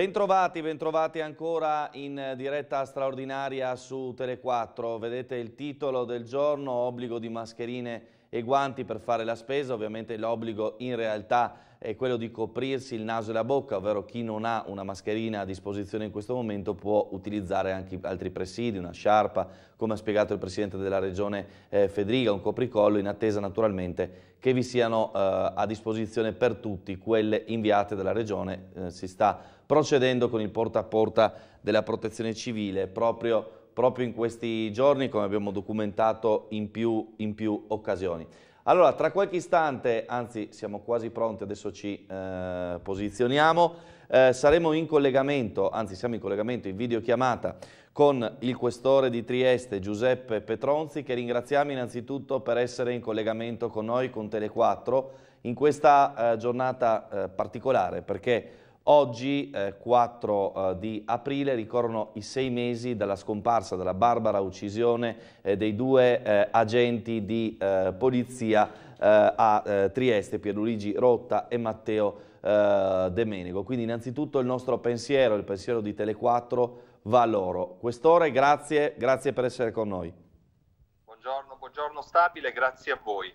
Bentrovati, bentrovati ancora in diretta straordinaria su Tele4. Vedete il titolo del giorno, obbligo di mascherine e guanti per fare la spesa. Ovviamente l'obbligo in realtà è quello di coprirsi il naso e la bocca, ovvero chi non ha una mascherina a disposizione in questo momento può utilizzare anche altri presidi, una sciarpa, come ha spiegato il Presidente della Regione eh, Federica, un copricollo in attesa naturalmente che vi siano eh, a disposizione per tutti quelle inviate dalla Regione. Eh, si sta procedendo con il porta a porta della protezione civile proprio, proprio in questi giorni come abbiamo documentato in più, in più occasioni. Allora, tra qualche istante, anzi siamo quasi pronti, adesso ci eh, posizioniamo, eh, saremo in collegamento, anzi siamo in collegamento in videochiamata con il questore di Trieste Giuseppe Petronzi che ringraziamo innanzitutto per essere in collegamento con noi, con Tele4, in questa eh, giornata eh, particolare perché Oggi, eh, 4 eh, di aprile, ricorrono i sei mesi dalla scomparsa, dalla barbara uccisione eh, dei due eh, agenti di eh, polizia eh, a Trieste, Pierluigi Rotta e Matteo De Menego. Quindi innanzitutto il nostro pensiero, il pensiero di Tele4 va loro. Quest'ora grazie, grazie per essere con noi. Buongiorno, buongiorno stabile, grazie a voi.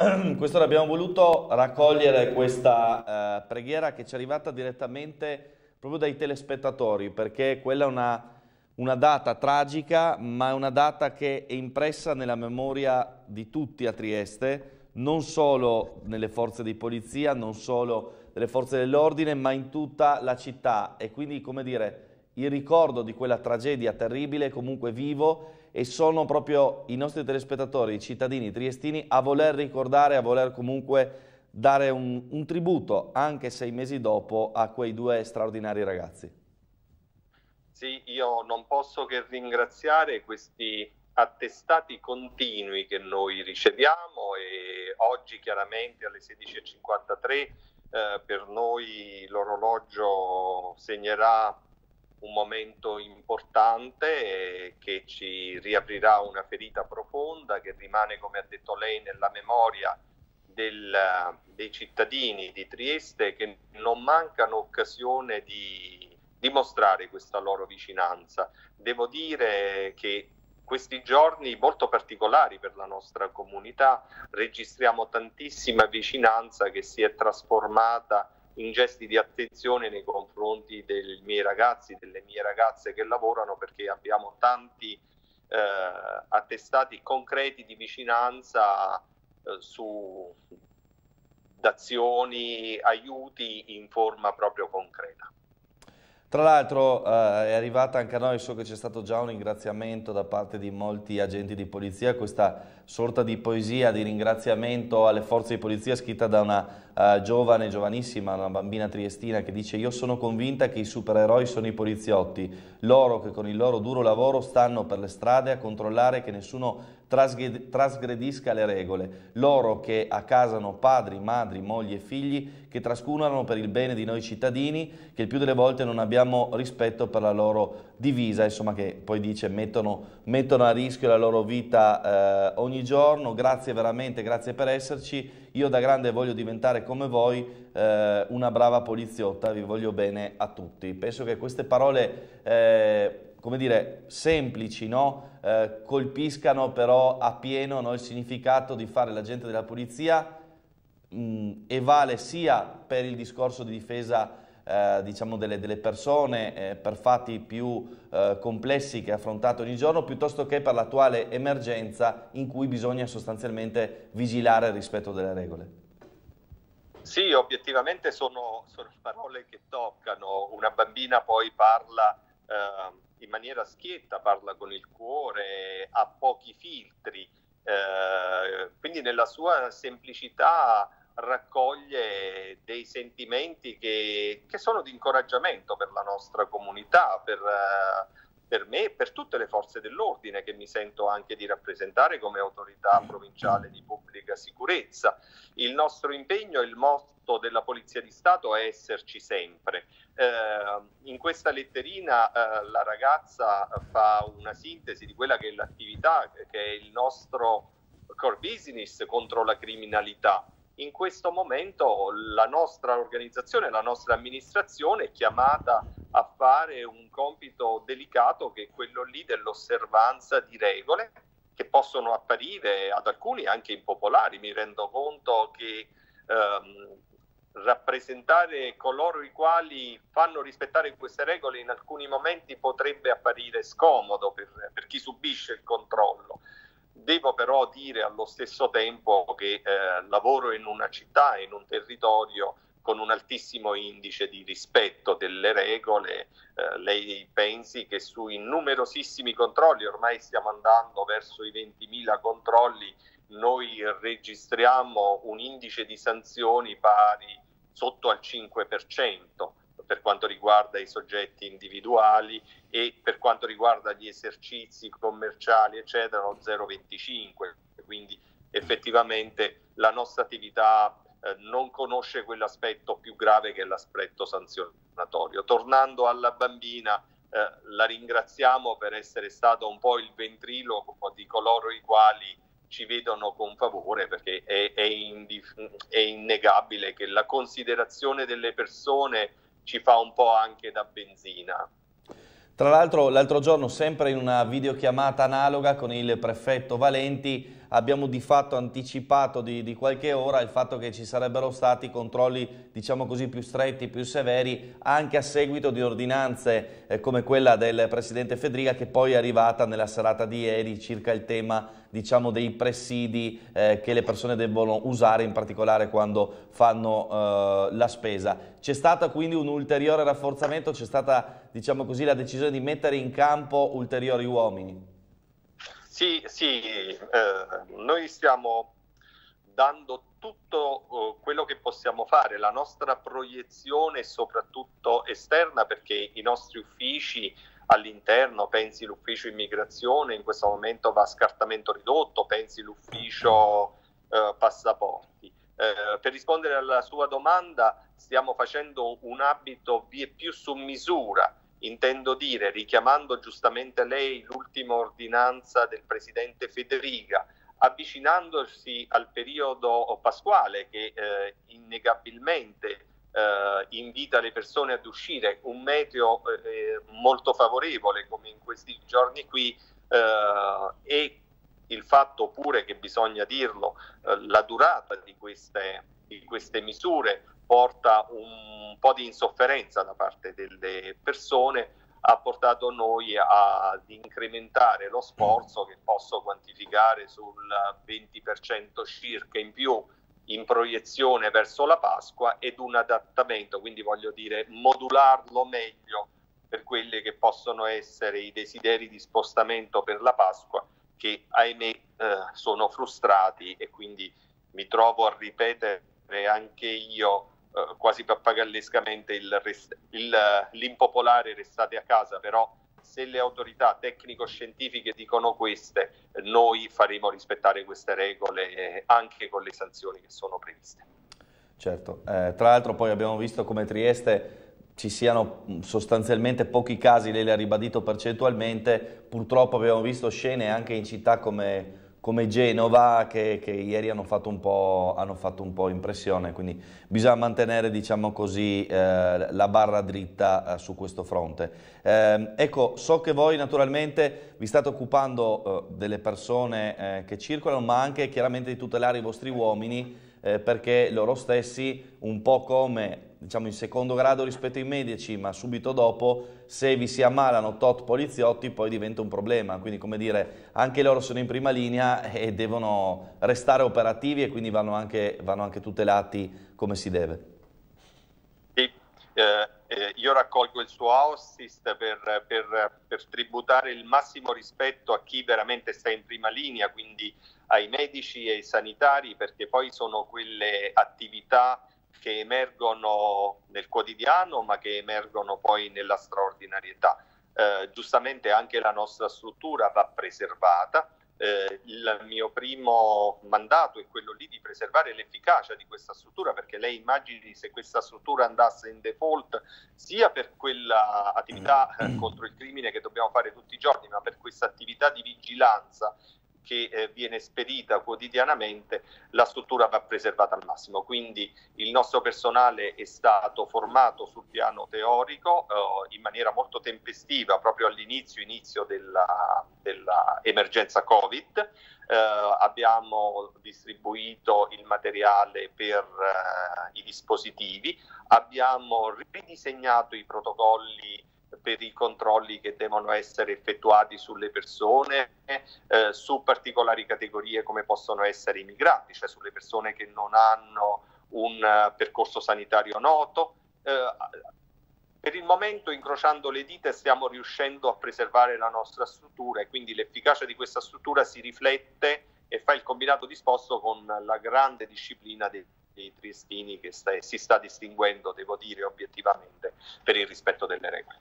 Questo l'abbiamo voluto raccogliere questa eh, preghiera che ci è arrivata direttamente proprio dai telespettatori, perché quella è una, una data tragica, ma è una data che è impressa nella memoria di tutti a Trieste, non solo nelle forze di polizia, non solo nelle forze dell'ordine, ma in tutta la città. E quindi, come dire, il ricordo di quella tragedia terribile è comunque vivo e sono proprio i nostri telespettatori, i cittadini triestini, a voler ricordare, a voler comunque dare un, un tributo, anche sei mesi dopo, a quei due straordinari ragazzi. Sì, io non posso che ringraziare questi attestati continui che noi riceviamo e oggi chiaramente alle 16.53 eh, per noi l'orologio segnerà un momento importante che ci riaprirà una ferita profonda che rimane, come ha detto lei, nella memoria del, dei cittadini di Trieste che non mancano occasione di dimostrare questa loro vicinanza. Devo dire che questi giorni molto particolari per la nostra comunità registriamo tantissima vicinanza che si è trasformata in gesti di attenzione nei confronti dei miei ragazzi, delle mie ragazze che lavorano perché abbiamo tanti eh, attestati concreti di vicinanza eh, su d'azioni, aiuti in forma proprio concreta. Tra l'altro eh, è arrivata anche a noi, so che c'è stato già un ringraziamento da parte di molti agenti di polizia, questa sorta di poesia di ringraziamento alle forze di polizia scritta da una uh, giovane, giovanissima, una bambina triestina che dice io sono convinta che i supereroi sono i poliziotti, loro che con il loro duro lavoro stanno per le strade a controllare che nessuno trasgredisca le regole, loro che a casa hanno padri, madri, mogli e figli che trascurano per il bene di noi cittadini, che il più delle volte non abbiamo rispetto per la loro divisa, insomma che poi dice mettono, mettono a rischio la loro vita eh, ogni giorno, grazie veramente, grazie per esserci, io da grande voglio diventare come voi eh, una brava poliziotta, vi voglio bene a tutti. Penso che queste parole... Eh, come dire, semplici, no? eh, colpiscano però a pieno no, il significato di fare l'agente della polizia mh, e vale sia per il discorso di difesa eh, diciamo delle, delle persone eh, per fatti più eh, complessi che affrontate ogni giorno piuttosto che per l'attuale emergenza in cui bisogna sostanzialmente vigilare il rispetto delle regole. Sì, obiettivamente sono, sono parole che toccano, una bambina poi parla eh, in maniera schietta, parla con il cuore, ha pochi filtri, eh, quindi nella sua semplicità raccoglie dei sentimenti che, che, sono di incoraggiamento per la nostra comunità, per, per me e per tutte le forze dell'ordine che mi sento anche di rappresentare come autorità provinciale di pubblica sicurezza. Il nostro impegno, il motto della Polizia di Stato è esserci sempre. Eh, in questa letterina eh, la ragazza fa una sintesi di quella che è l'attività, che è il nostro core business contro la criminalità in questo momento la nostra organizzazione, la nostra amministrazione è chiamata a fare un compito delicato che è quello lì dell'osservanza di regole che possono apparire ad alcuni anche impopolari. Mi rendo conto che ehm, rappresentare coloro i quali fanno rispettare queste regole in alcuni momenti potrebbe apparire scomodo per, per chi subisce il controllo. Devo però dire allo stesso tempo che eh, lavoro in una città, in un territorio con un altissimo indice di rispetto delle regole. Eh, lei pensi che sui numerosissimi controlli, ormai stiamo andando verso i 20.000 controlli, noi registriamo un indice di sanzioni pari sotto al 5% per quanto riguarda i soggetti individuali e per quanto riguarda gli esercizi commerciali eccetera 0,25 quindi effettivamente la nostra attività eh, non conosce quell'aspetto più grave che è l'aspetto sanzionatorio. Tornando alla bambina, eh, la ringraziamo per essere stato un po' il ventriloquo di coloro i quali ci vedono con favore perché è, è, indif- è innegabile che la considerazione delle persone ci fa un po' anche da benzina. Tra l'altro l'altro giorno sempre in una videochiamata analoga con il prefetto Valenti abbiamo di fatto anticipato di, di, qualche ora il fatto che ci sarebbero stati controlli diciamo così più stretti, più severi anche a seguito di ordinanze eh, come quella del Presidente Fedriga che poi è arrivata nella serata di ieri circa il tema diciamo dei presidi eh, che le persone devono usare in particolare quando fanno eh, la spesa. C'è stato quindi un ulteriore rafforzamento, c'è stata diciamo così la decisione di mettere in campo ulteriori uomini? Sì, sì, eh, noi stiamo dando tutto uh, quello che possiamo fare, la nostra proiezione soprattutto esterna perché i nostri uffici all'interno, pensi l'ufficio immigrazione, in questo momento va a scartamento ridotto, pensi l'ufficio uh, passaporti. Uh, per rispondere alla sua domanda, stiamo facendo un abito vie più su misura intendo dire, richiamando giustamente lei l'ultima ordinanza del presidente Federica, avvicinandosi al periodo pasquale che eh, innegabilmente eh, invita le persone ad uscire, un meteo eh, molto favorevole come in questi giorni qui eh, e il fatto pure che bisogna dirlo, eh, la durata di queste, di queste misure porta un po' di insofferenza da parte delle persone, ha portato noi ad incrementare lo sforzo che posso quantificare sul 20% circa in più in proiezione verso la Pasqua ed un adattamento, quindi voglio dire modularlo meglio per quelli che possono essere i desideri di spostamento per la Pasqua che ahimè eh, sono frustrati e quindi mi trovo a ripetere anche io eh, quasi pappagallescamente il il, l'impopolare restate a casa, però se le autorità tecnico-scientifiche dicono queste, noi faremo rispettare queste regole anche con le sanzioni che sono previste. Certo, eh, tra l'altro poi abbiamo visto come Trieste ci siano sostanzialmente pochi casi, lei l'ha ribadito percentualmente, purtroppo abbiamo visto scene anche in città come come Genova che, che ieri hanno fatto, hanno fatto, un po', impressione, quindi bisogna mantenere diciamo così, eh, la barra dritta eh, su questo fronte. Eh, ecco, so che voi naturalmente vi state occupando eh, delle persone eh, che circolano, ma anche chiaramente di tutelare i vostri uomini, eh, perché loro stessi, un po' come diciamo in secondo grado rispetto ai medici, ma subito dopo, se vi si ammalano tot poliziotti, poi diventa un problema. Quindi, come dire, anche loro sono in prima linea e devono restare operativi e quindi vanno anche, vanno anche tutelati come si deve. Sì, eh, eh, io raccolgo il suo assist per, per, per tributare il massimo rispetto a chi veramente sta in prima linea, quindi ai medici e ai sanitari, perché poi sono quelle attività che emergono nel quotidiano ma che emergono poi nella straordinarietà. Eh, giustamente anche la nostra struttura va preservata. Eh, il mio primo mandato è quello lì di preservare l'efficacia di questa struttura perché lei immagini se questa struttura andasse in default sia per quella attività eh, contro il crimine che dobbiamo fare tutti i giorni ma per questa attività di vigilanza che eh, viene spedita quotidianamente, la struttura va preservata al massimo. Quindi il nostro personale è stato formato sul piano teorico eh, in maniera molto tempestiva proprio all'inizio dell'emergenza Covid. Eh, abbiamo distribuito il materiale per eh, i dispositivi, abbiamo ridisegnato i protocolli per i controlli che devono essere effettuati sulle persone, eh, su particolari categorie come possono essere i migranti, cioè sulle persone che non hanno un uh, percorso sanitario noto. Eh, per il momento, incrociando le dita, stiamo riuscendo a preservare la nostra struttura e quindi l'efficacia di questa struttura si riflette e fa il combinato disposto con la grande disciplina dei, dei triestini che sta, si sta distinguendo, devo dire, obiettivamente per il rispetto delle regole.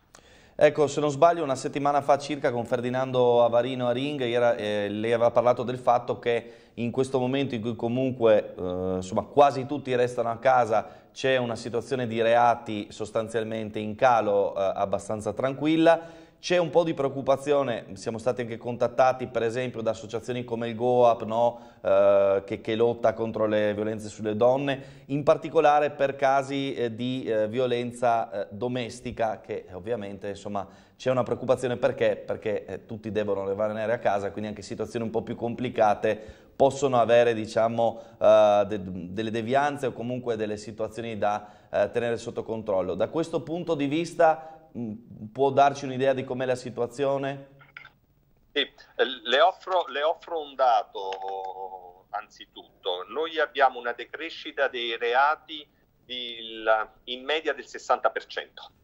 Ecco, se non sbaglio, una settimana fa circa con Ferdinando Avarino a Ring, era, eh, lei aveva parlato del fatto che in questo momento in cui comunque eh, insomma, quasi tutti restano a casa c'è una situazione di reati sostanzialmente in calo eh, abbastanza tranquilla. C'è un po' di preoccupazione, siamo stati anche contattati per esempio da associazioni come il GOAP no? eh, che, che, lotta contro le violenze sulle donne, in particolare per casi eh, di eh, violenza eh, domestica che ovviamente insomma c'è una preoccupazione perché? Perché eh, tutti devono rimanere a casa, quindi anche situazioni un po' più complicate possono avere diciamo, uh, de delle devianze o comunque delle situazioni da uh, tenere sotto controllo. Da questo punto di vista può darci un'idea di com'è la situazione? Sì, eh, le, offro, le offro un dato anzitutto. Noi abbiamo una decrescita dei reati il, in media del 60%.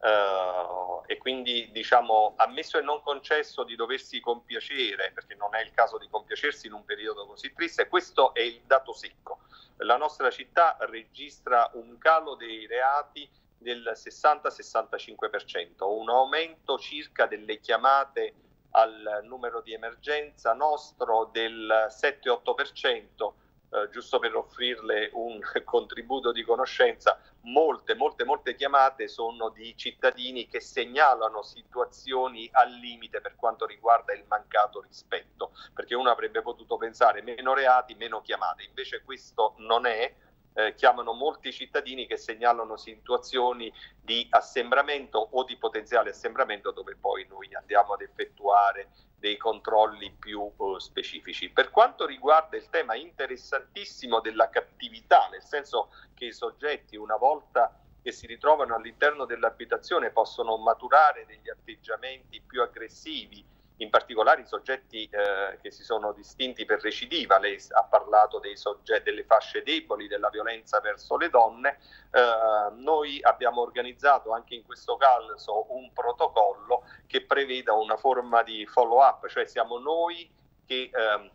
Uh, eh, e quindi diciamo ammesso e non concesso di doversi compiacere perché non è il caso di compiacersi in un periodo così triste questo è il dato secco la nostra città registra un calo dei reati del 60-65%, un aumento circa delle chiamate al numero di emergenza nostro del 7-8%, eh, giusto per offrirle un contributo di conoscenza, molte, molte, molte chiamate sono di cittadini che segnalano situazioni al limite per quanto riguarda il mancato rispetto, perché uno avrebbe potuto pensare meno reati, meno chiamate, invece questo non è, eh, chiamano molti cittadini che segnalano situazioni di assembramento o di potenziale assembramento dove poi noi andiamo ad effettuare dei controlli più uh, specifici. Per quanto riguarda il tema interessantissimo della cattività, nel senso che i soggetti una volta che si ritrovano all'interno dell'abitazione possono maturare degli atteggiamenti più aggressivi, in particolare i soggetti eh, che si sono distinti per recidiva, lei ha parlato soggetti, delle fasce deboli, della violenza verso le donne, eh, noi abbiamo organizzato anche in questo caso un protocollo che preveda una forma di follow up, cioè siamo noi che eh,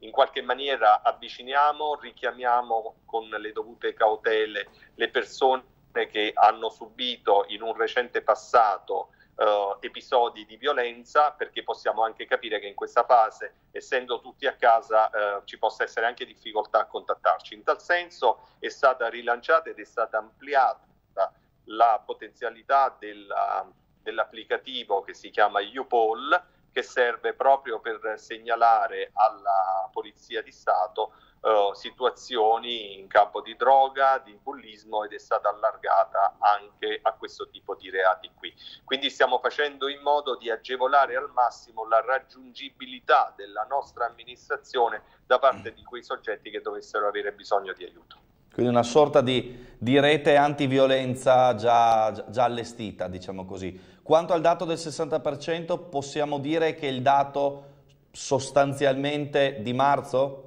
in qualche maniera avviciniamo, richiamiamo con le dovute cautele le persone che hanno subito in un recente passato uh, episodi di violenza perché possiamo anche capire che in questa fase, essendo tutti a casa, uh, ci possa essere anche difficoltà a contattarci. In tal senso è stata rilanciata ed è stata ampliata la potenzialità della, dell'applicativo che si chiama UPOL che serve proprio per segnalare alla Polizia di Stato uh, situazioni in campo di droga, di bullismo ed è stata allargata anche a questo tipo di reati qui. Quindi stiamo facendo in modo di agevolare al massimo la raggiungibilità della nostra amministrazione da parte di quei soggetti che dovessero avere bisogno di aiuto. Quindi una sorta di, di rete antiviolenza già, già allestita, diciamo così. Quanto al dato del 60%, possiamo dire che il dato sostanzialmente di marzo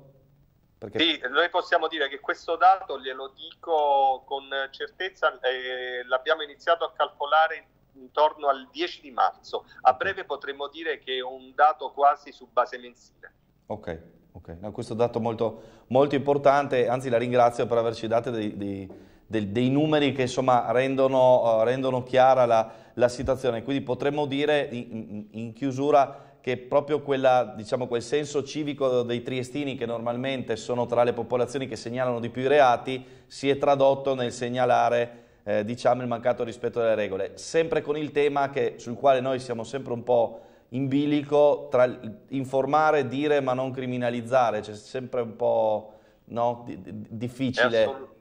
perché... Sì, noi possiamo dire che questo dato, glielo dico con certezza, eh, l'abbiamo iniziato a calcolare intorno al 10 di marzo. A breve potremmo dire che è un dato quasi su base mensile. Ok, ok. No, questo dato molto, molto importante, anzi la ringrazio per averci dato dei, dei, dei, dei numeri che insomma rendono, uh, rendono chiara la, la, situazione. Quindi potremmo dire in, in chiusura che proprio quella, diciamo, quel senso civico dei triestini che normalmente sono tra le popolazioni che segnalano di più i reati si è tradotto nel segnalare eh, diciamo, il mancato rispetto delle regole, sempre con il tema che, sul quale noi siamo sempre un po' in bilico tra informare, dire ma non criminalizzare, c'è sempre un po' no, difficile.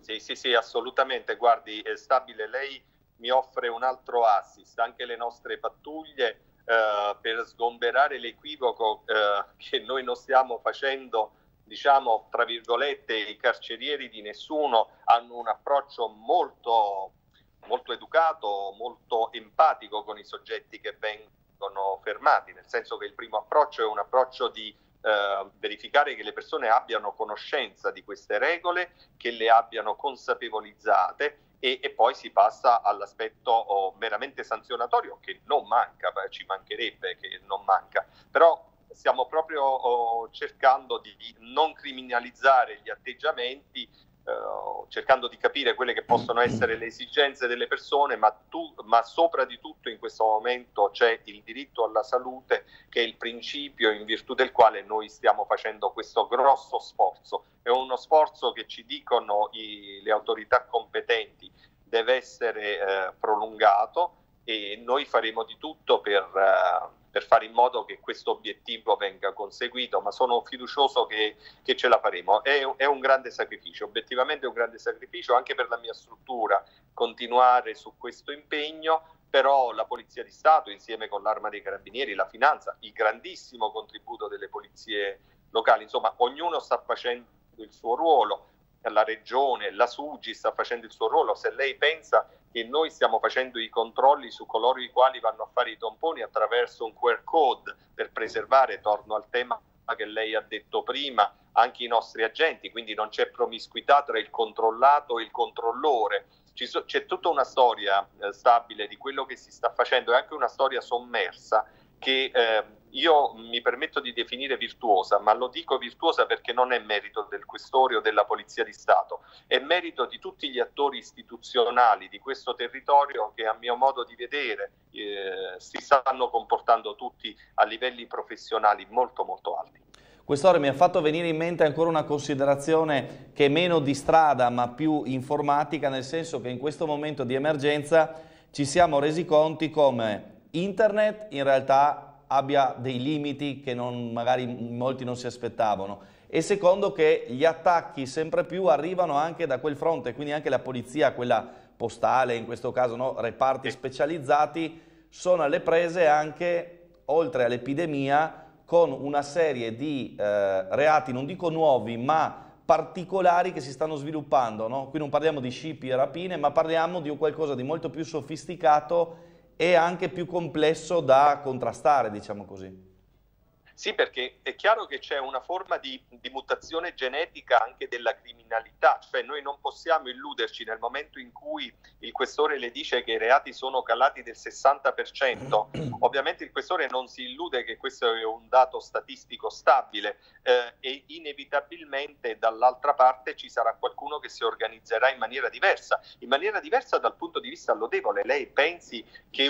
Sì, sì, sì, assolutamente. Guardi, è stabile, lei mi offre un altro assist, anche le nostre pattuglie eh, per sgomberare l'equivoco eh, che noi non stiamo facendo, diciamo, tra virgolette, i carcerieri di nessuno hanno un approccio molto, molto educato, molto empatico con i soggetti che vengono fermati, nel senso che il primo approccio è un approccio di eh, verificare che le persone abbiano conoscenza di queste regole, che le abbiano consapevolizzate e, e poi si passa all'aspetto oh, meramente sanzionatorio che non manca, beh, ci mancherebbe che non manca, però stiamo proprio oh, cercando di non criminalizzare gli atteggiamenti Uh, cercando di capire quelle che possono essere le esigenze delle persone, ma, tu, ma, sopra di tutto in questo momento c'è il diritto alla salute, che è il principio in virtù del quale noi stiamo facendo questo grosso sforzo. È uno sforzo che ci dicono i, le autorità competenti deve essere eh, prolungato e noi faremo di tutto per, uh, per, fare in modo che questo obiettivo venga conseguito, ma sono fiducioso che, che ce la faremo. È, è, un grande sacrificio, obiettivamente è un grande sacrificio anche per la mia struttura continuare su questo impegno, però la Polizia di Stato insieme con l'Arma dei Carabinieri, la Finanza, il grandissimo contributo delle polizie locali, insomma ognuno sta facendo il suo ruolo la regione, la SUGI sta facendo il suo ruolo, se lei pensa che noi stiamo facendo i controlli su coloro i quali vanno a fare i tamponi attraverso un QR code per preservare, torno al tema che lei ha detto prima, anche i nostri agenti, quindi non c'è promiscuità tra il controllato e il controllore. C'è tutta una storia eh, stabile di quello che si sta facendo e anche una storia sommersa che eh, io mi permetto di definire virtuosa, ma lo dico virtuosa perché non è merito del Questore o della Polizia di Stato, è merito di tutti gli attori istituzionali di questo territorio che a mio modo di vedere eh, si stanno comportando tutti a livelli professionali molto molto alti. Quest'ora mi ha fatto venire in mente ancora una considerazione che è meno di strada ma più informatica, nel senso che in questo momento di emergenza ci siamo resi conti come internet in realtà abbia dei limiti che non, magari molti non si aspettavano e secondo che gli attacchi sempre più arrivano anche da quel fronte, quindi anche la polizia, quella postale, in questo caso no, reparti specializzati, sono alle prese anche, oltre all'epidemia, con una serie di eh, reati, non dico nuovi, ma particolari che si stanno sviluppando. No? Qui non parliamo di scippi e rapine, ma parliamo di qualcosa di molto più sofisticato e anche più complesso da contrastare, diciamo così. Sì, perché è chiaro che c'è una forma di, di, mutazione genetica anche della criminalità, cioè noi non possiamo illuderci nel momento in cui il questore le dice che i reati sono calati del 60%, ovviamente il questore non si illude che questo è un dato statistico stabile eh, e inevitabilmente dall'altra parte ci sarà qualcuno che si organizzerà in maniera diversa, in maniera diversa dal punto di vista lodevole. Lei pensi che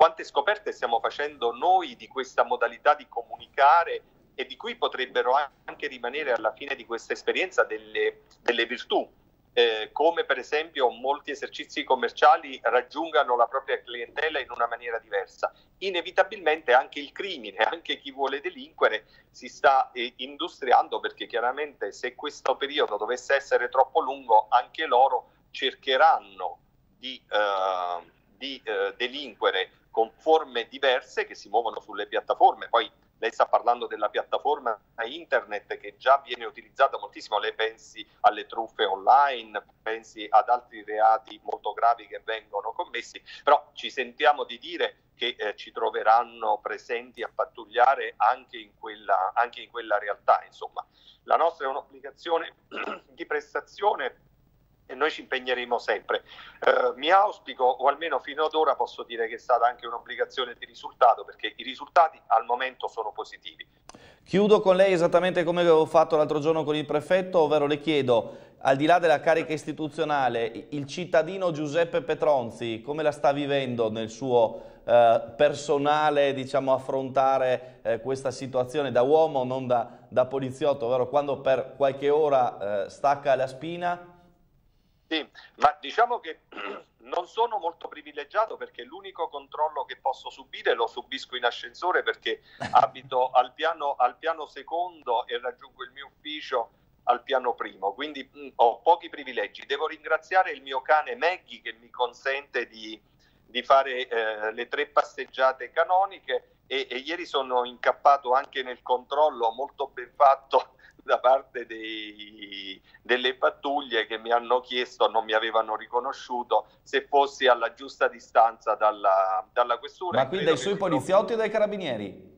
quante scoperte stiamo facendo noi di questa modalità di comunicare e di cui potrebbero anche rimanere alla fine di questa esperienza delle, delle virtù, eh, come per esempio molti esercizi commerciali raggiungano la propria clientela in una maniera diversa. Inevitabilmente anche il crimine, anche chi vuole delinquere si sta eh, industriando perché chiaramente se questo periodo dovesse essere troppo lungo anche loro cercheranno di, eh, di eh, delinquere con forme diverse che si muovono sulle piattaforme. Poi lei sta parlando della piattaforma internet che già viene utilizzata moltissimo, lei pensi alle truffe online, pensi ad altri reati molto gravi che vengono commessi, però ci sentiamo di dire che eh, ci troveranno presenti a pattugliare anche in quella, anche in quella realtà. Insomma, la nostra è un'applicazione di prestazione e noi ci impegneremo sempre. Eh, mi auspico, o almeno fino ad ora posso dire che è stata anche un'obbligazione di risultato, perché i risultati al momento sono positivi. Chiudo con lei esattamente come avevo fatto l'altro giorno con il prefetto, ovvero le chiedo, al di là della carica istituzionale, il cittadino Giuseppe Petronzi come la sta vivendo nel suo eh, personale diciamo, affrontare eh, questa situazione da uomo, non da, da poliziotto, ovvero quando per qualche ora eh, stacca la spina? Sì, ma diciamo che non sono molto privilegiato perché l'unico controllo che posso subire lo subisco in ascensore perché abito al piano, al piano secondo e raggiungo il mio ufficio al piano primo, quindi mh, mm, ho pochi privilegi. Devo ringraziare il mio cane Maggie che mi consente di, di fare eh, le tre passeggiate canoniche e, e, ieri sono incappato anche nel controllo molto ben fatto da parte dei, delle pattuglie che mi hanno chiesto, non mi avevano riconosciuto, se fossi alla giusta distanza dalla, dalla questura. Ma quindi dai suoi poliziotti o dai carabinieri?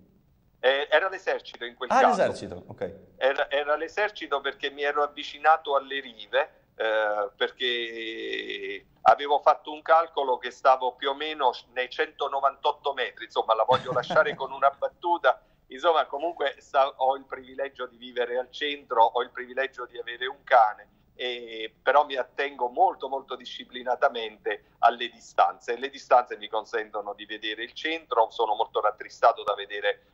Eh, era l'esercito in quel ah, caso. l'esercito, ok. Era, era, l'esercito perché mi ero avvicinato alle rive, eh, perché avevo fatto un calcolo che stavo più o meno nei 198 metri, insomma la voglio lasciare con una battuta. Insomma, comunque sta, ho il privilegio di vivere al centro, ho il privilegio di avere un cane, e, però mi attengo molto molto disciplinatamente alle distanze. Le distanze mi consentono di vedere il centro, sono molto rattristato da vedere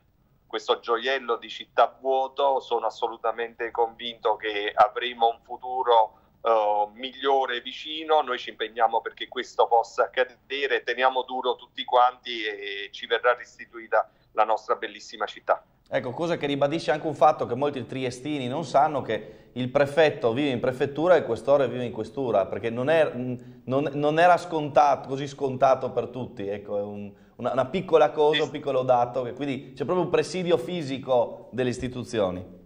questo gioiello di città vuoto, sono assolutamente convinto che avremo un futuro uh, migliore vicino, noi ci impegniamo perché questo possa accadere, teniamo duro tutti quanti e ci verrà restituita la nostra bellissima città. Ecco, cosa che ribadisce anche un fatto che molti triestini non sanno, che il prefetto vive in prefettura e il questore vive in questura, perché non, è, non, non era scontato, così scontato per tutti, ecco, è un, una, una, piccola cosa, un piccolo dato, che quindi c'è proprio un presidio fisico delle istituzioni.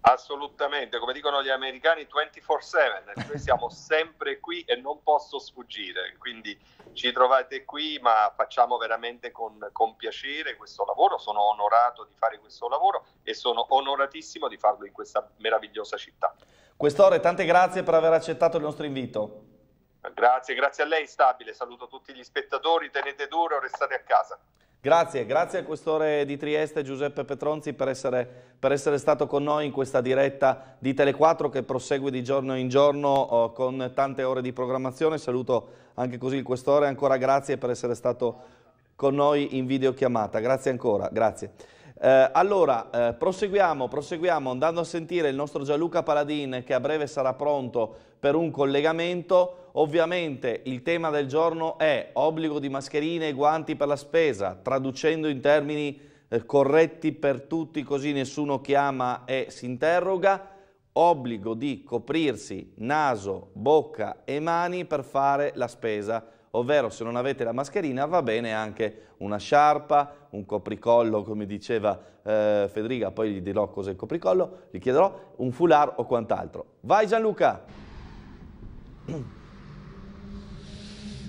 Assolutamente, come dicono gli americani 24/7, noi siamo sempre qui e non posso sfuggire, quindi ci trovate qui ma facciamo veramente con, con, piacere questo lavoro, sono onorato di fare questo lavoro e sono onoratissimo di farlo in questa meravigliosa città. Questore, tante grazie per aver accettato il nostro invito. Grazie, grazie a lei Stabile, saluto tutti gli spettatori, tenete duro, restate a casa. Grazie, grazie al questore di Trieste Giuseppe Petronzi per essere, per essere, stato con noi in questa diretta di Tele4 che prosegue di giorno in giorno oh, con tante ore di programmazione. Saluto anche così il questore, ancora grazie per essere stato con noi in videochiamata. Grazie ancora, grazie. Eh, allora, eh, proseguiamo, proseguiamo andando a sentire il nostro Gianluca Paladin che a breve sarà pronto per un collegamento. Ovviamente il tema del giorno è obbligo di mascherine e guanti per la spesa, traducendo in termini eh, corretti per tutti così nessuno chiama e si interroga, obbligo di coprirsi naso, bocca e mani per fare la spesa ovvero se non avete la mascherina va bene anche una sciarpa, un copricollo come diceva eh, Federica, poi gli dirò cos'è il copricollo, gli chiederò un foulard o quant'altro. Vai Gianluca!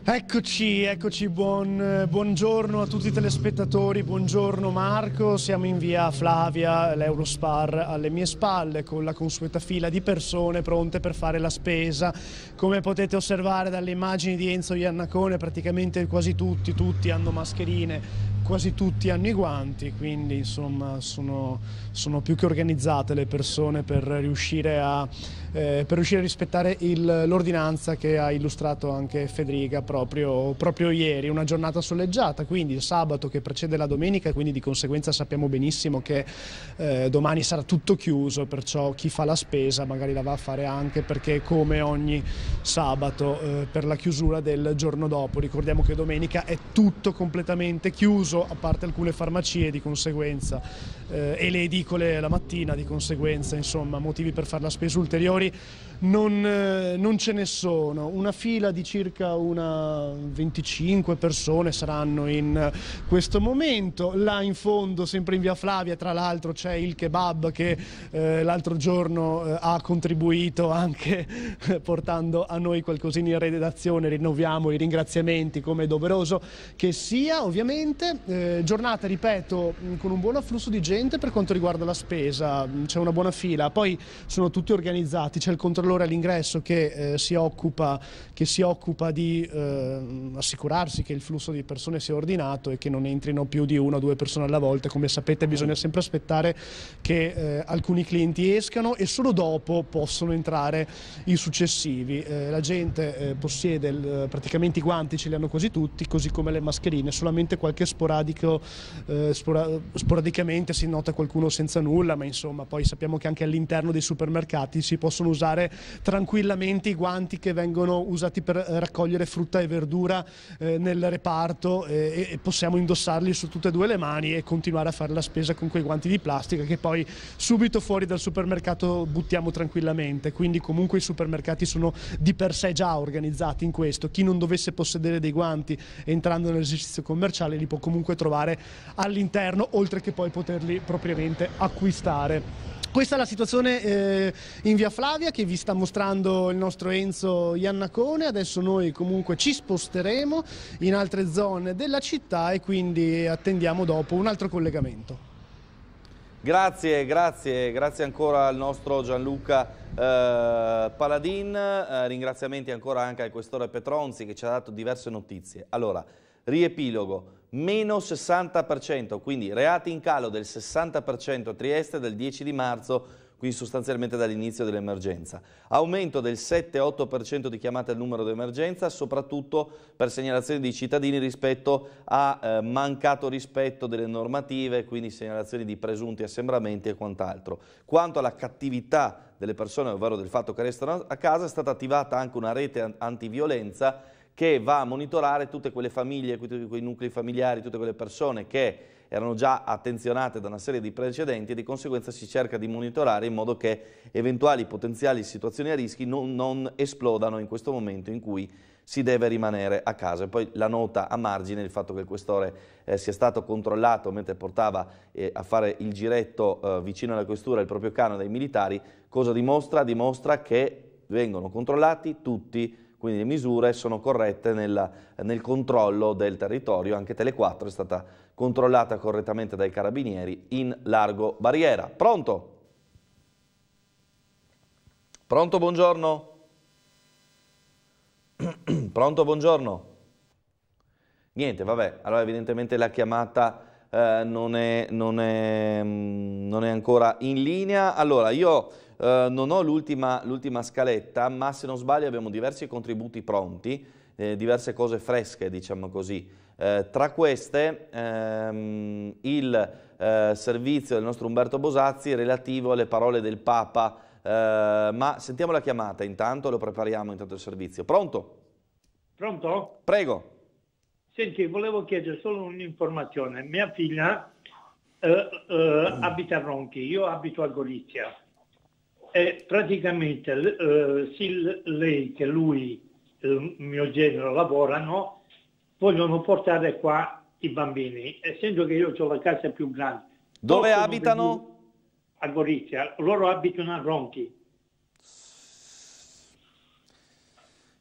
Eccoci, eccoci, buon, buongiorno a tutti i telespettatori, buongiorno Marco, siamo in via Flavia, l'Eurospar alle mie spalle con la consueta fila di persone pronte per fare la spesa. Come potete osservare dalle immagini di Enzo Iannacone praticamente quasi tutti, tutti hanno mascherine, quasi tutti hanno i guanti, quindi insomma sono, sono più che organizzate le persone per riuscire a, eh, per riuscire a rispettare l'ordinanza che ha illustrato anche Federica proprio, proprio, ieri, una giornata soleggiata, quindi il sabato che precede la domenica, quindi di conseguenza sappiamo benissimo che eh, domani sarà tutto chiuso, perciò chi fa la spesa magari la va a fare anche perché come ogni sabato eh, per la chiusura del giorno dopo, ricordiamo che domenica è tutto completamente chiuso a parte alcune farmacie di conseguenza eh, e le edicole la mattina di conseguenza, insomma motivi per fare la spesa ulteriori non, eh, non, ce ne sono. Una fila di circa una 25 persone saranno in questo momento. Là in fondo, sempre in via Flavia, tra l'altro c'è il kebab che eh, l'altro giorno eh, ha contribuito anche portando a noi qualcosina in redazione. Rinnoviamo i ringraziamenti come è doveroso che sia, ovviamente. Eh, giornata, ripeto, con un buon afflusso di gente per quanto riguarda la spesa, c'è una buona fila. Poi sono tutti organizzati, c'è il controllo controllore all'ingresso che, eh, si occupa, che si occupa di eh, assicurarsi che il flusso di persone sia ordinato e che non entrino più di una o due persone alla volta. Come sapete bisogna sempre aspettare che eh, alcuni clienti escano e solo dopo possono entrare i successivi. Eh, la gente eh, possiede il, praticamente i guanti, ce li hanno quasi tutti, così come le mascherine, solamente qualche sporadico, eh, spora, sporadicamente si nota qualcuno senza nulla, ma insomma poi sappiamo che anche all'interno dei supermercati si possono usare tranquillamente i guanti che vengono usati per raccogliere frutta e verdura eh, nel reparto eh, e possiamo indossarli su tutte e due le mani e continuare a fare la spesa con quei guanti di plastica che poi subito fuori dal supermercato buttiamo tranquillamente, quindi comunque i supermercati sono di per sé già organizzati in questo, chi non dovesse possedere dei guanti entrando nell'esercizio commerciale li può comunque trovare all'interno oltre che poi poterli propriamente acquistare. Questa è la situazione eh, in via Flavia che vi sta mostrando il nostro Enzo Iannacone, adesso noi comunque ci sposteremo in altre zone della città e quindi attendiamo dopo un altro collegamento. Grazie, grazie, grazie ancora al nostro Gianluca eh, Paladin, eh, ringraziamenti ancora anche al questore Petronzi che ci ha dato diverse notizie. Allora, riepilogo, meno 60%, quindi reati in calo del 60% a Trieste del 10 di marzo, quindi sostanzialmente dall'inizio dell'emergenza. Aumento del 7-8% di chiamate al numero d'emergenza, soprattutto per segnalazioni di cittadini rispetto a eh, mancato rispetto delle normative, quindi segnalazioni di presunti assembramenti e quant'altro. Quanto alla cattività delle persone, ovvero del fatto che restano a casa, è stata attivata anche una rete antiviolenza che va a monitorare tutte quelle famiglie, tutti quei nuclei familiari, tutte quelle persone che erano già attenzionate da una serie di precedenti e di conseguenza si cerca di monitorare in modo che eventuali potenziali situazioni a rischi non, non esplodano in questo momento in cui si deve rimanere a casa. E poi la nota a margine, il fatto che il questore eh, sia stato controllato mentre portava eh, a fare il giretto eh, vicino alla questura il proprio cane dai militari, cosa dimostra? Dimostra che vengono controllati tutti quindi le misure sono corrette nel, nel controllo del territorio, anche Tele4 è stata controllata correttamente dai carabinieri in largo barriera. Pronto? Pronto, buongiorno? Pronto, buongiorno? Niente, vabbè, allora evidentemente la chiamata eh, non, è, non, è, mm, non, è, ancora in linea. Allora, io eh, non ho l'ultima scaletta, ma se non sbaglio abbiamo diversi contributi pronti, eh, diverse cose fresche, diciamo così. Eh, tra queste ehm, il eh, servizio del nostro Umberto Bosazzi relativo alle parole del Papa, eh, ma sentiamo la chiamata intanto, lo prepariamo intanto il servizio. Pronto? Pronto? Prego. Senti, volevo chiedere solo un'informazione. Mia figlia eh, abita a Ronchi, io abito a Gorizia e praticamente eh, sia lei che lui, il mio genero, lavorano, vogliono portare qua i bambini, essendo che io ho la casa più grande. Dove abitano? A Gorizia, loro abitano a Ronchi.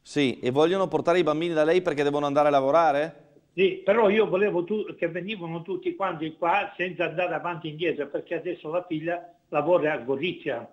Sì, e vogliono portare i bambini da lei perché devono andare a lavorare? Sì, però io volevo che venivano tutti quanti qua senza andare avanti e indietro, perché adesso la figlia lavora a Gorizia.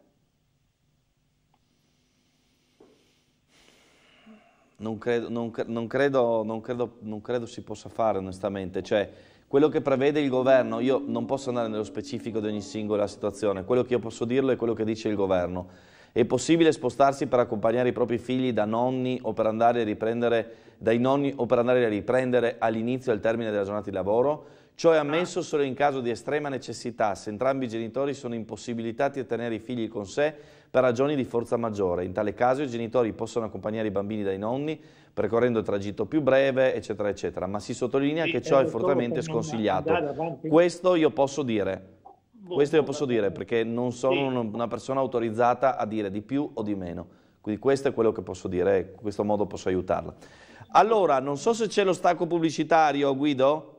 Non credo, non, non, credo, non, credo, non credo, si possa fare onestamente, cioè quello che prevede il governo, io non posso andare nello specifico di ogni singola situazione, quello che io posso dirlo è quello che dice il governo. È possibile spostarsi per accompagnare i propri figli da nonni o per andare a riprendere, dai nonni o per andare a riprendere all'inizio e al termine della giornata di lavoro? Ciò è ammesso solo in caso di estrema necessità, se entrambi i genitori sono impossibilitati a tenere i figli con sé per ragioni di forza maggiore. In tale caso i genitori possono accompagnare i bambini dai nonni percorrendo il tragitto più breve, eccetera, eccetera. Ma si sottolinea sì, che ciò è fortemente sconsigliato. Questo io posso dire. Questo io posso dire perché non sono una persona autorizzata a dire di più o di meno. Quindi questo è quello che posso dire in questo modo posso aiutarla. Allora, non so se c'è lo stacco pubblicitario, Guido?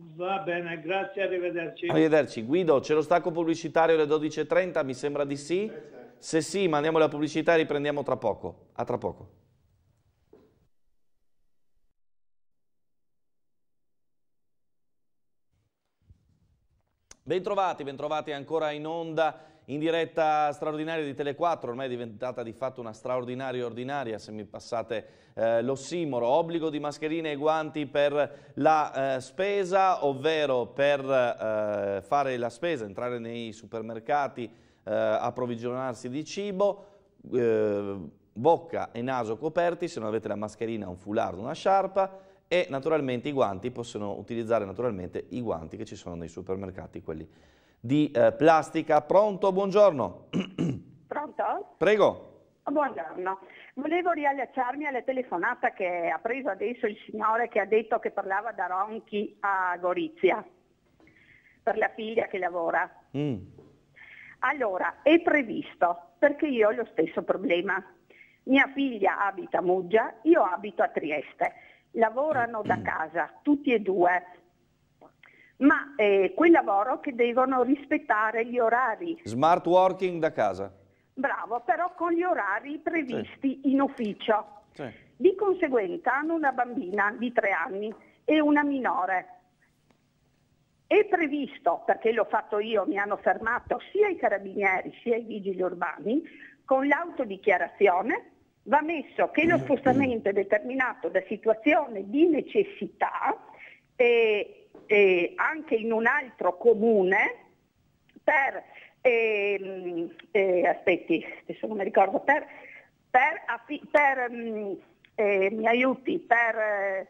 Va bene, grazie, arrivederci. Arrivederci. Guido, c'è lo stacco pubblicitario alle 12.30? Mi sembra di sì. Se sì, mandiamo la pubblicità e riprendiamo tra poco. A tra poco. Bentrovati, bentrovati ancora in onda in diretta straordinaria di Tele4, ormai è diventata di fatto una straordinaria ordinaria, se mi passate eh, l'ossimoro, obbligo di mascherine e guanti per la eh, spesa, ovvero per eh, fare la spesa, entrare nei supermercati, eh, approvvigionarsi di cibo, eh, bocca e naso coperti, se non avete la mascherina un foulard, una sciarpa e naturalmente i guanti, possono utilizzare naturalmente i guanti che ci sono nei supermercati, quelli di eh, plastica. Pronto? Buongiorno. Pronto? Prego. Buongiorno. Volevo riallacciarmi alla telefonata che ha preso adesso il signore che ha detto che parlava da Ronchi a Gorizia per la figlia che lavora. Mm. Allora, è previsto, perché io ho lo stesso problema. Mia figlia abita a Muggia, io abito a Trieste. Lavorano da casa, tutti e due. Ma è quel lavoro che devono rispettare gli orari. Smart working da casa. Bravo, però con gli orari previsti sì. in ufficio. Sì. Di conseguenza hanno una bambina di tre anni e una minore. È previsto, perché l'ho fatto io, mi hanno fermato sia i carabinieri sia i vigili urbani, con l'autodichiarazione va messo che lo spostamento è determinato da situazione di necessità e, e anche in un altro comune per, eh, eh, aspetti, adesso non mi ricordo, per, per, per mm, eh, mi aiuti, per eh,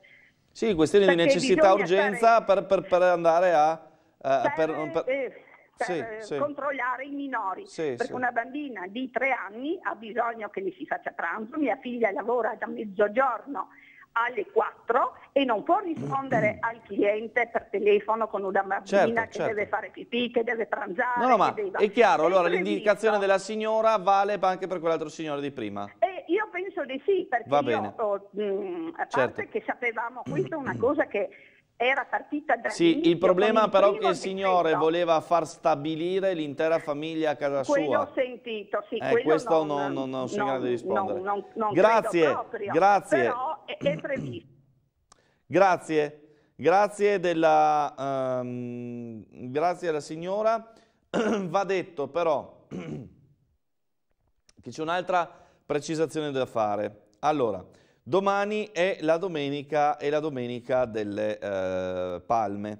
sì, questione di necessità urgenza stare... per, per, per, andare a... Uh, per, per, eh, sì, sì. controllare i minori, sì, perché una bambina di tre anni ha bisogno che le si faccia pranzo, mia figlia lavora da mezzogiorno alle 4 e non può rispondere al cliente per telefono con una bambina certo, che certo. deve fare pipì, che deve pranzare. No, no ma deve... è chiaro, è allora l'indicazione della signora vale anche per quell'altro signore di prima. E io penso di sì, perché Va io, oh, mh, a parte certo. che sapevamo, questa è una cosa che era partita da Sì, il problema però che il signore decreto. voleva far stabilire l'intera famiglia a casa quello sua. Quello ho sentito, sì, eh, questo non, non, non, sono in grado di rispondere. Non, non, grazie, proprio, grazie. Però è, è previsto. Grazie, grazie della, um, grazie alla signora. Va detto però che c'è un'altra precisazione da fare. Allora, Domani è la domenica, è la domenica delle eh, palme.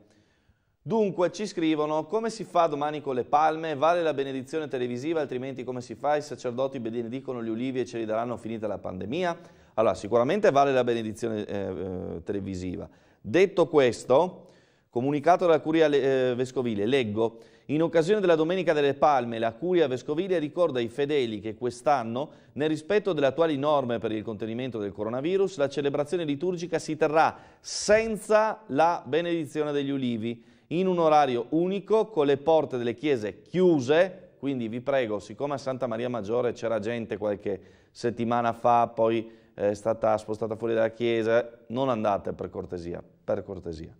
Dunque ci scrivono come si fa domani con le palme, vale la benedizione televisiva, altrimenti come si fa? I sacerdoti benedicono gli ulivi e ce li daranno finita la pandemia? Allora sicuramente vale la benedizione eh, eh, televisiva. Detto questo, comunicato dalla Curia eh, Vescovile, leggo in occasione della Domenica delle Palme, la Curia Vescovile ricorda ai fedeli che quest'anno, nel rispetto delle attuali norme per il contenimento del coronavirus, la celebrazione liturgica si terrà senza la benedizione degli ulivi, in un orario unico, con le porte delle chiese chiuse, quindi vi prego, siccome a Santa Maria Maggiore c'era gente qualche settimana fa, poi è stata spostata fuori dalla chiesa, non andate per cortesia, per cortesia.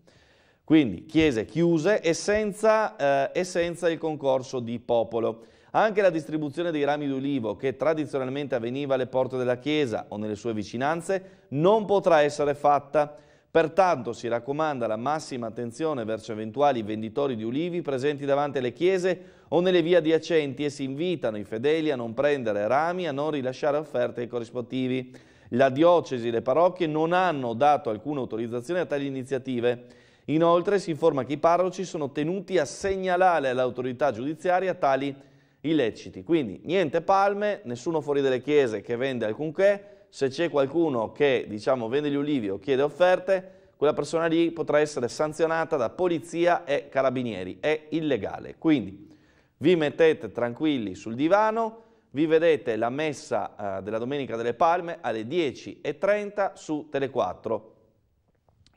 Quindi chiese chiuse e senza, eh, e senza il concorso di popolo. Anche la distribuzione dei rami d'ulivo, che tradizionalmente avveniva alle porte della chiesa o nelle sue vicinanze, non potrà essere fatta. Pertanto si raccomanda la massima attenzione verso eventuali venditori di ulivi presenti davanti alle chiese o nelle vie adiacenti e si invitano i fedeli a non prendere rami e a non rilasciare offerte ai corrispettivi. La diocesi e le parrocchie non hanno dato alcuna autorizzazione a tali iniziative. Inoltre si informa che i parroci sono tenuti a segnalare all'autorità giudiziaria tali illeciti. Quindi niente palme, nessuno fuori dalle chiese che vende alcunché, se c'è qualcuno che diciamo, vende gli ulivi o chiede offerte, quella persona lì potrà essere sanzionata da polizia e carabinieri, è illegale. Quindi vi mettete tranquilli sul divano, vi vedete la messa eh, della Domenica delle Palme alle 10.30 su Tele4.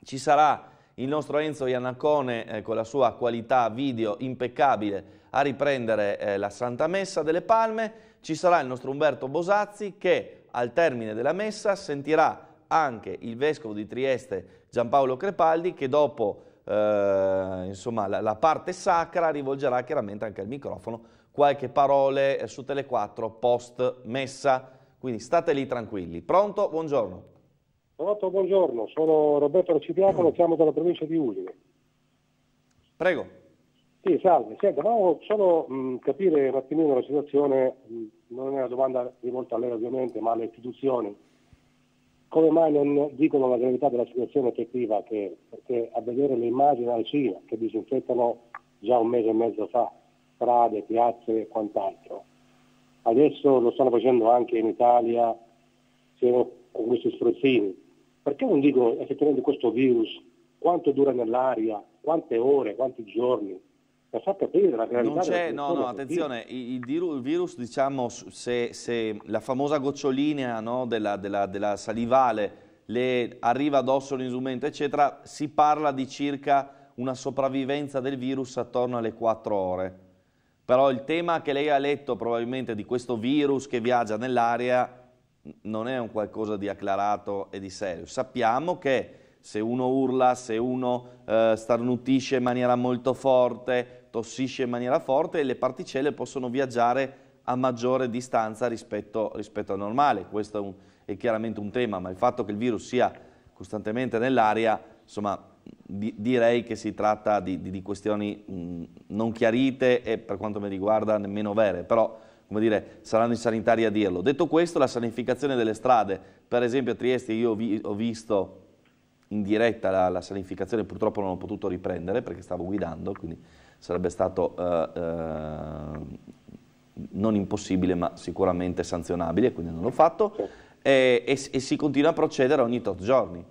Ci sarà il nostro Enzo Iannacone eh, con la sua qualità video impeccabile a riprendere eh, la Santa Messa delle Palme, ci sarà il nostro Umberto Bosazzi che al termine della messa sentirà anche il Vescovo di Trieste Giampaolo Crepaldi che dopo eh, insomma, la, la, parte sacra rivolgerà chiaramente anche al microfono qualche parole eh, su Tele4 post messa, quindi state lì tranquilli. Pronto? Buongiorno. Pronto, buongiorno, sono Roberto Recipiaco, chiamo dalla provincia di Udine. Prego. Sì, salve. Senta, volevo solo mh, capire un attimino la situazione, mh, non è una domanda rivolta a lei ovviamente, ma alle istituzioni. Come mai non dicono la gravità della situazione effettiva? Che, perché a vedere le immagini alla Cina che disinfettano già un mese e mezzo fa strade, piazze e quant'altro. Adesso lo stanno facendo anche in Italia con questi strozzini perché non dico effettivamente questo virus quanto dura nell'aria, quante ore, quanti giorni, per far capire la gravità non c'è, no, no, attenzione, il, il, virus, diciamo, se, se, la famosa gocciolina no, della, della, della, salivale le arriva addosso all'instrumento, eccetera, si parla di circa una sopravvivenza del virus attorno alle 4 ore. Però il tema che lei ha letto probabilmente di questo virus che viaggia nell'aria non è un qualcosa di acclarato e di serio. Sappiamo che se uno urla, se uno eh, starnutisce in maniera molto forte, tossisce in maniera forte le particelle possono viaggiare a maggiore distanza rispetto, rispetto al normale. Questo è, un, è, chiaramente un tema, ma il fatto che il virus sia costantemente nell'aria, insomma, di, direi che si tratta di, di, di questioni mh, non chiarite e per quanto mi riguarda nemmeno vere, però come dire, saranno i sanitari a dirlo. Detto questo, la sanificazione delle strade, per esempio a Trieste io vi, ho visto in diretta la, la sanificazione, purtroppo non ho potuto riprendere perché stavo guidando, quindi sarebbe stato eh, eh, non impossibile ma sicuramente sanzionabile, quindi non l'ho fatto, e, e, e, si continua a procedere ogni tot giorni.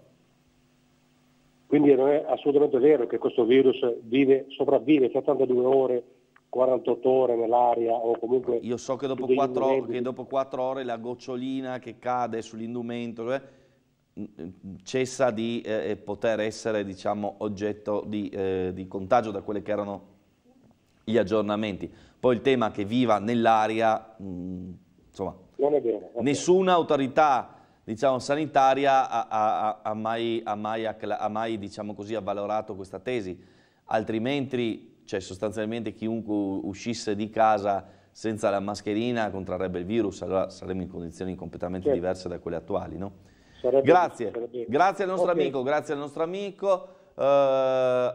Quindi non è assolutamente vero che questo virus vive, sopravvive 72 ore 48 ore nell'aria o comunque... Io so che dopo, 4 ore, che dopo 4 ore la gocciolina che cade sull'indumento eh, cessa di eh, poter essere diciamo, oggetto di, eh, di, contagio da quelle che erano gli aggiornamenti. Poi il tema che viva nell'aria, mm, insomma, nessuna autorità diciamo, sanitaria ha, ha, ha, mai, mai, mai diciamo così, avvalorato questa tesi, altrimenti cioè, sostanzialmente chiunque uscisse di casa senza la mascherina contrarrebbe il virus, allora saremmo in condizioni completamente certo. diverse da quelle attuali. No? Sarebbe, grazie, sarebbe... grazie al nostro okay. amico, grazie al nostro amico. Uh,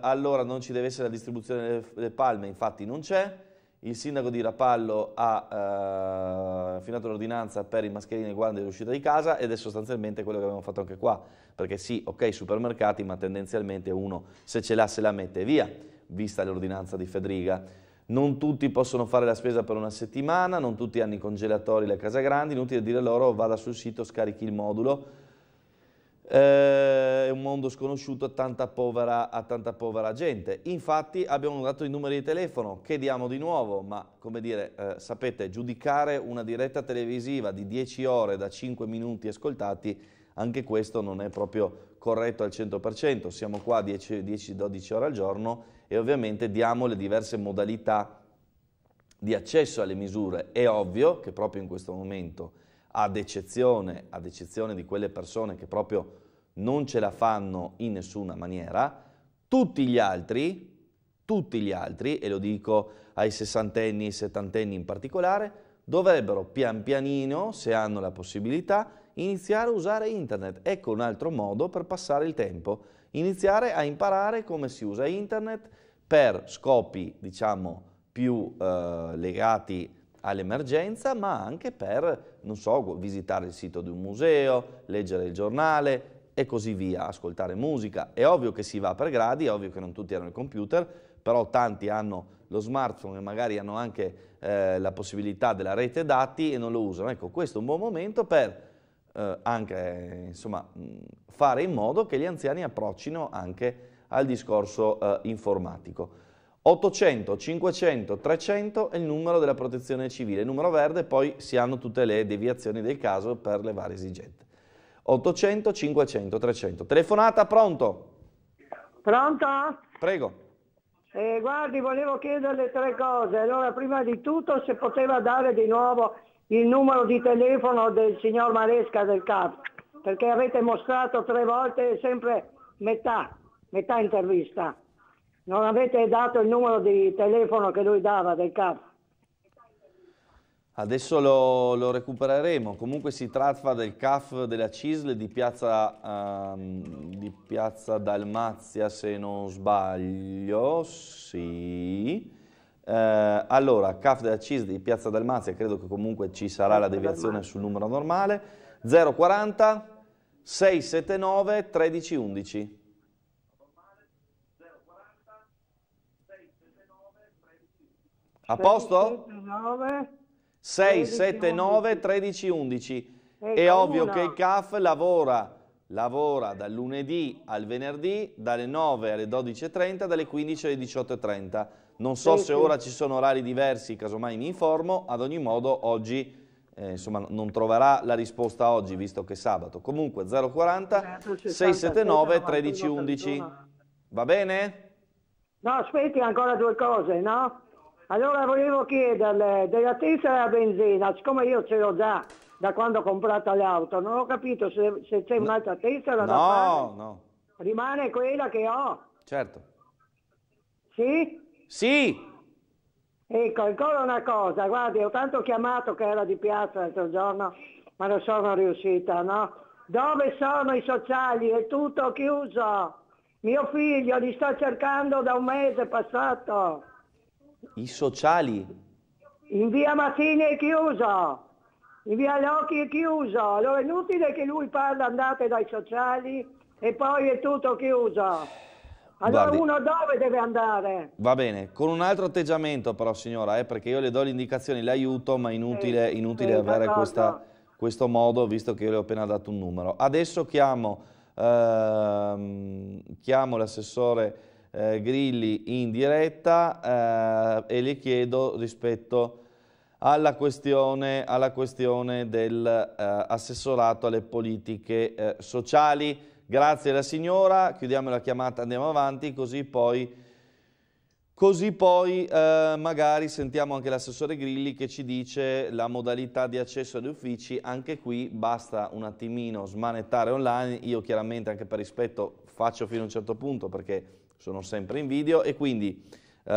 allora non ci deve essere la distribuzione delle, delle palme, infatti non c'è. Il sindaco di Rapallo ha uh, firmato l'ordinanza per i mascherini e guardie dell'uscita di casa ed è sostanzialmente quello che abbiamo fatto anche qua, perché sì, ok, supermercati, ma tendenzialmente uno se ce l'ha se la mette via, vista l'ordinanza di Fedriga. Non tutti possono fare la spesa per una settimana, non tutti hanno i congelatori, le case grandi, inutile dire loro vada sul sito, scarichi il modulo, eh, è un mondo sconosciuto a tanta, povera, a tanta povera gente. Infatti abbiamo dato i numeri di telefono, che diamo di nuovo, ma come dire, eh, sapete, giudicare una diretta televisiva di 10 ore da 5 minuti ascoltati, anche questo non è proprio corretto al 100%, siamo qua 10-12 ore al giorno e ovviamente diamo le diverse modalità di accesso alle misure. È ovvio che proprio in questo momento ad eccezione, ad eccezione di quelle persone che proprio non ce la fanno in nessuna maniera, tutti gli altri, tutti gli altri, e lo dico ai sessantenni e settantenni in particolare, dovrebbero pian pianino, se hanno la possibilità, iniziare a usare internet. Ecco un altro modo per passare il tempo, iniziare a imparare come si usa internet per scopi, diciamo, più eh, legati all'emergenza, ma anche per, non so, visitare il sito di un museo, leggere il giornale e così via, ascoltare musica. È ovvio che si va per gradi, è ovvio che non tutti hanno il computer, però tanti hanno lo smartphone e magari hanno anche eh, la possibilità della rete dati e non lo usano. Ecco, questo è un buon momento per eh, anche insomma, fare in modo che gli anziani approccino anche al discorso eh, informatico. 800, 500, 300 è il numero della protezione civile, il numero verde poi si hanno tutte le deviazioni del caso per le varie esigenze. 800, 500, 300. Telefonata, pronto? Pronto? Prego. Eh, guardi, volevo chiederle tre cose. Allora, prima di tutto, se poteva dare di nuovo il numero di telefono del signor Maresca del CAP, perché avete mostrato tre volte sempre metà, metà intervista non avete dato il numero di telefono che lui dava del CAF? Adesso lo, lo, recupereremo, comunque si tratta del CAF della CISL di piazza, um, di piazza Dalmazia se non sbaglio, sì. Eh, allora, CAF della CISL di piazza Dalmazia, credo che comunque ci sarà la deviazione sul numero normale, 040 679 1311. A posto? 679 13 11. È ovvio che il CAF lavora, lavora dal lunedì al venerdì dalle 9 alle 12.30, dalle 15 alle 18.30. Non so se ora ci sono orari diversi, casomai mi informo, ad ogni modo oggi eh, insomma non troverà la risposta oggi visto che è sabato. Comunque 040 679 1311. Va bene? No, aspetti ancora due cose, no? Allora volevo chiederle della tessera a benzina, siccome io ce l'ho già da quando ho comprato l'auto, non ho capito se, se c'è un'altra tessera no, da fare. No, no. Rimane quella che ho. Certo. Sì? Sì. Ecco, ancora una cosa, guardi, ho tanto chiamato che era di piazza l'altro giorno, ma non sono riuscita, no? Dove sono i sociali? È tutto chiuso. Mio figlio li sto cercando da un mese passato. I sociali? In via Mazzini è chiuso, in via Locchi è chiuso, allora è inutile che lui parla andate dai sociali e poi è tutto chiuso. Allora Guardi, uno dove deve andare? Va bene, con un altro atteggiamento però signora, eh, perché io le do le indicazioni, le aiuto, ma inutile, sì, inutile sì, avere questa, questo modo, visto che io le ho appena dato un numero. Adesso chiamo, ehm, chiamo l'assessore eh, Grilli in diretta eh, e le chiedo rispetto alla questione, alla questione dell'assessorato eh, alle politiche eh, sociali. Grazie alla signora, chiudiamo la chiamata, andiamo avanti, così poi, così poi eh, magari sentiamo anche l'assessore Grilli che ci dice la modalità di accesso agli uffici, anche qui basta un attimino smanettare online, io chiaramente anche per rispetto faccio fino a un certo punto perché sono sempre in video e quindi eh,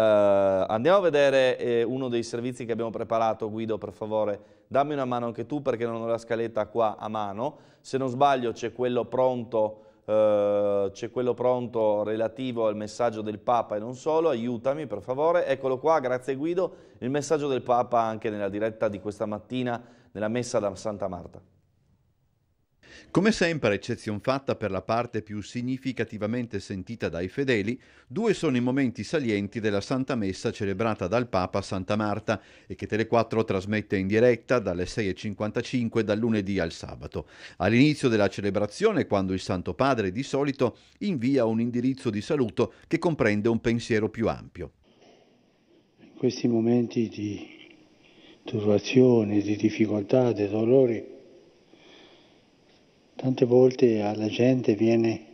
andiamo a vedere eh, uno dei servizi che abbiamo preparato, Guido per favore dammi una mano anche tu perché non ho la scaletta qua a mano, se non sbaglio c'è quello pronto, eh, c'è quello pronto relativo al messaggio del Papa e non solo, aiutami per favore, eccolo qua, grazie Guido, il messaggio del Papa anche nella diretta di questa mattina nella messa da Santa Marta. Come sempre, eccezion fatta per la parte più significativamente sentita dai fedeli, due sono i momenti salienti della Santa Messa celebrata dal Papa a Santa Marta e che Tele4 trasmette in diretta dalle 6.55 dal lunedì al sabato. All'inizio della celebrazione, quando il Santo Padre di solito invia un indirizzo di saluto che comprende un pensiero più ampio. In questi momenti di turbazione, di difficoltà, di dolori, Tante volte alla gente viene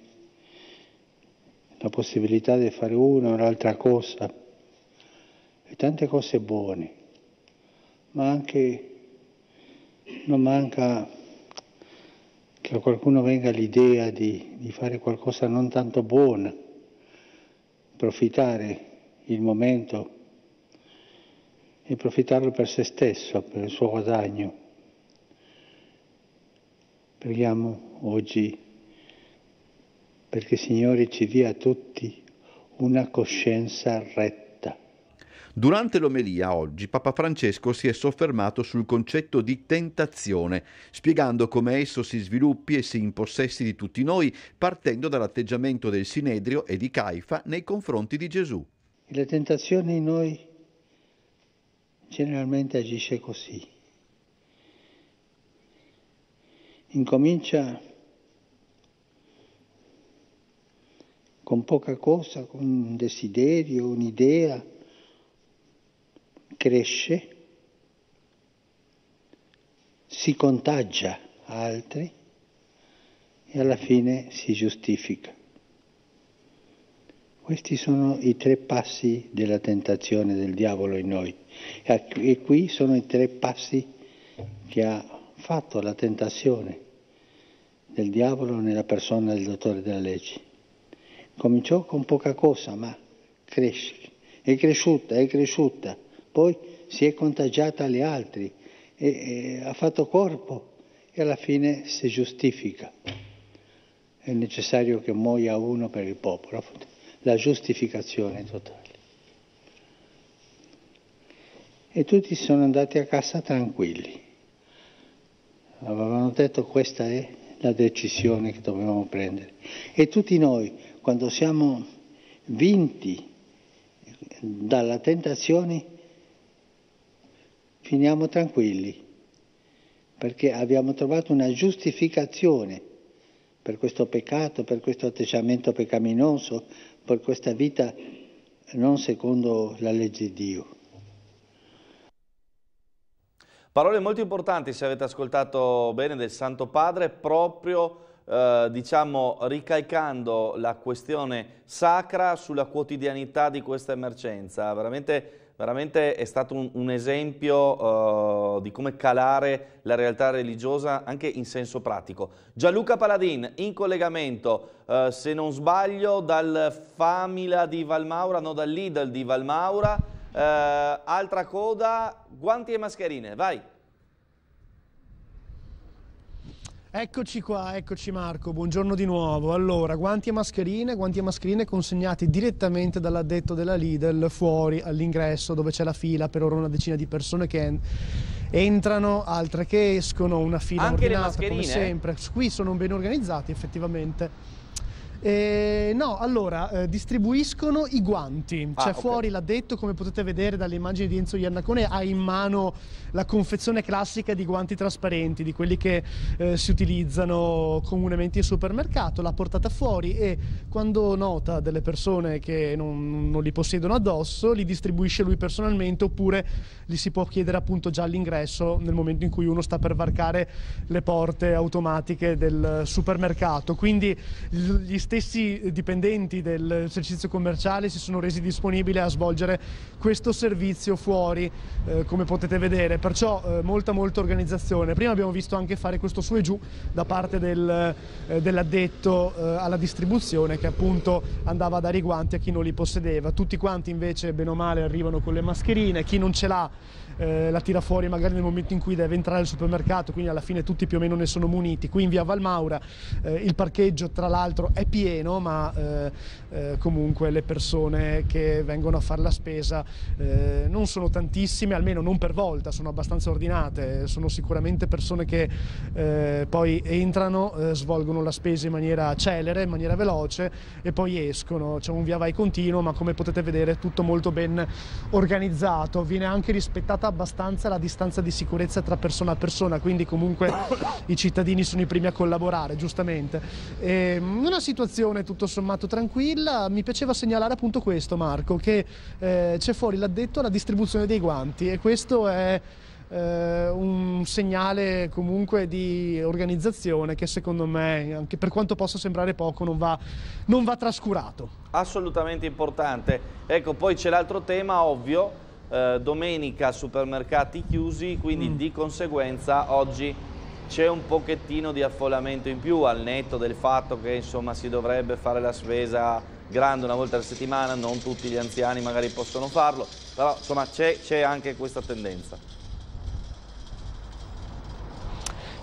la possibilità di fare una o un'altra cosa e tante cose buone, ma anche non manca che a qualcuno venga l'idea di, di fare qualcosa non tanto buona, approfittare il momento e approfittarlo per se stesso, per il suo guadagno. Preghiamo oggi perché il Signore ci dia a tutti una coscienza retta. Durante l'omelia oggi Papa Francesco si è soffermato sul concetto di tentazione, spiegando come esso si sviluppi e si impossessi di tutti noi, partendo dall'atteggiamento del Sinedrio e di Caifa nei confronti di Gesù. La tentazione in noi generalmente agisce così. Incomincia con poca cosa, con un desiderio, un'idea, cresce, si contagia altri e alla fine si giustifica. Questi sono i tre passi della tentazione del diavolo in noi e qui sono i tre passi che ha fatto la tentazione del diavolo nella persona del dottore della legge. Cominciò con poca cosa, ma cresce, è cresciuta, è cresciuta, poi si è contagiata agli altri, e, e ha fatto corpo e alla fine si giustifica. È necessario che muoia uno per il popolo, la giustificazione totale. E tutti sono andati a casa tranquilli. Avevano detto questa è la decisione che dobbiamo prendere. E tutti noi, quando siamo vinti dalla tentazione, finiamo tranquilli, perché abbiamo trovato una giustificazione per questo peccato, per questo atteggiamento peccaminoso, per questa vita non secondo la legge di Dio. Parole molto importanti, se avete ascoltato bene, del Santo Padre, proprio eh, diciamo, ricalcando la questione sacra sulla quotidianità di questa emergenza. Veramente, veramente è stato un, un esempio uh, di come calare la realtà religiosa anche in senso pratico. Gianluca Paladin, in collegamento, uh, se non sbaglio, dal Famila di Valmaura, no, dal Lidl di Valmaura, Uh, altra coda, guanti e mascherine, vai. Eccoci qua, eccoci Marco, buongiorno di nuovo. Allora, guanti e mascherine, guanti e mascherine consegnati direttamente dall'addetto della Lidl fuori all'ingresso dove c'è la fila, per ora una decina di persone che entrano, altre che escono, una fila Anche ordinata come sempre. Qui sono ben organizzati effettivamente. Eh, no, allora, eh, distribuiscono i guanti, ah, c'è okay. fuori l'addetto, come potete vedere dalle immagini di Enzo Iannacone, ha in mano la confezione classica di guanti trasparenti, di quelli che eh, si utilizzano comunemente in supermercato, l'ha portata fuori e quando nota delle persone che non, non li possiedono addosso, li distribuisce lui personalmente oppure li si può chiedere appunto già all'ingresso nel momento in cui uno sta per varcare le porte automatiche del supermercato. Quindi gli stessi stessi dipendenti dell'esercizio commerciale si sono resi disponibili a svolgere questo servizio fuori, eh, come potete vedere, perciò eh, molta molta organizzazione. Prima abbiamo visto anche fare questo su e giù da parte del, eh, dell'addetto eh, alla distribuzione che appunto andava a dare i guanti a chi non li possedeva. Tutti quanti invece bene o male arrivano con le mascherine, chi non ce l'ha eh, la tira fuori magari nel momento in cui deve entrare al supermercato, quindi alla fine tutti più o meno ne sono muniti. Qui in via Valmaura eh, il parcheggio tra l'altro è pieno, ma eh, eh comunque le persone che vengono a fare la spesa eh, non sono tantissime, almeno non per volta, sono abbastanza ordinate, sono sicuramente persone che eh, poi entrano, svolgono la spesa in maniera celere, in maniera veloce e poi escono. C'è un via vai continuo, ma come potete vedere è tutto molto ben organizzato, viene anche rispettata rispettata abbastanza la distanza di sicurezza tra persona a persona, quindi comunque i cittadini sono i primi a collaborare, giustamente. E ehm, una situazione tutto sommato tranquilla, mi piaceva segnalare appunto questo Marco, che eh, c'è fuori l'addetto alla distribuzione dei guanti e questo è eh, un segnale comunque di organizzazione che secondo me, anche per quanto possa sembrare poco, non va, non va trascurato. Assolutamente importante. Ecco, poi c'è l'altro tema ovvio, eh, domenica supermercati chiusi, quindi mm. di conseguenza oggi c'è un pochettino di affollamento in più al netto del fatto che insomma si dovrebbe fare la spesa grande una volta alla settimana, non tutti gli anziani magari possono farlo, però insomma c'è anche questa tendenza.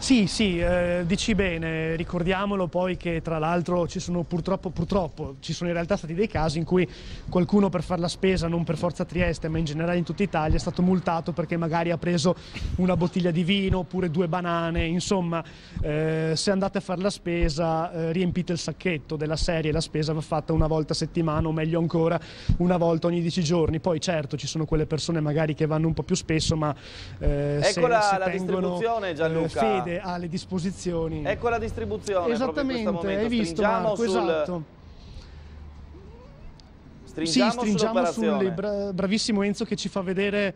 Sì, sì, eh, dici bene, ricordiamolo poi che tra l'altro ci sono purtroppo, purtroppo, ci sono in realtà stati dei casi in cui qualcuno per fare la spesa, non per forza a Trieste, ma in generale in tutta Italia, è stato multato perché magari ha preso una bottiglia di vino oppure due banane, insomma, eh, se andate a fare la spesa eh, riempite il sacchetto della serie, la spesa va fatta una volta a settimana o meglio ancora una volta ogni dieci giorni, poi certo ci sono quelle persone magari che vanno un po' più spesso, ma eh, ecco se, se la tengono, distribuzione Gianluca. Eh, fede ha le disposizioni. Ecco la distribuzione. Esattamente, hai visto Marco, sul... esatto. Stringiamo sì, stringiamo sul bra bravissimo Enzo che ci fa vedere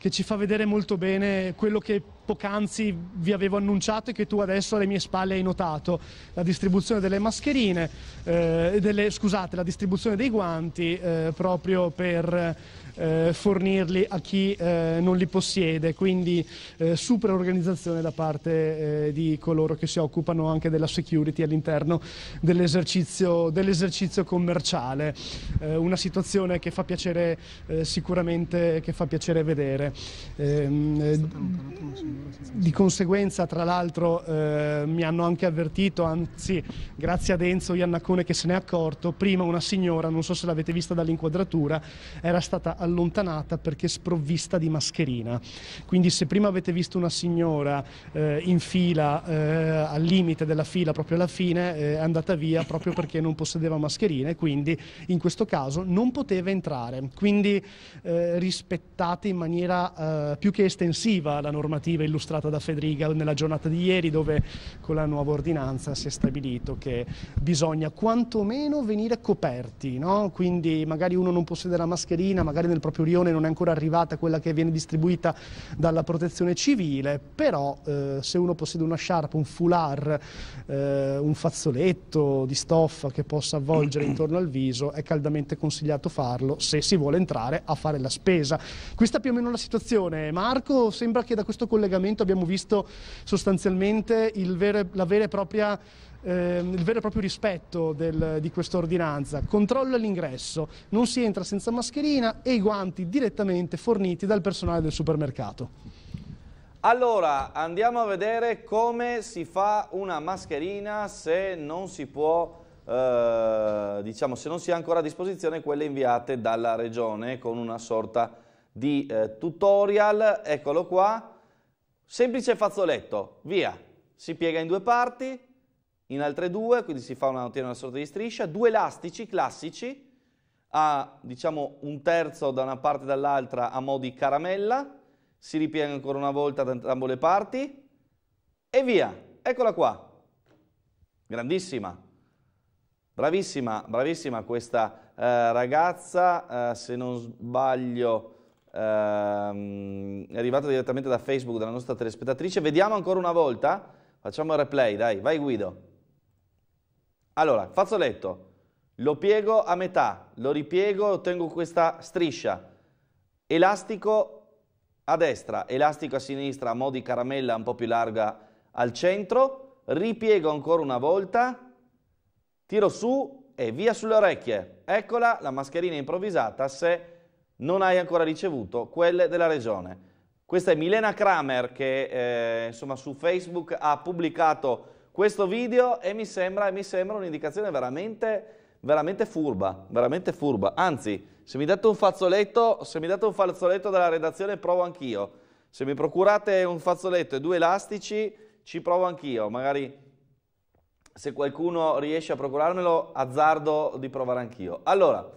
che ci fa vedere molto bene quello che poc'anzi vi avevo annunciato e che tu adesso alle mie spalle hai notato, la distribuzione delle mascherine, eh, delle, scusate, la distribuzione dei guanti eh, proprio per eh, fornirli a chi eh, non li possiede, quindi eh, super organizzazione da parte eh, di coloro che si occupano anche della security all'interno dell'esercizio, dell commerciale, eh, una situazione che fa piacere eh, sicuramente che fa piacere vedere. Ehm, di conseguenza tra l'altro mi hanno anche avvertito, anzi grazie ad Enzo Iannacone che se ne è accorto, prima una signora, non so se l'avete vista dall'inquadratura, era stata allontanata perché sprovvista di mascherina. Quindi se prima avete visto una signora eh, in fila eh, al limite della fila proprio alla fine eh, è andata via proprio perché non possedeva mascherine quindi in questo caso non poteva entrare. Quindi eh, rispettate in maniera eh, più che estensiva la normativa illustrata da Federica nella giornata di ieri dove con la nuova ordinanza si è stabilito che bisogna quantomeno venire coperti, no? quindi magari uno non possiede la mascherina, magari nel proprio rione non è ancora arrivata quella che viene distribuita dalla protezione civile, però eh, se uno possiede una sciarpa, un foulard, eh, un fazzoletto di stoffa che possa avvolgere intorno al viso è caldamente consigliato farlo se si vuole entrare a fare la spesa. Questa è più o meno la situazione. Marco, sembra che da questo collegamento abbiamo visto sostanzialmente vero, la vera e propria eh, il vero e proprio rispetto del, di questa ordinanza. Controllo all'ingresso, non si entra senza mascherina e i guanti direttamente forniti dal personale del supermercato. Allora, andiamo a vedere come si fa una mascherina se non si può eh, diciamo, se non si ha ancora a disposizione quelle inviate dalla regione con una sorta di eh, tutorial, eccolo qua, semplice fazzoletto, via, si piega in due parti, in altre due, quindi si fa una, una sorta di striscia, due elastici classici, a diciamo un terzo da una parte e dall'altra a mo' di caramella, si ripiega ancora una volta da entrambe le parti e via, eccola qua, grandissima. Bravissima, bravissima questa eh, ragazza, eh, se non sbaglio ehm, è arrivata direttamente da Facebook della nostra telespettatrice. Vediamo ancora una volta, facciamo il replay, dai, vai Guido. Allora, fazzoletto, lo piego a metà, lo ripiego, ottengo questa striscia, elastico a destra, elastico a sinistra a mo' di caramella un po' più larga al centro, ripiego ancora una volta, tiro su e via sulle orecchie. Eccola la mascherina improvvisata se non hai ancora ricevuto quelle della regione. Questa è Milena Kramer che eh, insomma, su Facebook ha pubblicato questo video e mi sembra, mi sembra un'indicazione veramente, veramente furba, veramente furba. Anzi, se mi date un fazzoletto, se mi date un fazzoletto dalla redazione provo anch'io. Se mi procurate un fazzoletto e due elastici ci provo anch'io, magari se qualcuno riesce a procurarmelo, azzardo di provare anch'io. Allora,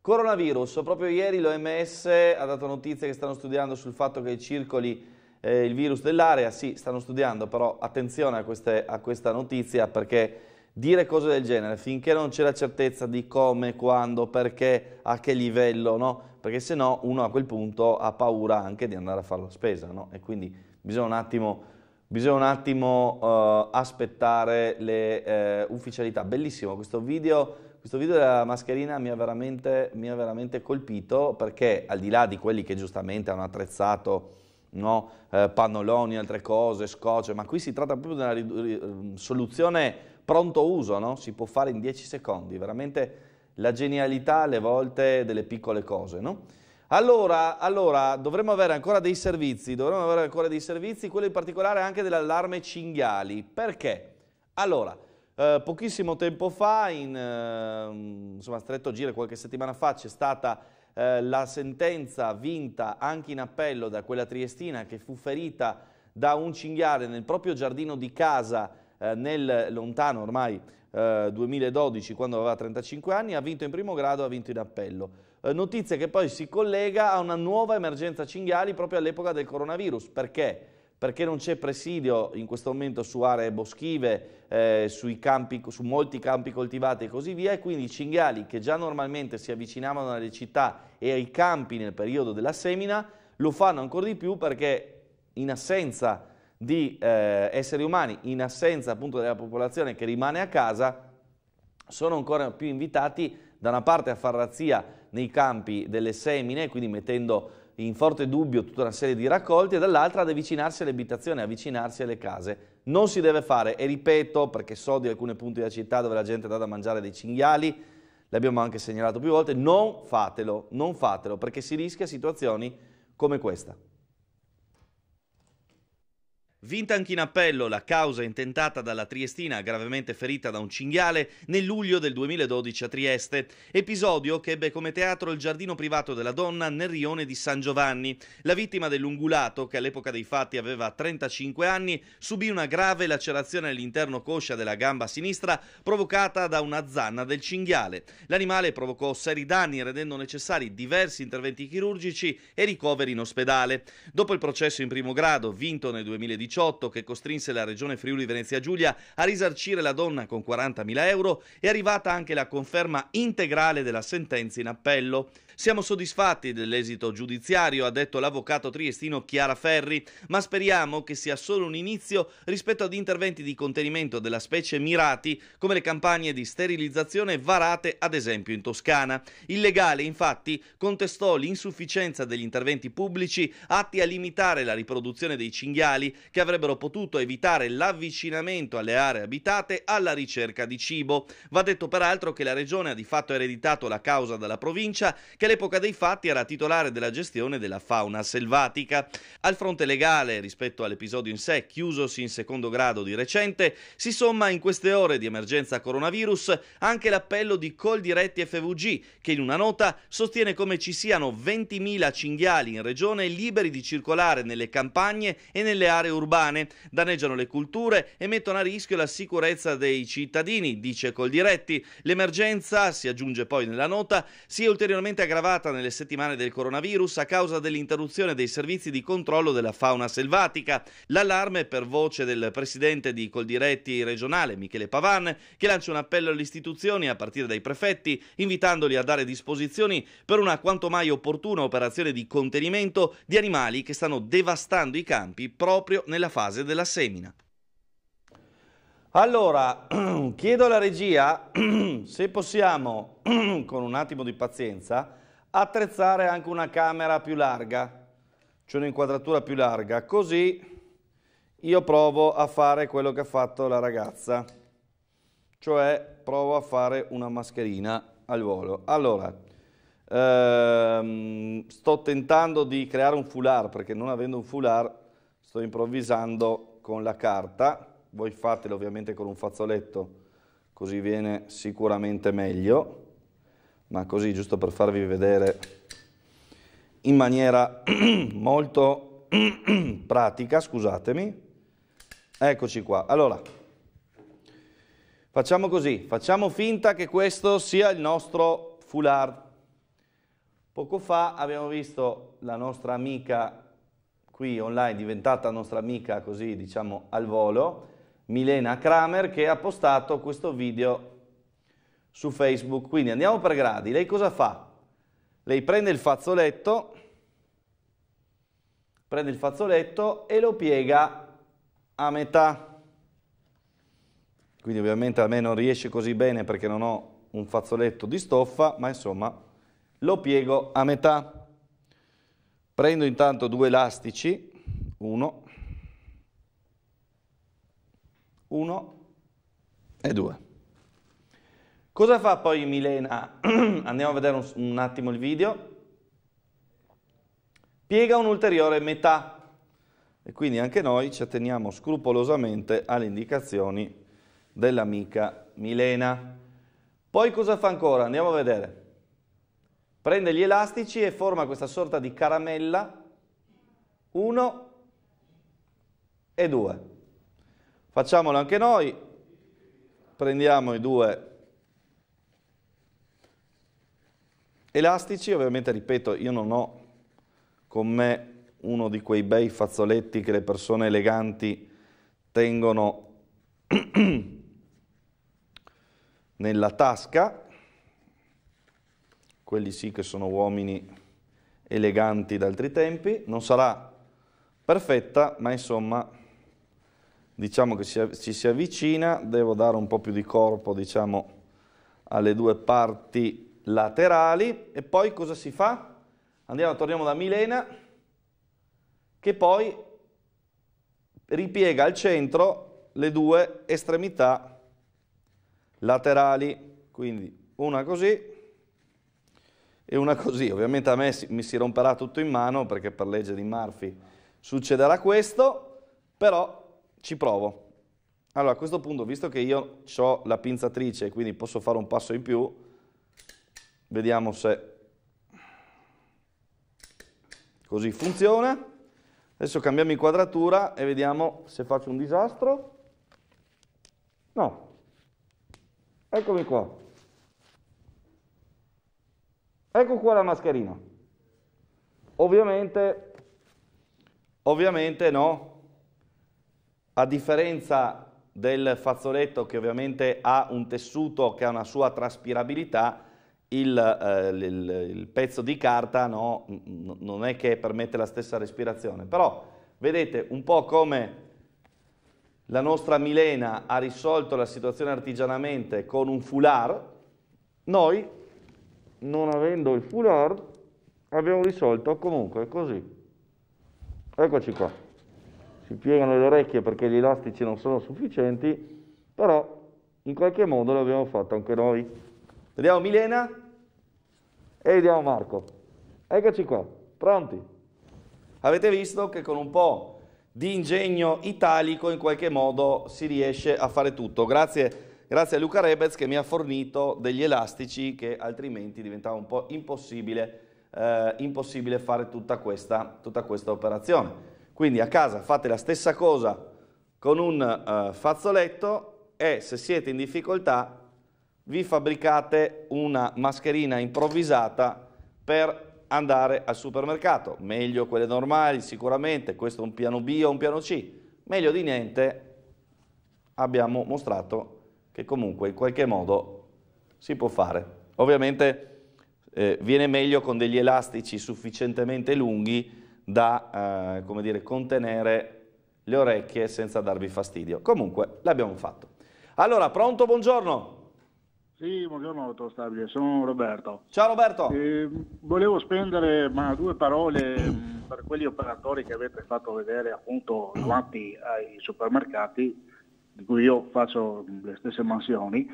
coronavirus, proprio ieri l'OMS ha dato notizia che stanno studiando sul fatto che circoli eh, il virus dell'area, sì, stanno studiando, però attenzione a, queste, a questa notizia perché dire cose del genere finché non c'è la certezza di come, quando, perché, a che livello, no? Perché se no uno a quel punto ha paura anche di andare a fare la spesa, no? E quindi bisogna un attimo Bisogna un attimo uh, aspettare le eh, ufficialità. Bellissimo questo video, questo video della mascherina mi ha, mi ha veramente colpito perché al di là di quelli che giustamente hanno attrezzato no, eh, pannoloni, altre cose, scotch, ma qui si tratta proprio di una soluzione pronto uso, no? si può fare in 10 secondi, veramente la genialità alle volte delle piccole cose. No? Allora, allora, dovremmo avere ancora dei servizi, dovremmo avere ancora dei servizi, quello in particolare anche dell'allarme cinghiali. Perché? Allora, eh, pochissimo tempo fa, in eh, insomma, stretto giro, qualche settimana fa, c'è stata eh, la sentenza vinta anche in appello da quella triestina che fu ferita da un cinghiale nel proprio giardino di casa eh, nel lontano ormai 2012, eh, quando aveva 35 anni, ha vinto in primo grado, ha vinto in appello. Eh, notizia che poi si collega a una nuova emergenza cinghiali proprio all'epoca del coronavirus. Perché? Perché non c'è presidio in questo momento su aree boschive, eh, campi, su molti campi coltivati e così via, e quindi i cinghiali che già normalmente si avvicinavano alle città e ai campi nel periodo della semina, lo fanno ancora di più perché in assenza di eh, esseri umani, in assenza appunto della popolazione che rimane a casa, sono ancora più invitati da una parte a far razzia nei campi delle semine, quindi mettendo in forte dubbio tutta una serie di raccolti, e dall'altra ad avvicinarsi alle abitazioni, avvicinarsi alle case. Non si deve fare, e ripeto, perché so di alcuni punti della città dove la gente dà da mangiare dei cinghiali, l'abbiamo anche segnalato più volte, non fatelo, non fatelo, perché si rischia situazioni come questa. Vinta anche in appello la causa intentata dalla Triestina gravemente ferita da un cinghiale nel luglio del 2012 a Trieste, episodio che ebbe come teatro il giardino privato della donna nel rione di San Giovanni. La vittima dell'ungulato, che all'epoca dei fatti aveva 35 anni, subì una grave lacerazione all'interno coscia della gamba sinistra provocata da una zanna del cinghiale. L'animale provocò seri danni rendendo necessari diversi interventi chirurgici e ricoveri in ospedale. Dopo il processo in primo grado, vinto nel 2018, 2018 che costrinse la regione Friuli Venezia Giulia a risarcire la donna con 40.000 euro, è arrivata anche la conferma integrale della sentenza in appello. Siamo soddisfatti dell'esito giudiziario, ha detto l'avvocato triestino Chiara Ferri, ma speriamo che sia solo un inizio rispetto ad interventi di contenimento della specie mirati, come le campagne di sterilizzazione varate ad esempio in Toscana. Il legale, infatti, contestò l'insufficienza degli interventi pubblici atti a limitare la riproduzione dei cinghiali che avrebbero potuto evitare l'avvicinamento alle aree abitate alla ricerca di cibo. Va detto peraltro che la regione ha di fatto ereditato la causa dalla provincia che all'epoca dei fatti era titolare della gestione della fauna selvatica. Al fronte legale, rispetto all'episodio in sé, chiusosi in secondo grado di recente, si somma in queste ore di emergenza coronavirus anche l'appello di Coldiretti FVG, che in una nota sostiene come ci siano 20.000 cinghiali in regione liberi di circolare nelle campagne e nelle aree urbane, danneggiano le culture e mettono a rischio la sicurezza dei cittadini, dice Coldiretti. L'emergenza, si aggiunge poi nella nota, si è ulteriormente aggravata aggravata nelle settimane del coronavirus a causa dell'interruzione dei servizi di controllo della fauna selvatica. L'allarme per voce del presidente di Coldiretti regionale, Michele Pavan, che lancia un appello alle istituzioni a partire dai prefetti, invitandoli a dare disposizioni per una quanto mai opportuna operazione di contenimento di animali che stanno devastando i campi proprio nella fase della semina. Allora, chiedo alla regia se possiamo, con un attimo di pazienza, attrezzare anche una camera più larga, cioè un'inquadratura più larga, così io provo a fare quello che ha fatto la ragazza, cioè provo a fare una mascherina al volo. Allora, ehm, sto tentando di creare un foulard, perché non avendo un foulard sto improvvisando con la carta, voi fatelo ovviamente con un fazzoletto, così viene sicuramente meglio ma così giusto per farvi vedere in maniera molto pratica, scusatemi. Eccoci qua. Allora, facciamo così, facciamo finta che questo sia il nostro foulard. Poco fa abbiamo visto la nostra amica qui online, diventata nostra amica così diciamo al volo, Milena Kramer, che ha postato questo video su Facebook. Quindi andiamo per gradi. Lei cosa fa? Lei prende il fazzoletto, prende il fazzoletto e lo piega a metà. Quindi ovviamente a me non riesce così bene perché non ho un fazzoletto di stoffa, ma insomma lo piego a metà. Prendo intanto due elastici, uno, uno e due. Cosa fa poi Milena? Andiamo a vedere un, un attimo il video. Piega un'ulteriore metà e quindi anche noi ci atteniamo scrupolosamente alle indicazioni dell'amica Milena. Poi cosa fa ancora? Andiamo a vedere. Prende gli elastici e forma questa sorta di caramella, uno e due. Facciamolo anche noi, prendiamo i due Elastici, ovviamente, ripeto, io non ho con me uno di quei bei fazzoletti che le persone eleganti tengono nella tasca, quelli sì che sono uomini eleganti d'altri tempi, non sarà perfetta, ma insomma diciamo che ci si avvicina, devo dare un po' più di corpo diciamo alle due parti laterali e poi cosa si fa? Andiamo, torniamo da Milena che poi ripiega al centro le due estremità laterali, quindi una così e una così. Ovviamente a me mi si romperà tutto in mano perché per legge di Murphy succederà questo, però ci provo. Allora a questo punto, visto che io ho la pinzatrice e quindi posso fare un passo in più, vediamo se così funziona. Adesso cambiamo inquadratura e vediamo se faccio un disastro. No. Eccomi qua. Ecco qua la mascherina. Ovviamente, ovviamente no, a differenza del fazzoletto che ovviamente ha un tessuto che ha una sua traspirabilità, il, eh, il, il pezzo di carta no, non è che permette la stessa respirazione, però vedete un po' come la nostra Milena ha risolto la situazione artigianamente con un foulard, noi, non avendo il foulard, abbiamo risolto comunque così. Eccoci qua si piegano le orecchie perché gli elastici non sono sufficienti, però in qualche modo l'abbiamo fatto anche noi. Vediamo Milena e vediamo Marco. Eccoci qua, pronti? Avete visto che con un po' di ingegno italico in qualche modo si riesce a fare tutto. Grazie, grazie a Luca Rebez che mi ha fornito degli elastici che altrimenti diventava un po' impossibile, eh, impossibile fare tutta questa, tutta questa operazione. Quindi a casa fate la stessa cosa con un uh, fazzoletto e se siete in difficoltà vi fabbricate una mascherina improvvisata per andare al supermercato. Meglio quelle normali sicuramente, questo è un piano B o un piano C. Meglio di niente abbiamo mostrato che comunque in qualche modo si può fare. Ovviamente eh, viene meglio con degli elastici sufficientemente lunghi da eh, dire, contenere le orecchie senza darvi fastidio. Comunque l'abbiamo fatto. Allora, pronto? Buongiorno. Sì, buongiorno dottor Stabile, sono Roberto. Ciao Roberto. Eh, volevo spendere ma, due parole per quegli operatori che avete fatto vedere appunto davanti ai supermercati, di cui io faccio le stesse mansioni,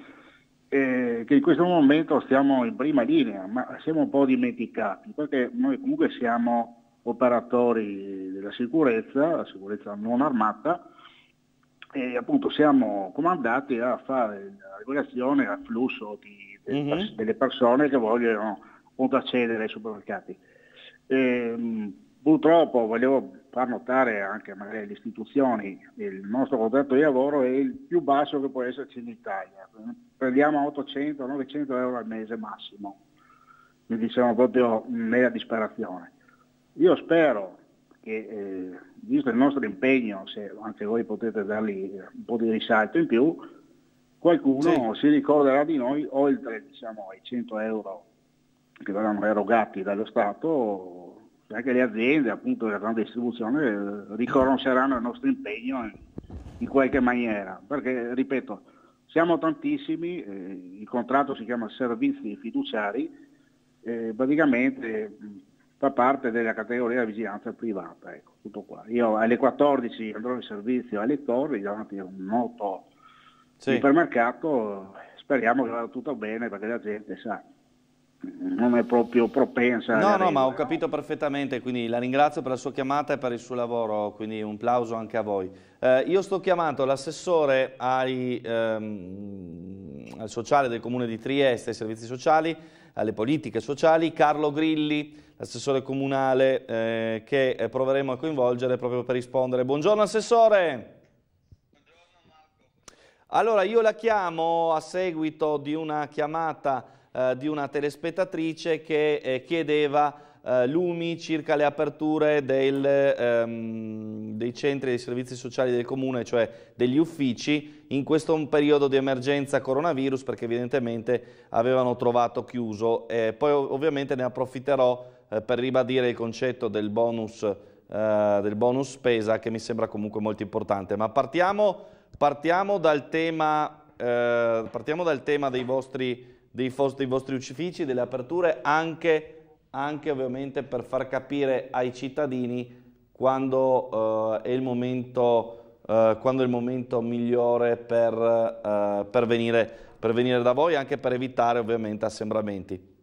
eh, che in questo momento stiamo in prima linea, ma siamo un po' dimenticati, perché noi comunque siamo operatori della sicurezza, la sicurezza non armata, e appunto siamo comandati a fare la regolazione al flusso di, de, mm-hmm. delle persone che vogliono appunto accedere ai supermercati. E, purtroppo volevo far notare anche magari alle istituzioni il nostro contratto di lavoro è il più basso che può esserci in Italia. Prendiamo 800-900 euro al mese massimo, quindi siamo proprio nella disperazione. Io spero che, eh, visto il nostro impegno, se anche voi potete dargli un po' di risalto in più, qualcuno sì. si ricorderà di noi oltre diciamo, ai 100 euro che verranno erogati dallo Stato, anche le aziende appunto della grande distribuzione eh, riconosceranno il nostro impegno in, in, qualche maniera, perché ripeto, siamo tantissimi, eh, il contratto si chiama servizi fiduciari, eh, praticamente fa parte della categoria vigilanza privata, ecco, tutto qua. Io alle 14 andrò in servizio alle torri davanti a un noto sì. supermercato, speriamo che vada tutto bene perché la gente sa, non è proprio propensa. No, no, ma ho capito perfettamente, quindi la ringrazio per la sua chiamata e per il suo lavoro, quindi un plauso anche a voi. Eh, io sto chiamando l'assessore ehm, al sociale del comune di Trieste, ai servizi sociali, alle politiche sociali, Carlo Grilli, l'assessore comunale eh, che eh, proveremo a coinvolgere proprio per rispondere. Buongiorno Assessore! Allora io la chiamo a seguito di una chiamata eh, di una telespettatrice che eh, chiedeva eh, lumi circa le aperture del, ehm, dei centri dei servizi sociali del comune, cioè degli uffici, in questo periodo di emergenza coronavirus perché evidentemente avevano trovato chiuso. Eh, poi ovviamente ne approfitterò eh, per ribadire il concetto del bonus, eh, del bonus spesa che mi sembra comunque molto importante. Ma partiamo, partiamo, dal, tema, eh, partiamo dal tema dei vostri, dei, dei vostri uffici, delle aperture, anche anche ovviamente per far capire ai cittadini quando, eh, è, il momento, eh, quando è il momento migliore per, eh, per, venire, per, venire, da voi, anche per evitare ovviamente assembramenti.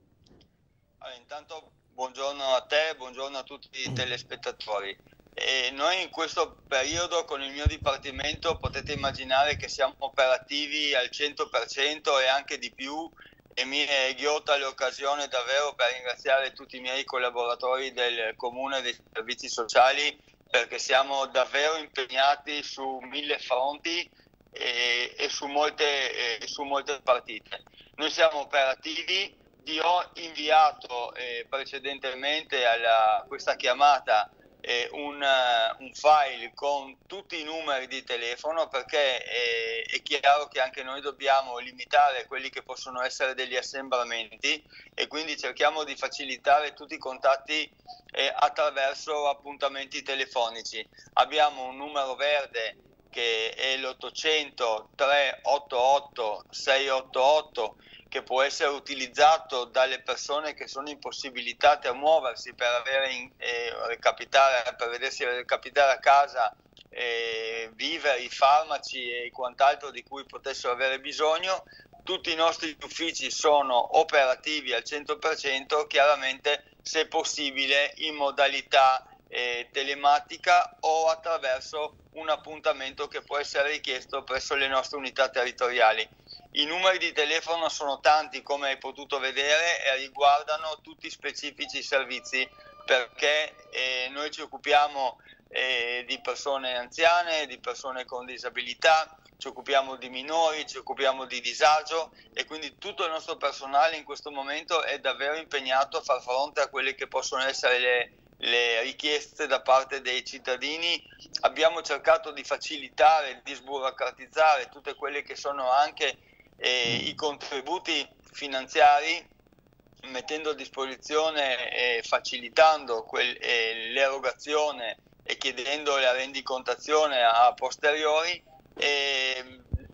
Allora, intanto buongiorno a te, buongiorno a tutti i telespettatori. E noi in questo periodo con il mio dipartimento potete immaginare che siamo operativi al 100% e anche di più e mi è ghiotta l'occasione davvero per ringraziare tutti i miei collaboratori del comune dei servizi sociali perché siamo davvero impegnati su mille fronti e, e su, molte, e su molte partite. Noi siamo operativi, vi ho inviato eh, precedentemente a questa chiamata eh, un, un, file con tutti i numeri di telefono perché è, è, chiaro che anche noi dobbiamo limitare quelli che possono essere degli assembramenti e quindi cerchiamo di facilitare tutti i contatti eh, attraverso appuntamenti telefonici. Abbiamo un numero verde che è l'800 388 688 che può essere utilizzato dalle persone che sono impossibilitate a muoversi per, avere in, eh, recapitare, per vedersi recapitare a casa eh, viveri, farmaci e quant'altro di cui potessero avere bisogno. Tutti i nostri uffici sono operativi al 100%, chiaramente se possibile in modalità eh, telematica o attraverso un appuntamento che può essere richiesto presso le nostre unità territoriali. I numeri di telefono sono tanti, come hai potuto vedere, e riguardano tutti specifici servizi perché eh, noi ci occupiamo eh, di persone anziane, di persone con disabilità, ci occupiamo di minori, ci occupiamo di disagio e quindi tutto il nostro personale in questo momento è davvero impegnato a far fronte a quelle che possono essere le, le richieste da parte dei cittadini. Abbiamo cercato di facilitare, di sburocratizzare tutte quelle che sono anche eh, i contributi finanziari mettendo a disposizione e facilitando quel, l'erogazione e chiedendo la rendicontazione a posteriori.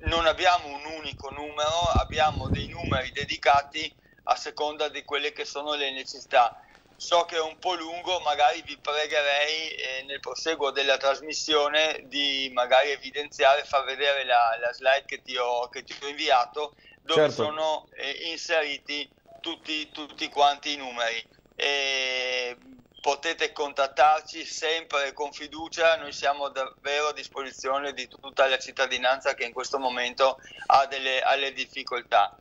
Non abbiamo un unico numero, abbiamo dei numeri dedicati a seconda di quelle che sono le necessità so che è un po' lungo, magari vi pregherei eh, nel proseguo della trasmissione di magari evidenziare, far vedere la, la slide che ti, ho, che ti, ho, inviato, dove certo. sono eh, inseriti tutti, tutti, quanti i numeri. E potete contattarci sempre con fiducia, noi siamo davvero a disposizione di tutta la cittadinanza che in questo momento ha delle, ha delle difficoltà.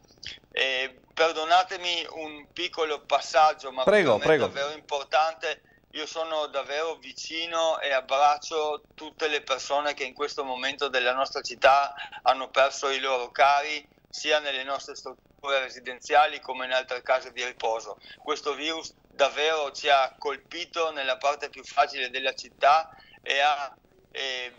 Eh, perdonatemi un piccolo passaggio, ma prego, prego. davvero importante. Io sono davvero vicino e abbraccio tutte le persone che in questo momento della nostra città hanno perso i loro cari, sia nelle nostre strutture residenziali come in altre case di riposo. Questo virus davvero ci ha colpito nella parte più fragile della città e ha, e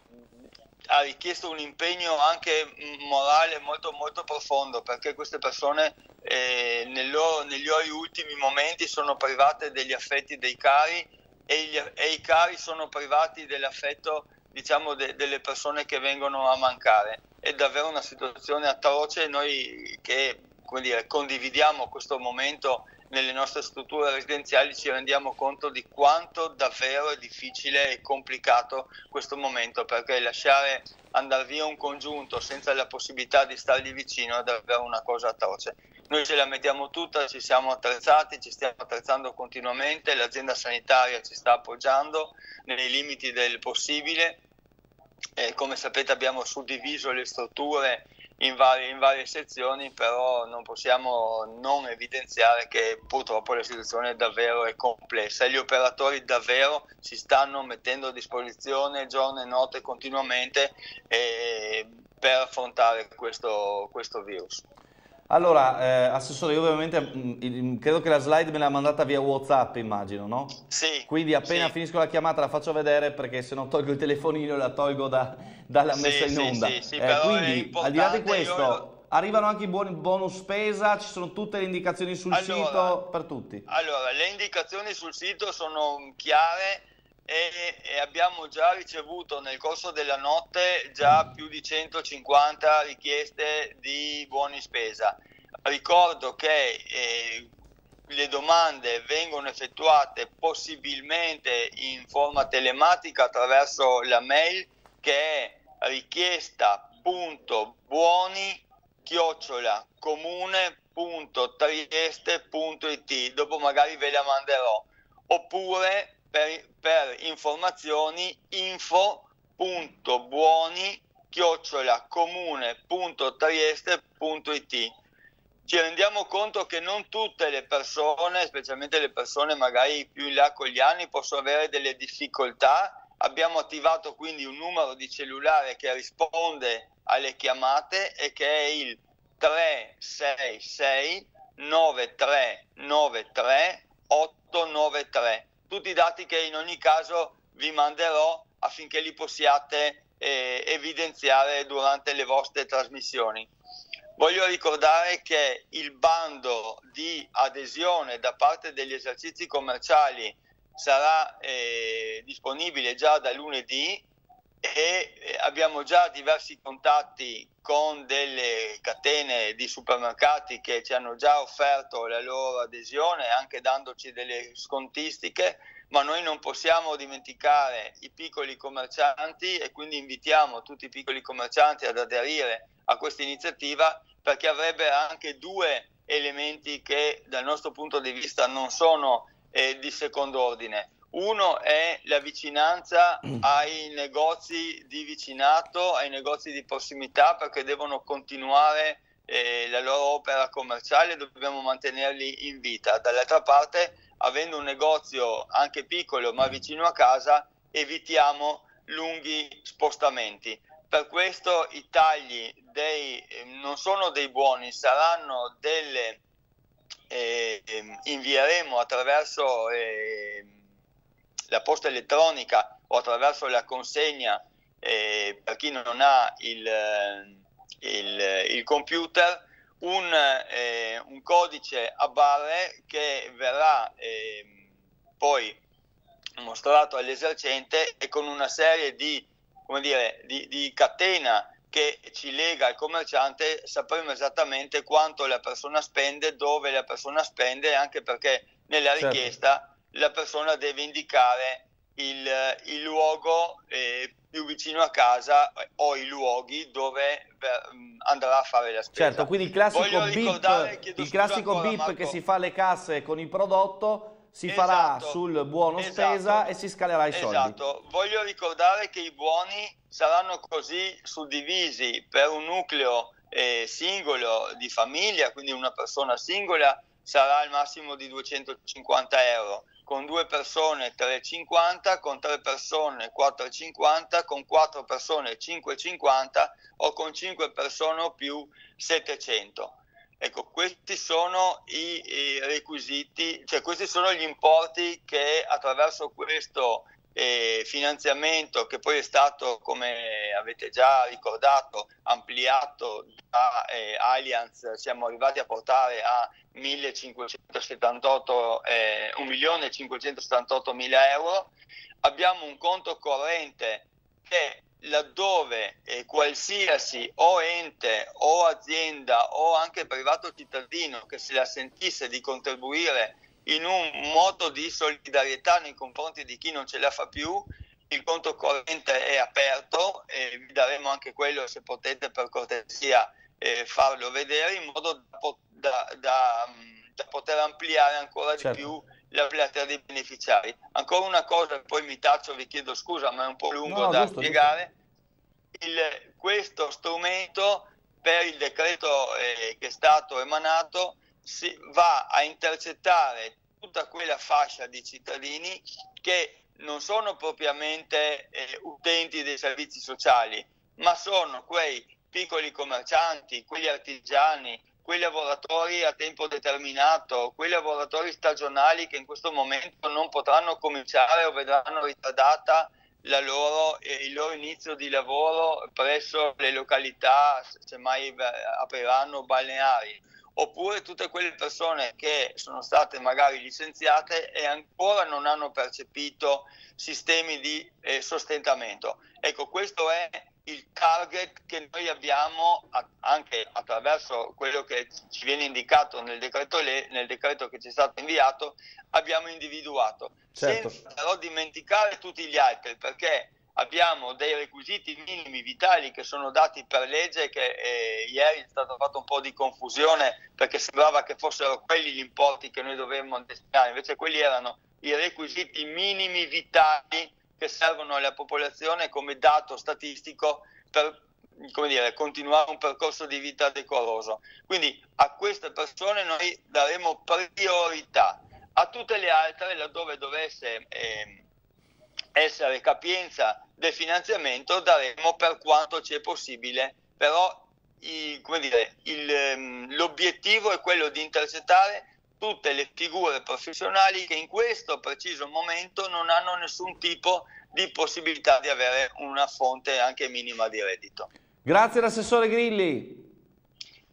ha richiesto un impegno anche morale molto, molto profondo perché queste persone eh, nel loro, negli loro ultimi momenti sono private degli affetti dei cari e, gli, e i cari sono privati dell'affetto diciamo, de, delle persone che vengono a mancare. È davvero una situazione atroce noi che dire, condividiamo questo momento nelle nostre strutture residenziali ci rendiamo conto di quanto davvero è difficile e complicato questo momento perché lasciare andare via un congiunto senza la possibilità di stargli vicino è davvero una cosa atroce. Noi ce la mettiamo tutta, ci siamo attrezzati, ci stiamo attrezzando continuamente, l'azienda sanitaria ci sta appoggiando nei limiti del possibile. E come sapete abbiamo suddiviso le strutture in varie, in varie, sezioni, però non possiamo non evidenziare che purtroppo la situazione davvero è complessa e gli operatori davvero si stanno mettendo a disposizione giorno e notte continuamente eh, per affrontare questo, questo virus. Allora, eh, Assessore, io ovviamente mh, mm, credo che la slide me l'ha mandata via Whatsapp, immagino, no? Sì. Quindi appena sì. finisco la chiamata la faccio vedere perché se non tolgo il telefonino la tolgo da, dalla sì, messa in onda. Sì, sì, eh, quindi, al di là di questo, io... arrivano anche i buoni bonus spesa, ci sono tutte le indicazioni sul allora, sito per tutti. Allora, le indicazioni sul sito sono chiare e, abbiamo già ricevuto nel corso della notte già più di 150 richieste di buoni spesa. Ricordo che eh, le domande vengono effettuate possibilmente in forma telematica attraverso la mail che è richiesta.buoni chiocciola comune.trieste.it dopo magari ve la manderò oppure per, per informazioni info.buoni chiocciolacomune.trieste.it ci rendiamo conto che non tutte le persone, specialmente le persone magari più in là con gli anni, possono avere delle difficoltà. Abbiamo attivato quindi un numero di cellulare che risponde alle chiamate e che è il 366 9393 893. Tutti i dati che in ogni caso vi manderò affinché li possiate eh, evidenziare durante le vostre trasmissioni. Voglio ricordare che il bando di adesione da parte degli esercizi commerciali sarà eh, disponibile già da lunedì e eh, abbiamo già diversi contatti con delle catene di supermercati che ci hanno già offerto la loro adesione anche dandoci delle scontistiche ma noi non possiamo dimenticare i piccoli commercianti e quindi invitiamo tutti i piccoli commercianti ad aderire a questa iniziativa perché avrebbe anche due elementi che dal nostro punto di vista non sono eh, di secondo ordine. Uno è la vicinanza ai negozi di vicinato, ai negozi di prossimità perché devono continuare eh, la loro opera commerciale, dobbiamo mantenerli in vita. Dall'altra parte avendo un negozio anche piccolo ma vicino a casa, evitiamo lunghi spostamenti. Per questo i tagli dei, non sono dei buoni, saranno delle, eh, invieremo attraverso eh, la posta elettronica o attraverso la consegna eh, per chi non ha il, il, il computer un, eh, un codice a barre che verrà eh, poi mostrato all'esercente e con una serie di, come dire, di, di catena che ci lega al commerciante sapremo esattamente quanto la persona spende, dove la persona spende, anche perché nella certo. richiesta certo. la persona deve indicare il, il luogo eh, più vicino a casa eh, o i luoghi dove mm, andrà a fare la spesa. Certo, quindi il classico bip, il classico bip che si fa alle casse con il prodotto si esatto, farà sul buono esatto, spesa e si scalerà i soldi. Esatto, voglio ricordare che i buoni saranno così suddivisi per un nucleo eh, singolo di famiglia, quindi una persona singola sarà al massimo di 250 euro con due persone 3,50, con tre persone 4,50, con quattro persone 5,50 o con cinque persone o più 700. Ecco, questi sono i, i, requisiti, cioè questi sono gli importi che attraverso questo eh, finanziamento che poi è stato, come avete già ricordato, ampliato da eh, Allianz, siamo arrivati a portare a 1.578, eh, 1.578.000 euro. Abbiamo un conto corrente che laddove eh, qualsiasi o ente o azienda o anche privato cittadino che se la sentisse di contribuire in un modo di solidarietà nei confronti di chi non ce la fa più, il conto corrente è aperto e vi daremo anche quello se potete per cortesia eh, farlo vedere in modo da, da, da, da poter ampliare ancora certo. di più la platea dei beneficiari. Ancora una cosa, poi mi taccio, vi chiedo scusa, ma è un po' lungo no, da giusto, spiegare. Il, questo strumento per il decreto eh, che è stato emanato si va a intercettare tutta quella fascia di cittadini che non sono propriamente eh, utenti dei servizi sociali, ma sono quei piccoli commercianti, quegli artigiani, quei lavoratori a tempo determinato, quei lavoratori stagionali che in questo momento non potranno cominciare o vedranno ritardata loro, eh, il loro inizio di lavoro presso le località, se mai apriranno balneari oppure tutte quelle persone che sono state magari licenziate e ancora non hanno percepito sistemi di eh, sostentamento. Ecco, questo è il target che noi abbiamo anche attraverso quello che ci viene indicato nel decreto, nel decreto che ci è stato inviato, abbiamo individuato, certo. senza però dimenticare tutti gli altri, perché abbiamo dei requisiti minimi vitali che sono dati per legge che eh, ieri è stato fatto un po' di confusione perché sembrava che fossero quelli gli importi che noi dovevamo destinare, invece quelli erano i requisiti minimi vitali che servono alla popolazione come dato statistico per come dire, continuare un percorso di vita decoroso. Quindi a queste persone noi daremo priorità, a tutte le altre laddove dovesse eh, essere capienza del finanziamento daremo per quanto ci è possibile, però i, dire, il, ehm, l'obiettivo è quello di intercettare tutte le figure professionali che in questo preciso momento non hanno nessun tipo di possibilità di avere una fonte anche minima di reddito. Grazie all'assessore Grilli.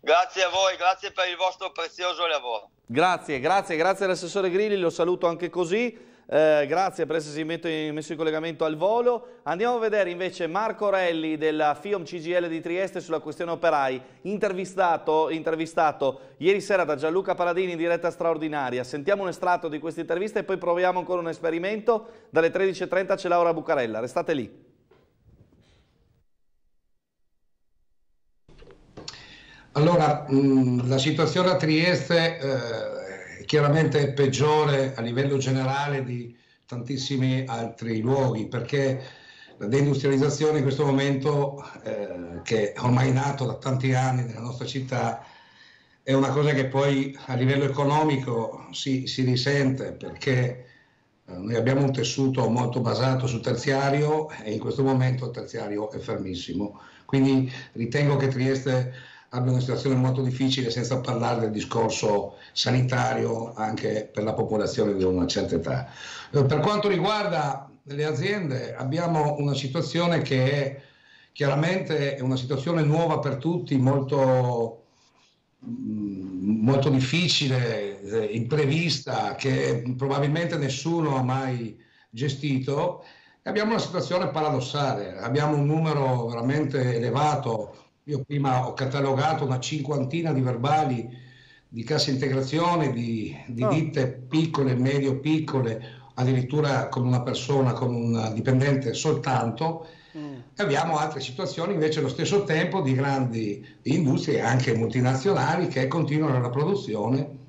Grazie a voi, grazie per il vostro prezioso lavoro. Grazie, grazie, grazie all'assessore Grilli, lo saluto anche così. Eh, grazie per essersi messo in collegamento al volo. Andiamo a vedere invece Marco Relli della FIOM CGL di Trieste sulla questione operai, intervistato, intervistato ieri sera da Gianluca Paladini in diretta straordinaria. Sentiamo un estratto di questa intervista e poi proviamo ancora un esperimento. Dalle 13.30 c'è Laura Bucarella, restate lì. Allora, mh, la situazione a Trieste eh, chiaramente è peggiore a livello generale di tantissimi altri luoghi perché la deindustrializzazione in questo momento, eh, che è ormai nato da tanti anni nella nostra città, è una cosa che poi a livello economico si, si risente perché eh, noi abbiamo un tessuto molto basato sul terziario e in questo momento il terziario è fermissimo. Quindi ritengo che Trieste abbia una situazione molto difficile senza parlare del discorso sanitario anche per la popolazione di una certa età. Eh, per quanto riguarda le aziende abbiamo una situazione che è chiaramente una situazione nuova per tutti, molto, mm, molto difficile, eh, imprevista, che probabilmente nessuno ha mai gestito. Abbiamo una situazione paradossale, abbiamo un numero veramente elevato io prima ho catalogato una cinquantina di verbali di cassa integrazione, di, di oh. ditte piccole, medio piccole, addirittura con una persona, con un dipendente soltanto. Mm. E abbiamo altre situazioni invece allo stesso tempo di grandi industrie, anche multinazionali, che continuano la produzione.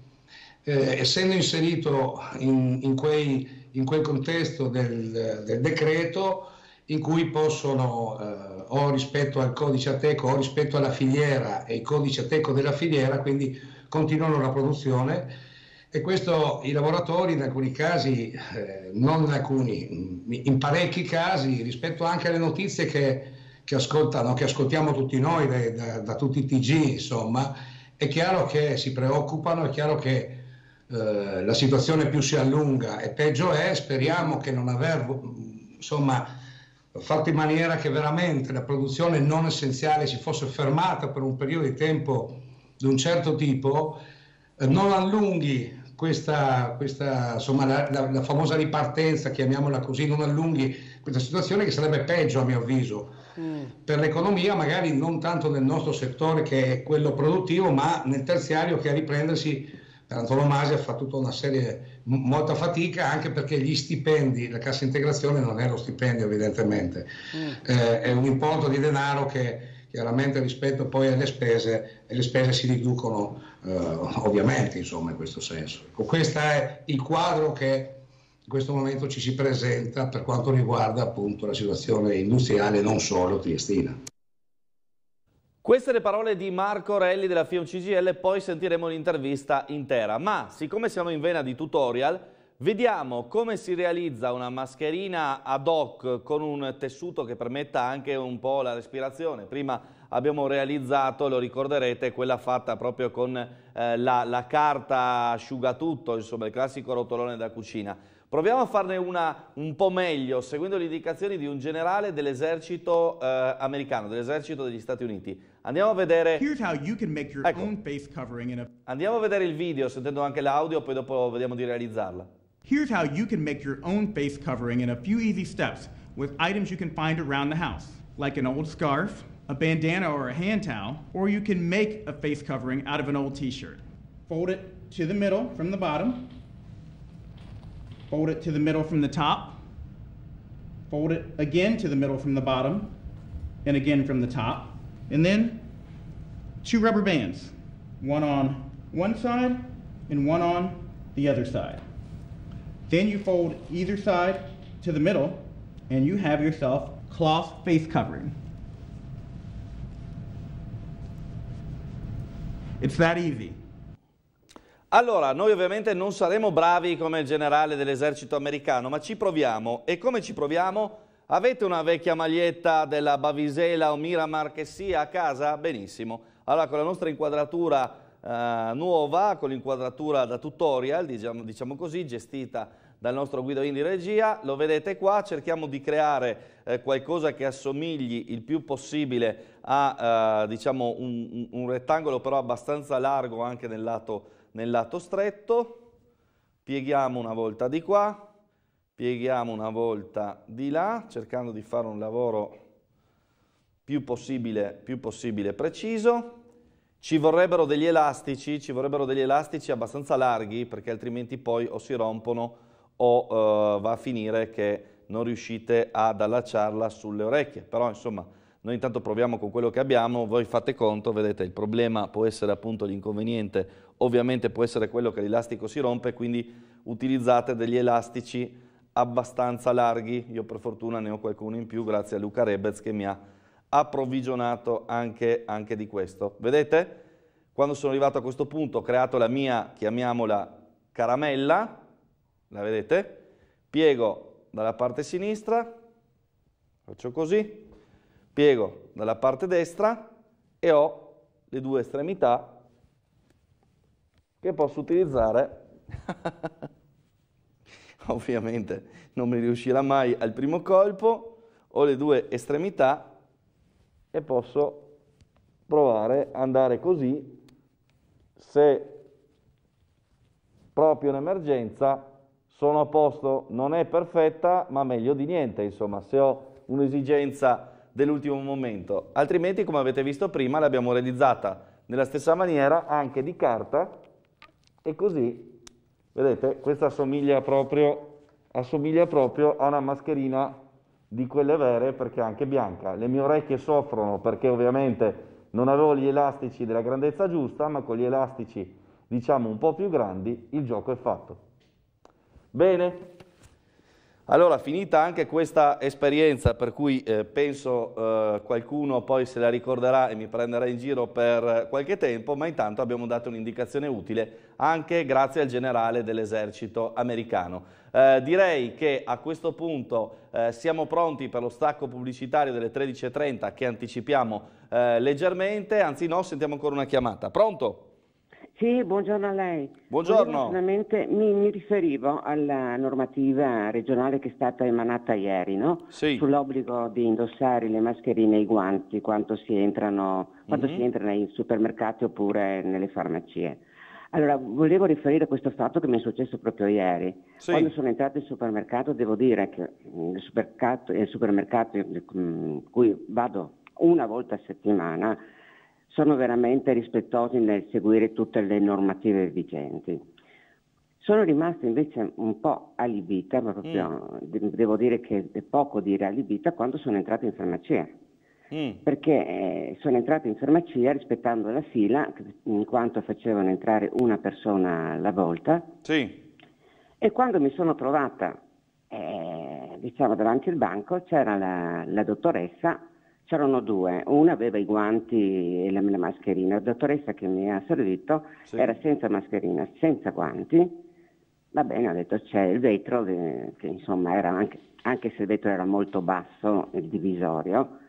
Eh, essendo inserito in, in, quei, in quel contesto del, del decreto, in cui possono, eh, o rispetto al codice ATECO o rispetto alla filiera e i codici ATECO della filiera, quindi continuano la produzione. E questo i lavoratori in alcuni casi, eh, non in alcuni, in parecchi casi, rispetto anche alle notizie che, che, ascoltano, che ascoltiamo tutti noi da, da, da, tutti i TG, insomma, è chiaro che si preoccupano, è chiaro che eh, la situazione più si allunga e peggio è, speriamo che non aver, insomma, fatto in maniera che veramente la produzione non essenziale si fosse fermata per un periodo di tempo di un certo tipo, eh, non allunghi questa, questa insomma, la, la, la, famosa ripartenza, chiamiamola così, non allunghi questa situazione che sarebbe peggio a mio avviso mm. per l'economia, magari non tanto nel nostro settore che è quello produttivo, ma nel terziario che a riprendersi antonomasia fa tutta una serie, molta fatica anche perché gli stipendi, la cassa integrazione non è lo stipendio evidentemente, mm. eh, è un importo di denaro che chiaramente rispetto poi alle spese, e le spese si riducono eh, ovviamente insomma in questo senso. Ecco, questo è il quadro che in questo momento ci si presenta per quanto riguarda appunto la situazione industriale non solo triestina. Queste le parole di Marco Relli della FIOM CGL, poi sentiremo l'intervista intera. Ma siccome siamo in vena di tutorial, vediamo come si realizza una mascherina ad hoc con un tessuto che permetta anche un po' la respirazione. Prima abbiamo realizzato, lo ricorderete, quella fatta proprio con eh, la, la carta asciugatutto, insomma il classico rotolone da cucina. Proviamo a farne una un po' meglio, seguendo le indicazioni di un generale dell'esercito eh, americano, dell'esercito degli Stati Uniti. Andiamo a vedere... Ecco. Andiamo a vedere il video, sentendo anche l'audio, poi dopo vediamo di realizzarla. Here's how you can make your own face covering in a few easy steps with items you can find around the house, like an old scarf, a bandana or a hand towel, or you can make a face covering out of an old t-shirt. Fold it to the middle from the bottom, Fold it to the middle from the top. Fold it again to the middle from the bottom and again from the top. And then two rubber bands, one on one side and one on the other side. Then you fold either side to the middle and you have yourself cloth face covering. It's that easy. Allora, noi ovviamente non saremo bravi come il generale dell'esercito americano, ma ci proviamo. E come ci proviamo? Avete una vecchia maglietta della Bavisela o Miramar che sia a casa? Benissimo. Allora, con la nostra inquadratura eh, nuova, con l'inquadratura da tutorial, diciamo, diciamo, così, gestita dal nostro Guido Indi Regia, lo vedete qua, cerchiamo di creare eh, qualcosa che assomigli il più possibile a eh, diciamo un, un, rettangolo però abbastanza largo anche nel lato nel lato stretto, pieghiamo una volta di qua, pieghiamo una volta di là, cercando di fare un lavoro più possibile, più possibile preciso. Ci vorrebbero degli elastici, ci vorrebbero degli elastici abbastanza larghi perché altrimenti poi o si rompono o uh, va a finire che non riuscite ad allacciarla sulle orecchie. Però insomma noi intanto proviamo con quello che abbiamo, voi fate conto, vedete il problema può essere appunto l'inconveniente ovviamente può essere quello che l'elastico si rompe, quindi utilizzate degli elastici abbastanza larghi, io per fortuna ne ho qualcuno in più grazie a Luca Rebez che mi ha approvvigionato anche, anche di questo. Vedete? Quando sono arrivato a questo punto ho creato la mia, chiamiamola caramella, la vedete? Piego dalla parte sinistra, faccio così, piego dalla parte destra e ho le due estremità che posso utilizzare, ovviamente non mi riuscirà mai al primo colpo, ho le due estremità e posso provare ad andare così. Se proprio in emergenza sono a posto, non è perfetta ma meglio di niente, insomma se ho un'esigenza dell'ultimo momento, altrimenti come avete visto prima l'abbiamo realizzata nella stessa maniera anche di carta e così, vedete, questa assomiglia proprio, assomiglia proprio a una mascherina di quelle vere perché è anche bianca. Le mie orecchie soffrono perché ovviamente non avevo gli elastici della grandezza giusta, ma con gli elastici diciamo un po' più grandi il gioco è fatto. Bene, allora, finita anche questa esperienza, per cui eh, penso eh, qualcuno poi se la ricorderà e mi prenderà in giro per qualche tempo, ma intanto abbiamo dato un'indicazione utile anche grazie al generale dell'esercito americano. Eh, direi che a questo punto eh, siamo pronti per lo stacco pubblicitario delle 13.30 che anticipiamo eh, leggermente, anzi no, sentiamo ancora una chiamata. Pronto? Sì, buongiorno a lei. Buongiorno. Mi, mi, riferivo alla normativa regionale che è stata emanata ieri, no? Sì. Sull'obbligo di indossare le mascherine e i guanti quando si, entrano, quando mm-hmm. si entra nei supermercati oppure nelle farmacie. Allora, volevo riferire a questo fatto che mi è successo proprio ieri. Sì. Quando sono entrato in supermercato, devo dire che il supermercato, il supermercato in cui vado una volta a settimana, sono veramente rispettosi nel seguire tutte le normative vigenti. Sono rimasta invece un po' allibita, ma proprio mm. devo dire che è poco dire allibita, quando sono entrata in farmacia. Mm. Perché eh, sono entrata in farmacia rispettando la fila, in quanto facevano entrare una persona alla volta. Sì. E quando mi sono trovata eh, diciamo davanti al banco c'era la, la dottoressa C'erano due, una aveva i guanti e la, la mascherina, la dottoressa che mi ha servito sì. era senza mascherina, senza guanti, va bene, ho detto c'è il vetro, che, che insomma era anche, anche, se il vetro era molto basso, il divisorio,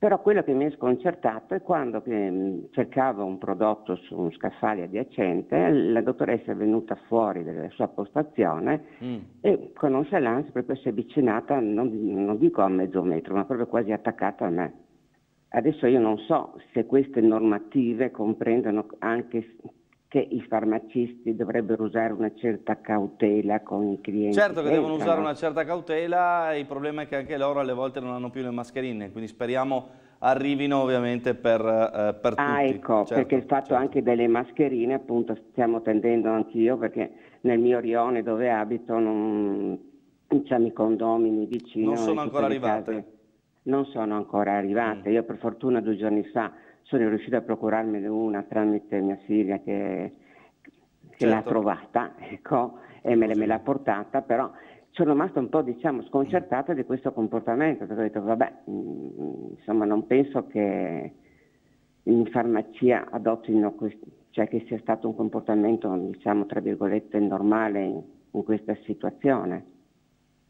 però quello che mi ha sconcertato è quando eh, cercavo un prodotto su un scaffale adiacente, la dottoressa è venuta fuori dalla sua postazione mm. e con un nonchalance proprio si è avvicinata, non, non, dico a mezzo metro, ma proprio quasi attaccata a me. Adesso io non so se queste normative comprendono anche che i farmacisti dovrebbero usare una certa cautela con i clienti. Certo che devono usare una certa cautela, il problema è che anche loro alle volte non hanno più le mascherine, quindi speriamo arrivino ovviamente per, eh, per ah, tutti. Ah ecco, certo, perché il fatto certo. anche delle mascherine, appunto stiamo tendendo anch'io, perché nel mio rione dove abito non c'è i condomini vicino. Non sono ancora arrivate. Non sono ancora arrivate, mm. io per fortuna due giorni fa sono riuscita a procurarmene una tramite mia figlia che che l'ha trovata, ecco, e me, me l'ha portata, però sono rimasta un po' diciamo, sconcertata di questo comportamento, perché ho detto vabbè, mm, insomma non penso che in farmacia adottino, quest- cioè che sia stato un comportamento diciamo tra virgolette normale in, in questa situazione.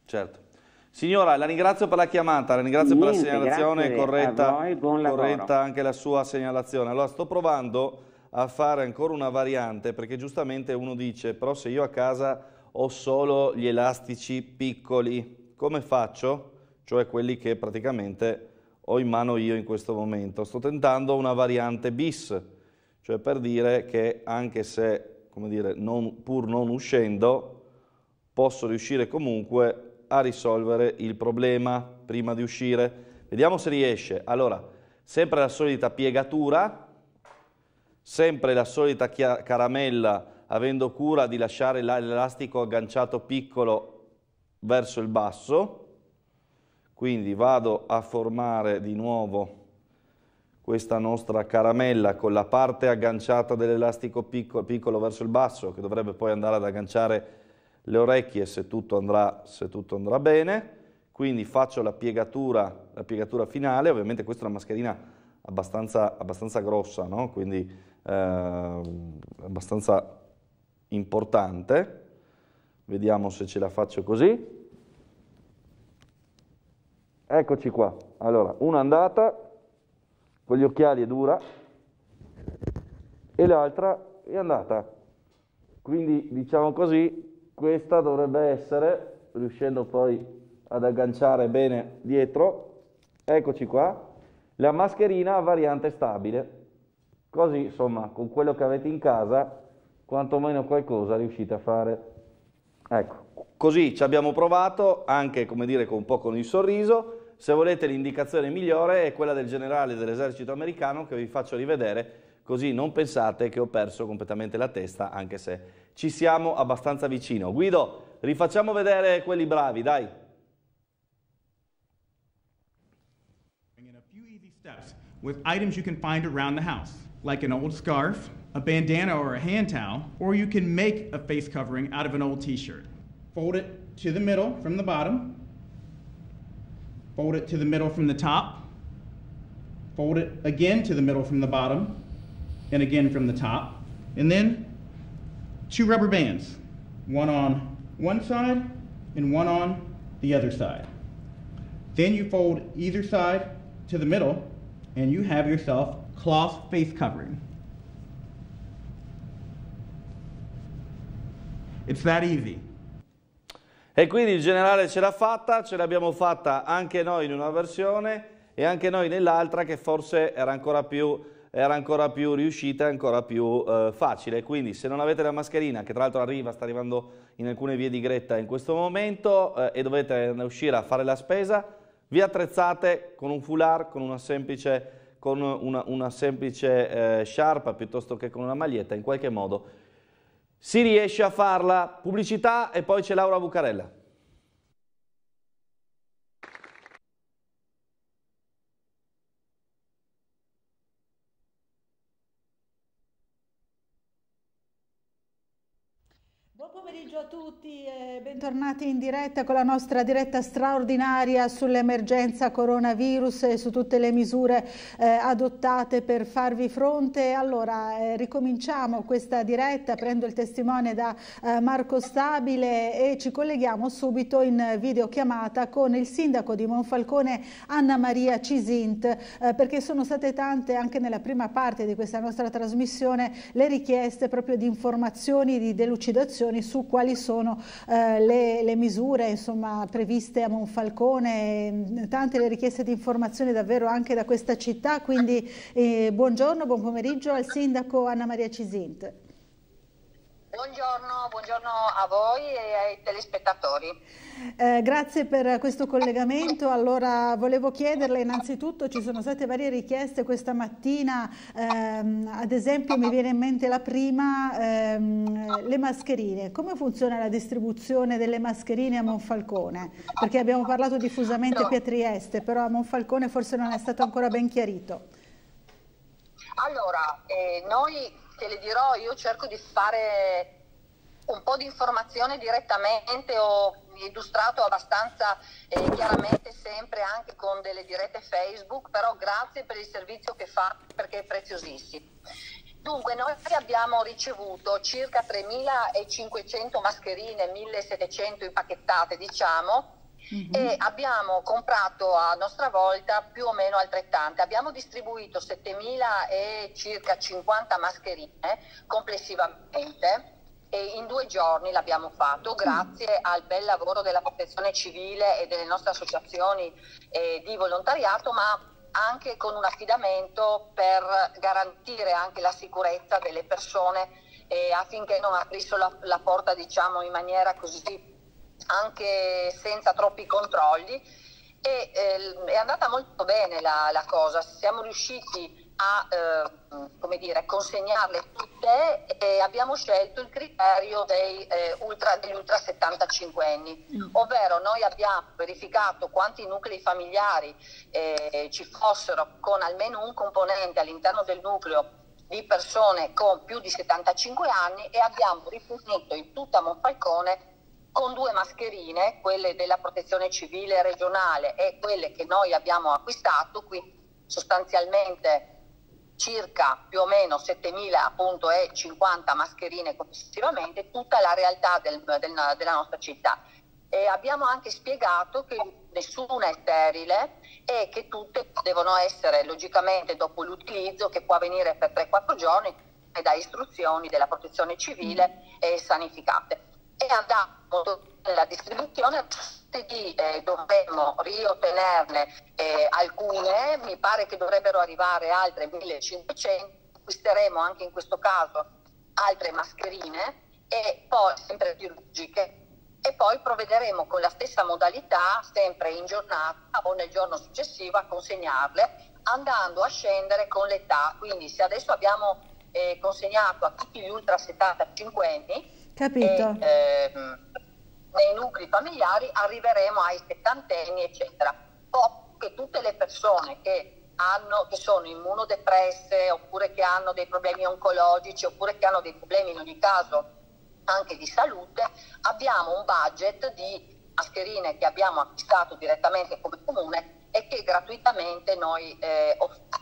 Certo. Signora, la ringrazio per la chiamata, la ringrazio Niente, per la segnalazione corretta, voi, corretta anche la sua segnalazione. Allora sto provando a fare ancora una variante perché giustamente uno dice però se io a casa ho solo gli elastici piccoli, come faccio? Cioè quelli che praticamente ho in mano io in questo momento. Sto tentando una variante bis, cioè per dire che anche se, come dire, non, pur non uscendo, posso riuscire comunque a risolvere il problema prima di uscire. Vediamo se riesce. Allora, sempre la solita piegatura, sempre la solita caramella avendo cura di lasciare l'elastico agganciato piccolo verso il basso, quindi vado a formare di nuovo questa nostra caramella con la parte agganciata dell'elastico piccolo, piccolo verso il basso, che dovrebbe poi andare ad agganciare le orecchie se tutto andrà, se tutto andrà bene, quindi faccio la piegatura, la piegatura finale, ovviamente questa è una mascherina abbastanza, abbastanza grossa, no? quindi eh, abbastanza importante, vediamo se ce la faccio così, eccoci qua, allora una andata, con gli occhiali è dura e l'altra è andata, quindi diciamo così questa dovrebbe essere, riuscendo poi ad agganciare bene dietro, eccoci qua, la mascherina a variante stabile. Così, insomma, con quello che avete in casa, quantomeno qualcosa riuscite a fare. Ecco, così ci abbiamo provato, anche, come dire, con un po' con il sorriso. Se volete l'indicazione migliore è quella del generale dell'esercito americano che vi faccio rivedere così non pensate che ho perso completamente la testa, anche se ci siamo abbastanza vicino. Guido, rifacciamo vedere quelli bravi, dai. With items you can find around the house, like an old scarf, a bandana or a hand towel, or you can make a face covering out of an old t-shirt. Fold it to the middle from the bottom, fold it to the middle from the top, fold it again to the middle from the bottom, and again from the top. And then two rubber bands, one on one side and one on the other side. Then you fold either side to the middle and you have yourself cloth face covering. It's that easy. E quindi il generale ce l'ha fatta, ce l'abbiamo fatta anche noi in una versione e anche noi nell'altra che forse era ancora più era ancora più riuscita e ancora più eh, facile. Quindi se non avete la mascherina, che tra l'altro arriva, sta arrivando in alcune vie di Gretta in questo momento eh, e dovete uscire a fare la spesa, vi attrezzate con un foulard, con una semplice, con una, una semplice eh, sciarpa piuttosto che con una maglietta, in qualche modo si riesce a farla. Pubblicità e poi c'è Laura Bucarella. pomeriggio a tutti e bentornati in diretta con la nostra diretta straordinaria sull'emergenza coronavirus e su tutte le misure eh, adottate per farvi fronte. Allora, eh, ricominciamo questa diretta, prendo il testimone da eh, Marco Stabile e ci colleghiamo subito in videochiamata con il sindaco di Monfalcone Anna Maria Cisint, eh, perché sono state tante anche nella prima parte di questa nostra trasmissione le richieste proprio di informazioni, di delucidazioni su quali sono eh, le, le, misure insomma, previste a Monfalcone, tante le richieste di informazioni davvero anche da questa città, quindi eh, buongiorno, buon pomeriggio al sindaco Anna Maria Cisint. Buongiorno, buongiorno, a voi e ai telespettatori. Eh, grazie per questo collegamento. Allora, volevo chiederle innanzitutto, ci sono state varie richieste questa mattina, ehm, ad esempio mi viene in mente la prima, ehm, le mascherine. Come funziona la distribuzione delle mascherine a Monfalcone? Perché abbiamo parlato diffusamente qui a Trieste, però a Monfalcone forse non è stato ancora ben chiarito. Allora, eh, noi, te le dirò, io cerco di fare un po' di informazione direttamente o illustrato abbastanza eh, chiaramente sempre anche con delle dirette Facebook, però grazie per il servizio che fa perché è preziosissimo. Dunque, noi abbiamo ricevuto circa 3.500 mascherine, 1.700 impacchettate, diciamo, Mm-hmm. e abbiamo comprato a nostra volta più o meno altrettante. Abbiamo distribuito 7.000 e circa 50 mascherine complessivamente e in due giorni l'abbiamo fatto grazie al bel lavoro della protezione civile e delle nostre associazioni eh, di volontariato, ma anche con un affidamento per garantire anche la sicurezza delle persone eh, affinché non aprissero la, la porta diciamo in maniera così anche senza troppi controlli. E eh, è andata molto bene la, la cosa, siamo riusciti a eh, come dire, consegnarle tutte e abbiamo scelto il criterio dei, eh, ultra, degli ultra 75 anni, mm. ovvero noi abbiamo verificato quanti nuclei familiari eh, ci fossero con almeno un componente all'interno del nucleo di persone con più di 75 anni e abbiamo rifornito in tutta Monfalcone con due mascherine, quelle della protezione civile regionale e quelle che noi abbiamo acquistato, qui sostanzialmente circa più o meno 7.050 mascherine complessivamente, tutta la realtà del, del, della nostra città. E abbiamo anche spiegato che nessuna è sterile e che tutte devono essere logicamente dopo l'utilizzo che può avvenire per 3-4 giorni da istruzioni della protezione civile e sanificate. E andiamo nella distribuzione di, eh, dovremmo riottenerne eh, alcune, mi pare che dovrebbero arrivare altre 1500, acquisteremo anche in questo caso altre mascherine e poi sempre chirurgiche. E poi provvederemo con la stessa modalità sempre in giornata o nel giorno successivo a consegnarle andando a scendere con l'età. Quindi se adesso abbiamo eh, consegnato a tutti gli ultra 75 anni, Capito. E, ehm, nei nuclei familiari arriveremo ai settantenni, eccetera. O che tutte le persone che, hanno, che sono immunodepresse oppure che hanno dei problemi oncologici oppure che hanno dei problemi in ogni caso anche di salute, abbiamo un budget di mascherine che abbiamo acquistato direttamente come comune e che gratuitamente noi eh,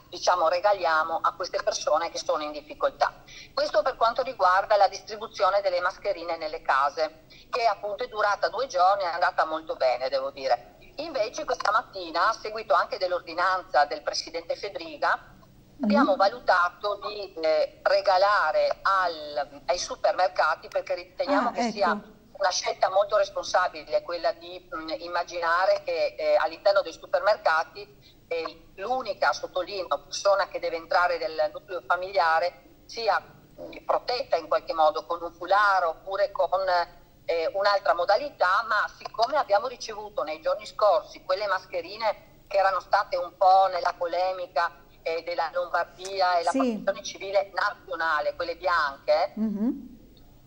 diciamo, regaliamo a queste persone che sono in difficoltà. Questo per quanto riguarda la distribuzione delle mascherine nelle case, che appunto è durata due giorni e è andata molto bene, devo dire. Invece questa mattina, a seguito anche dell'ordinanza del Presidente Fedriga, abbiamo mm. valutato di eh, regalare al, ai supermercati perché riteniamo ah, che ecco. sia una scelta molto responsabile quella di mh, immaginare che eh, all'interno dei supermercati eh, l'unica, sottolineo, persona che deve entrare nel nucleo familiare sia mh, protetta in qualche modo con un foulard oppure con eh, un'altra modalità, ma siccome abbiamo ricevuto nei giorni scorsi quelle mascherine che erano state un po' nella polemica eh, della Lombardia e la sì. protezione civile nazionale, quelle bianche, mm-hmm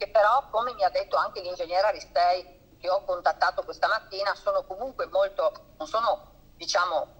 che però, come mi ha detto anche l'ingegnere Aristei che ho contattato questa mattina, sono comunque molto, non sono diciamo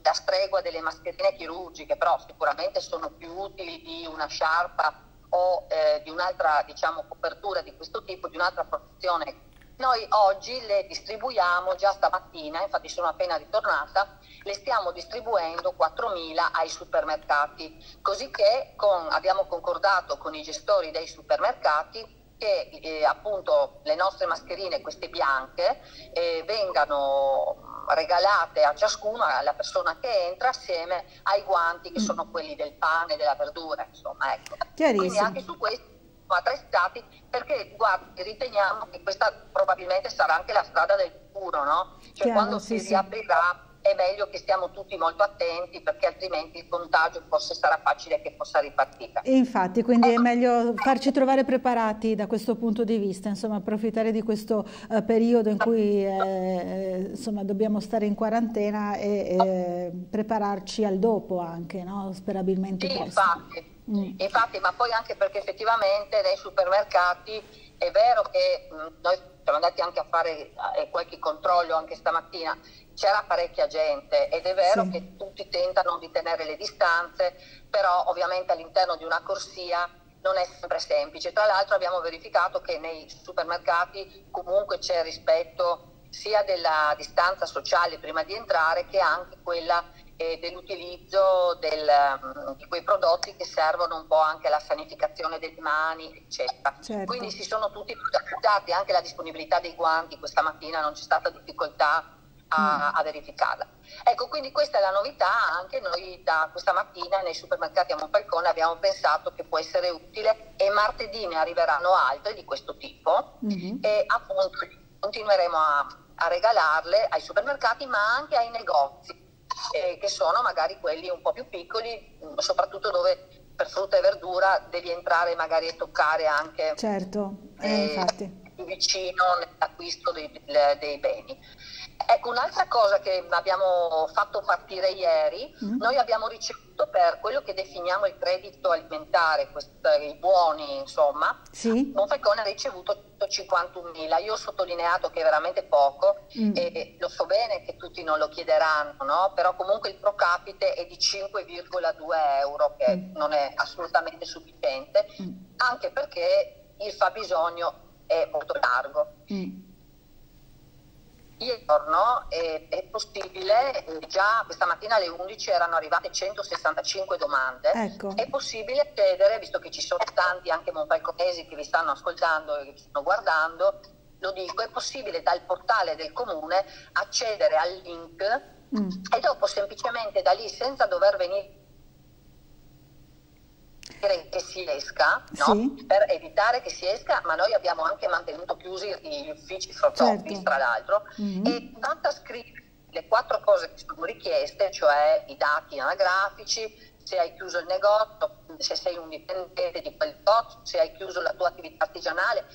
da stregua delle mascherine chirurgiche, però sicuramente sono più utili di una sciarpa o eh, di un'altra diciamo, copertura di questo tipo, di un'altra protezione. Noi oggi le distribuiamo già stamattina, infatti sono appena ritornata, le stiamo distribuendo 4.000 ai supermercati, così che con, abbiamo concordato con i gestori dei supermercati che eh, appunto le nostre mascherine, queste bianche, eh, vengano regalate a ciascuno, alla persona che entra, assieme ai guanti che mm. sono quelli del pane, della verdura, insomma. Ecco. Quindi anche su questo attrezzati perché guardi, riteniamo che questa probabilmente sarà anche la strada del futuro, no? Cioè Chiaro, quando sì, si riaprirà è meglio che stiamo tutti molto attenti perché altrimenti il contagio forse sarà facile che possa ripartire. E infatti, quindi è meglio farci trovare preparati da questo punto di vista, insomma, approfittare di questo uh, periodo in cui eh, insomma, dobbiamo stare in quarantena e eh, prepararci al dopo anche, no? sperabilmente sì, presto. Infatti. Mm. infatti, ma poi anche perché effettivamente nei supermercati è vero che mh, mm, noi siamo andati anche a fare eh, qualche controllo anche stamattina, c'era parecchia gente ed è vero sì. che tutti tentano di tenere le distanze, però ovviamente all'interno di una corsia non è sempre semplice. Tra l'altro abbiamo verificato che nei supermercati comunque c'è rispetto sia della distanza sociale prima di entrare che anche quella eh, dell'utilizzo del, um, di quei prodotti che servono un po' anche alla sanificazione delle mani, eccetera. Certo. Quindi si sono tutti prodotti, anche la disponibilità dei guanti, questa mattina non c'è stata difficoltà a, a, verificarla. Ecco, quindi questa è la novità, anche noi da questa mattina nei supermercati a Monfalcone abbiamo pensato che può essere utile e martedì ne arriveranno altre di questo tipo mm-hmm. e appunto continueremo a, a, regalarle ai supermercati ma anche ai negozi eh, che sono magari quelli un po' più piccoli, soprattutto dove per frutta e verdura devi entrare magari e toccare anche certo, eh, eh, più vicino nell'acquisto dei, dei beni. Ecco, un'altra cosa che abbiamo fatto partire ieri, mm. noi abbiamo ricevuto per quello che definiamo il credito alimentare, questi, i buoni, insomma, sì. Monfalcone ha ricevuto 151 mila. Io ho sottolineato che è veramente poco mm. e lo so bene che tutti non lo chiederanno, no? però comunque il pro capite è di 5,2 euro, che mm. non è assolutamente sufficiente, mm. anche perché il fabbisogno è molto largo. Mm giorno è, è, possibile, già questa mattina alle 11 erano arrivate 165 domande, ecco. è possibile accedere, visto che ci sono tanti anche monfalconesi che vi stanno ascoltando e che vi stanno guardando, lo dico, è possibile dal portale del comune accedere al link mm. e dopo semplicemente da lì senza dover venire che si esca, no? sì. per evitare che si esca, ma noi abbiamo anche mantenuto chiusi gli uffici front office, certo. tra l'altro, mm-hmm. e basta scrivere le quattro cose che sono richieste, cioè i dati anagrafici, se hai chiuso il negozio, se sei un dipendente di quel negozio, se hai chiuso la tua attività artigianale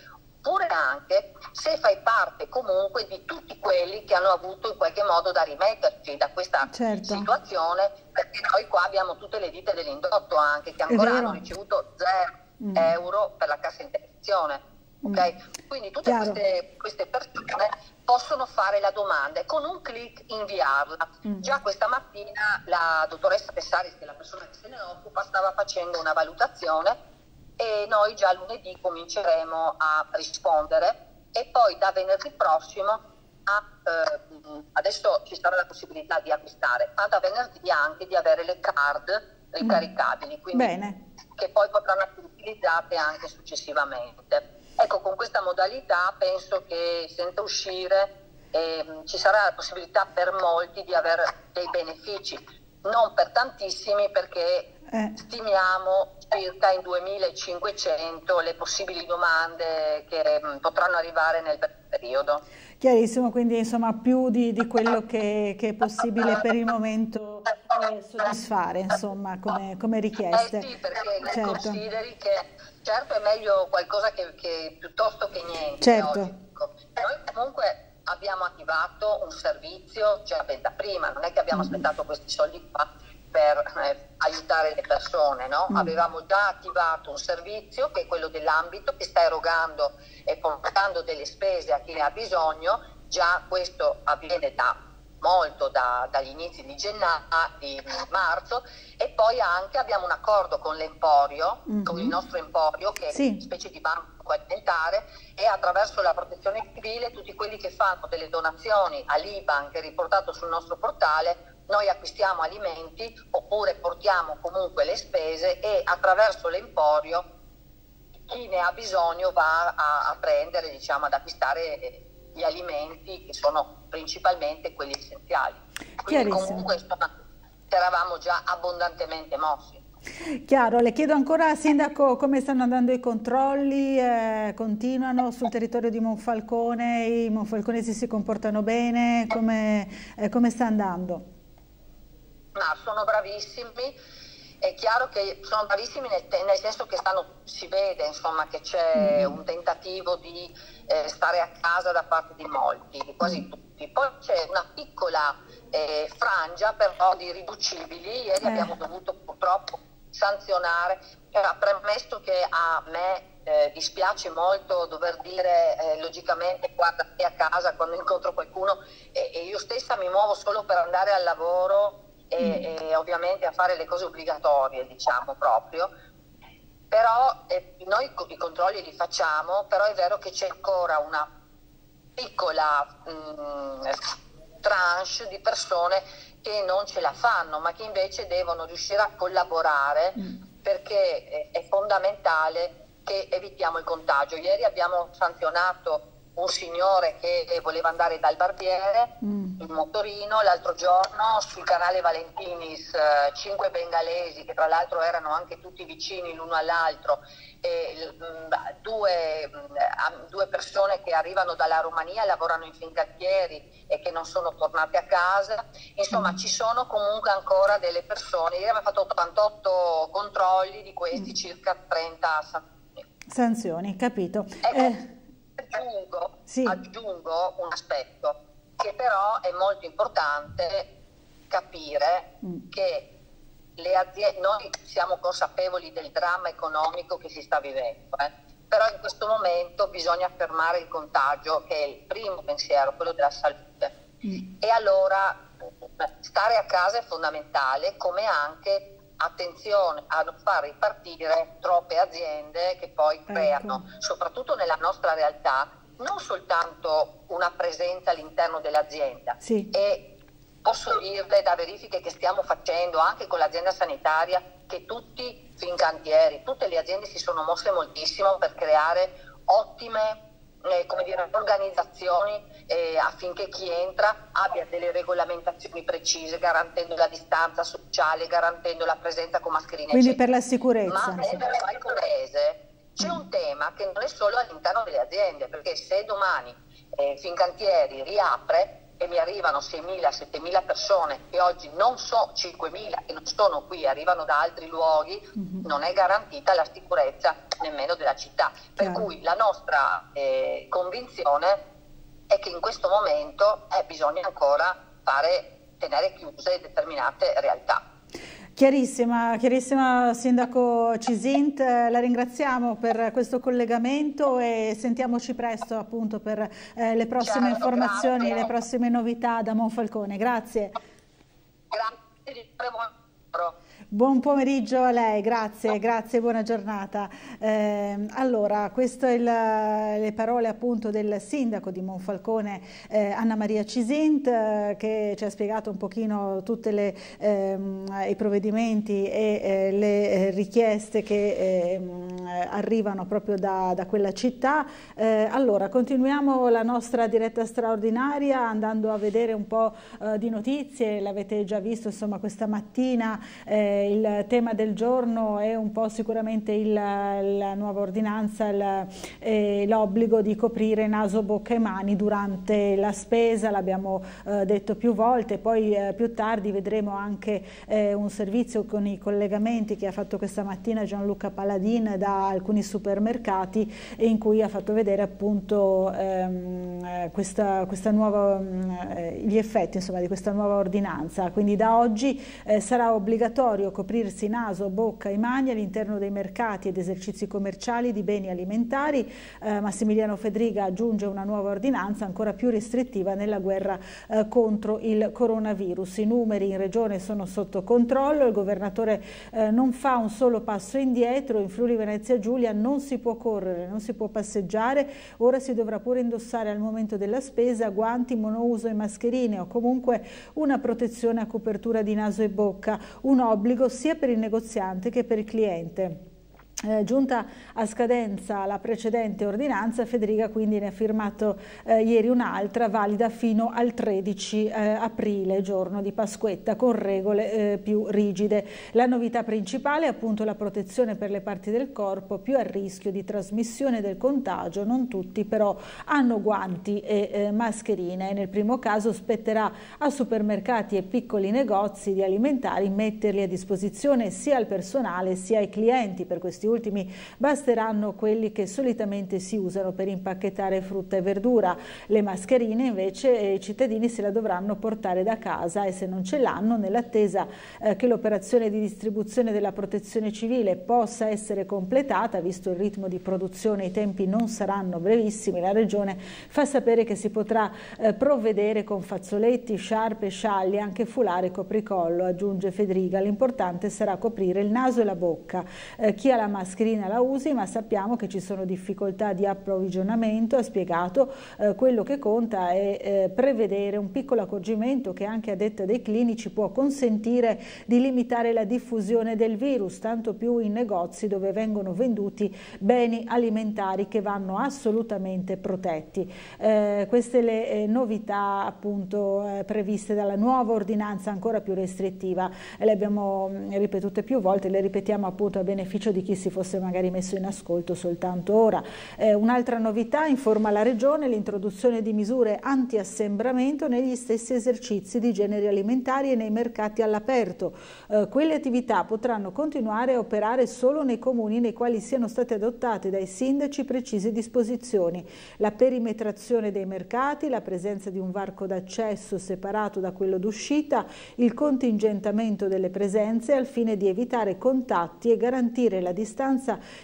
oppure anche se fai parte comunque di tutti quelli che hanno avuto in qualche modo da rimetterci da questa certo. situazione, perché noi qua abbiamo tutte le ditte dell'indotto anche che ancora hanno ricevuto 0 mm. euro per la cassa integrazione. Mm. Okay? Mm. Quindi tutte queste, queste, persone possono fare la domanda e con un clic inviarla. Mm. Già questa mattina la dottoressa Pessaris, che è la persona che se ne occupa, stava facendo una valutazione e noi già lunedì cominceremo a rispondere e poi da venerdì prossimo a, eh, adesso ci sarà la possibilità di acquistare, ma da venerdì anche di avere le card ricaricabili, quindi Bene. che poi potranno essere utilizzate anche successivamente. Ecco, con questa modalità penso che senza uscire eh, ci sarà la possibilità per molti di avere dei benefici, non per tantissimi perché eh. stimiamo circa in 2500 le possibili domande che mh, mm, potranno arrivare nel periodo. Chiarissimo, quindi insomma più di, di quello che, che, è possibile per il momento eh, soddisfare insomma come, come richieste. Eh sì, perché certo. consideri che certo è meglio qualcosa che, che piuttosto che niente. Certo. Noi comunque abbiamo attivato un servizio, cioè da prima, non è che abbiamo mm. aspettato questi soldi qua, per eh, aiutare le persone. No? Mm. Avevamo già attivato un servizio che è quello dell'ambito che sta erogando e portando delle spese a chi ne ha bisogno, già questo avviene da molto da, dagli inizi di gennaio, di marzo e poi anche abbiamo un accordo con l'Emporio, mm-hmm. con il nostro Emporio che sì. è una specie di banco alimentare e attraverso la protezione civile tutti quelli che fanno delle donazioni all'IBAN che è riportato sul nostro portale noi acquistiamo alimenti oppure portiamo comunque le spese e attraverso l'emporio chi ne ha bisogno va a, a prendere, diciamo, ad acquistare gli alimenti che sono principalmente quelli essenziali. Quindi comunque insomma, eravamo già abbondantemente mossi. Chiaro, le chiedo ancora Sindaco come stanno andando i controlli, eh, continuano sul territorio di Monfalcone, i monfalconesi si comportano bene, come, eh, come sta andando? Ma sono bravissimi. È chiaro che sono bravissimi nel, nel senso che stanno, si vede insomma, che c'è mm. un tentativo di eh, stare a casa da parte di molti, di quasi mm. tutti. Poi c'è una piccola eh, frangia però di riducibili, ieri eh. abbiamo dovuto purtroppo sanzionare, ha premesso che a me eh, dispiace molto dover dire eh, logicamente guarda a casa quando incontro qualcuno e, e, io stessa mi muovo solo per andare al lavoro e, mm. e ovviamente a fare le cose obbligatorie, diciamo proprio. però eh, noi i controlli li facciamo, però è vero che c'è ancora una piccola mh, mm, tranche di persone che non ce la fanno, ma che invece devono riuscire a collaborare mm. perché è, è fondamentale che evitiamo il contagio. Ieri abbiamo sanzionato un signore che voleva andare dal barbiere mm. in motorino, l'altro giorno sul canale Valentinis eh, cinque bengalesi che tra l'altro erano anche tutti vicini l'uno all'altro, e, mh, mm, due, mh, mm, due, persone che arrivano dalla Romania, lavorano in Fincantieri e che non sono tornate a casa, insomma mm. ci sono comunque ancora delle persone, ieri abbiamo fatto 88 controlli, di questi mm. circa 30 sanzioni. Sanzioni, capito. Ecco, eh aggiungo, sì. aggiungo un aspetto che però è molto importante capire mm. che le aziende, noi siamo consapevoli del dramma economico che si sta vivendo, eh? però in questo momento bisogna fermare il contagio che è il primo pensiero, quello della salute. Mm. E allora stare a casa è fondamentale, come anche attenzione a non far ripartire troppe aziende che poi ecco. creano, soprattutto nella nostra realtà, non soltanto una presenza all'interno dell'azienda. Sì. E posso dirle da verifiche che stiamo facendo anche con l'azienda sanitaria che tutti Fincantieri, tutte le aziende si sono mosse moltissimo per creare ottime eh, come dire, organizzazioni eh, affinché chi entra abbia delle regolamentazioni precise, garantendo la distanza sociale, garantendo la presenza con mascherine. Quindi eccetera. per la sicurezza. Ma nel paese c'è un tema che non è solo all'interno delle aziende, perché se domani eh, Fincantieri riapre, e mi arrivano 6.000-7.000 persone che oggi non so 5.000 che non sono qui, arrivano da altri luoghi, mm-hmm. non è garantita la sicurezza nemmeno della città. Per Chiaro. cui la nostra eh, convinzione è che in questo momento eh, bisogna ancora fare, tenere chiuse determinate realtà. Chiarissima, chiarissima Sindaco Cisint, la ringraziamo per questo collegamento e sentiamoci presto appunto per eh, le prossime certo, informazioni e le prossime novità da Monfalcone. Grazie. Grazie. Buon pomeriggio a lei, grazie, grazie, buona giornata. Eh, allora, queste sono le parole appunto del sindaco di Monfalcone, eh, Anna Maria Cisint, eh, che ci ha spiegato un pochino tutti ehm, i provvedimenti e eh, le eh, richieste che ehm, arrivano proprio da, da quella città. Eh, allora, continuiamo la nostra diretta straordinaria andando a vedere un po' di notizie, l'avete già visto insomma questa mattina il tema del giorno è un po' sicuramente il, la nuova ordinanza, l'obbligo di coprire naso, bocca e mani durante la spesa, l'abbiamo eh, detto più volte, poi eh, più tardi vedremo anche eh, un servizio con i collegamenti che ha fatto questa mattina Gianluca Paladin da alcuni supermercati in cui ha fatto vedere appunto ehm, questa, questa nuova, eh, gli effetti insomma, di questa nuova ordinanza. Quindi da oggi eh, sarà obbligatorio coprirsi naso, bocca e mani all'interno dei mercati ed esercizi commerciali di beni alimentari. Eh, Massimiliano Fedriga aggiunge una nuova ordinanza ancora più restrittiva nella guerra eh, contro il coronavirus. I numeri in regione sono sotto controllo, il governatore eh, non fa un solo passo indietro, in Friuli Venezia Giulia non si può correre, non si può passeggiare, ora si dovrà pure indossare al momento della spesa guanti, monouso e mascherine o comunque una protezione a copertura di naso e bocca, un obbligo sia per il negoziante che per il cliente. Eh, giunta a scadenza la precedente ordinanza, Federica quindi ne ha firmato eh, ieri un'altra valida fino al 13 eh, aprile, giorno di Pasquetta, con regole eh, più rigide. La novità principale è appunto la protezione per le parti del corpo più a rischio di trasmissione del contagio, non tutti però hanno guanti e eh, mascherine. Nel primo caso spetterà a supermercati e piccoli negozi di alimentari metterli a disposizione sia al personale sia ai clienti per questi ultimi basteranno quelli che solitamente si usano per impacchettare frutta e verdura. Le mascherine invece eh, i cittadini se la dovranno portare da casa e se non ce l'hanno nell'attesa eh, che l'operazione di distribuzione della protezione civile possa essere completata, visto il ritmo di produzione i tempi non saranno brevissimi, la Regione fa sapere che si potrà eh, provvedere con fazzoletti, sciarpe, scialli, anche fulare e copricollo, aggiunge Federica. L'importante sarà coprire il naso e la bocca. Chi ha la maschera mascherina la usi, ma sappiamo che ci sono difficoltà di approvvigionamento, ha spiegato, eh, quello che conta è eh, prevedere un piccolo accorgimento che anche a detta dei clinici può consentire di limitare la diffusione del virus, tanto più in negozi dove vengono venduti beni alimentari che vanno assolutamente protetti. Eh, queste le eh, novità appunto eh, previste dalla nuova ordinanza ancora più restrittiva, le abbiamo mm, ripetute più volte, le ripetiamo appunto a beneficio di chi si fosse magari messo in ascolto soltanto ora. Eh, Un'altra novità informa la Regione l'introduzione di misure anti-assembramento negli stessi esercizi di generi alimentari e nei mercati all'aperto. Eh, quelle attività potranno continuare a operare solo nei comuni nei quali siano state adottate dai sindaci precise disposizioni. La perimetrazione dei mercati, la presenza di un varco d'accesso separato da quello d'uscita, il contingentamento delle presenze al fine di evitare contatti e garantire la distanza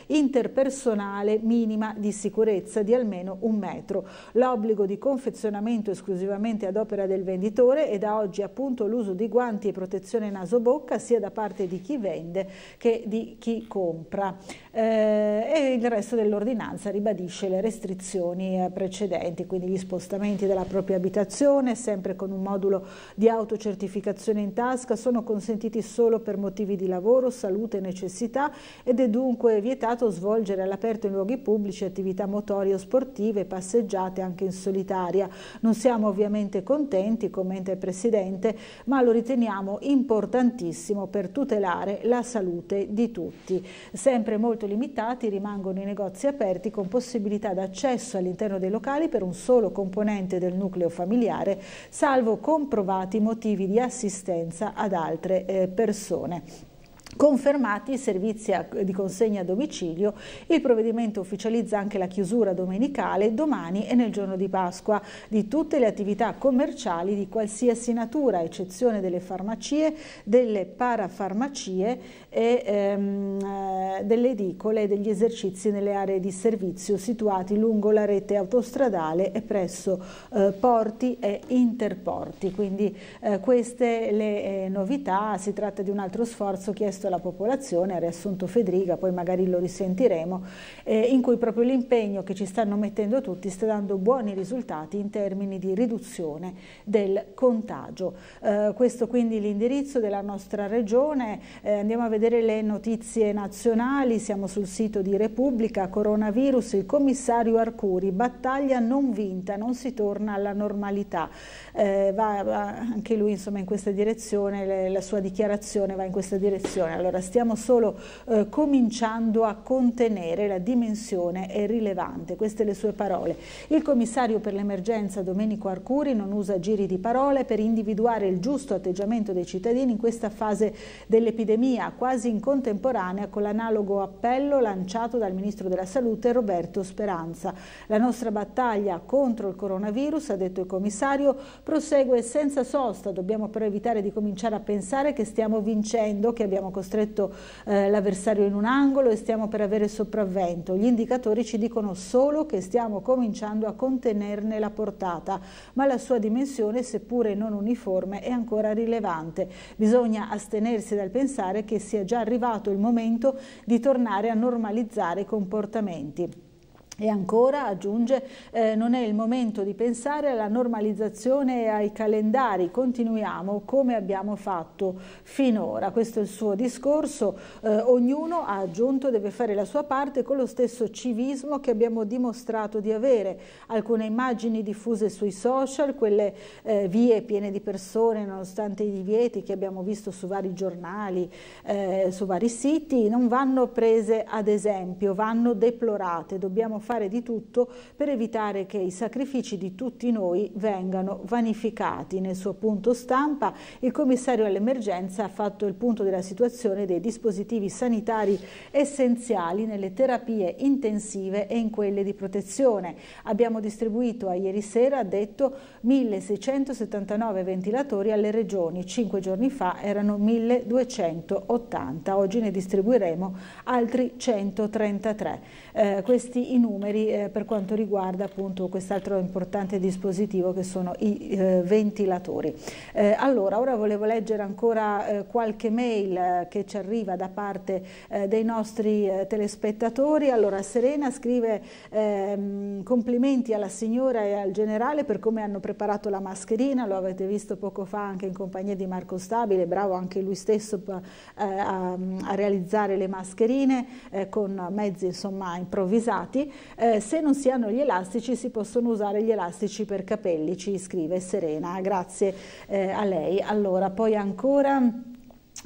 interpersonale minima di sicurezza di almeno un metro. L'obbligo di confezionamento esclusivamente ad opera del venditore e da oggi appunto l'uso di guanti e protezione naso-bocca sia da parte di chi vende che di chi compra. Eh, e il resto dell'ordinanza ribadisce le restrizioni eh, precedenti, quindi gli spostamenti della propria abitazione, sempre con un modulo di autocertificazione in tasca, sono consentiti solo per motivi di lavoro, salute e necessità ed è dunque vietato svolgere all'aperto in luoghi pubblici attività motorie o sportive, passeggiate anche in solitaria. Non siamo ovviamente contenti, commenta il Presidente, ma lo riteniamo importantissimo per tutelare la salute di tutti. Sempre molto limitati rimangono i negozi aperti con possibilità d'accesso all'interno dei locali per un solo componente del nucleo familiare, salvo comprovati motivi di assistenza ad altre eh, persone. Confermati i servizi di consegna a domicilio, il provvedimento ufficializza anche la chiusura domenicale domani e nel giorno di Pasqua di tutte le attività commerciali di qualsiasi natura, a eccezione delle farmacie, delle parafarmacie e ehm, eh, delle edicole e degli esercizi nelle aree di servizio situati lungo la rete autostradale e presso eh, porti e interporti. Quindi eh, queste le eh, novità, si tratta di un altro sforzo chiesto alla popolazione, ha riassunto Federica, poi magari lo risentiremo, eh, in cui proprio l'impegno che ci stanno mettendo tutti sta dando buoni risultati in termini di riduzione del contagio. Eh, questo quindi l'indirizzo della nostra regione, andiamo a vedere le notizie nazionali, siamo sul sito di Repubblica, coronavirus, il commissario Arcuri, battaglia non vinta, non si torna alla normalità, eh, va, va, anche lui insomma in questa direzione, le, la sua dichiarazione va in questa direzione. Allora stiamo solo eh, cominciando a contenere la dimensione è rilevante, queste le sue parole. Il commissario per l'emergenza Domenico Arcuri non usa giri di parole per individuare il giusto atteggiamento dei cittadini in questa fase dell'epidemia, quasi in contemporanea con l'analogo appello lanciato dal Ministro della Salute Roberto Speranza. La nostra battaglia contro il coronavirus, ha detto il commissario, prosegue senza sosta, dobbiamo però evitare di cominciare a pensare che stiamo vincendo, che abbiamo costretto eh, l'avversario in un angolo e stiamo per avere sopravvento. Gli indicatori ci dicono solo che stiamo cominciando a contenerne la portata, ma la sua dimensione, seppure non uniforme, è ancora rilevante. Bisogna astenersi dal pensare che sia già arrivato il momento di tornare a normalizzare i comportamenti. E ancora, aggiunge, eh, non è il momento di pensare alla normalizzazione e ai calendari, continuiamo come abbiamo fatto finora. Questo è il suo discorso, eh, ognuno, ha aggiunto, deve fare la sua parte con lo stesso civismo che abbiamo dimostrato di avere. Alcune immagini diffuse sui social, quelle eh, vie piene di persone nonostante i divieti che abbiamo visto su vari giornali, eh, su vari siti, non vanno prese ad esempio, vanno deplorate, dobbiamo fare di tutto per evitare che i sacrifici di tutti noi vengano vanificati. Nel suo punto stampa il commissario all'emergenza ha fatto il punto della situazione dei dispositivi sanitari essenziali nelle terapie intensive e in quelle di protezione. Abbiamo distribuito a ieri sera, ha detto, 1679 ventilatori alle regioni, cinque giorni fa erano 1280, oggi ne distribuiremo altri 133. Eh, questi i numeri numeri eh, per quanto riguarda appunto quest'altro importante dispositivo che sono i eh, ventilatori. Eh, allora, ora volevo leggere ancora eh, qualche mail eh, che ci arriva da parte eh, dei nostri telespettatori. Allora, Serena scrive ehm, complimenti alla signora e al generale per come hanno preparato la mascherina, lo avete visto poco fa anche in compagnia di Marco Stabile, bravo anche lui stesso a, a realizzare le mascherine con mezzi insomma improvvisati. Se non si hanno gli elastici si possono usare gli elastici per capelli, ci scrive Serena, grazie eh, a lei. Allora, poi ancora...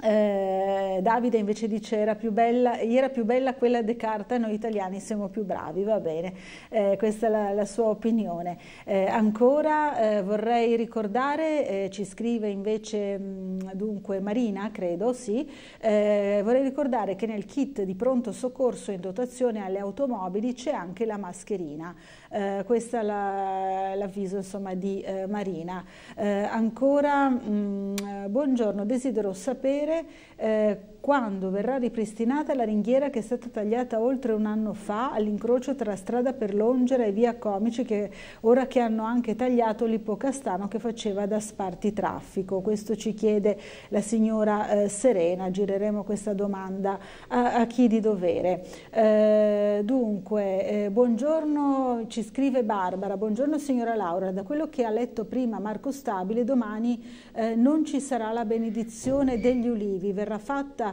Eh, Davide invece dice era più bella, era più bella quella de Carta, noi italiani siamo più bravi, va bene, eh, questa è la, la, sua opinione. Eh, ancora eh, vorrei ricordare, eh, ci scrive invece mh, dunque Marina, credo, sì, vorrei ricordare che nel kit di pronto soccorso in dotazione alle automobili c'è anche la mascherina. Eh, questo è l'avviso insomma di eh, Marina. Eh, ancora, mh, mm, buongiorno, desidero sapere eh, quando verrà ripristinata la ringhiera che è stata tagliata oltre un anno fa all'incrocio tra strada per Longera e via Comici che ora che hanno anche tagliato l'Ippocastano che faceva da sparti traffico. Questo ci chiede la signora eh, Serena, gireremo questa domanda a, a chi di dovere. Eh, dunque, eh, buongiorno, ci scrive Barbara, buongiorno signora Laura, da quello che ha letto prima Marco Stabile domani eh, non ci sarà la benedizione degli ulivi, verrà fatta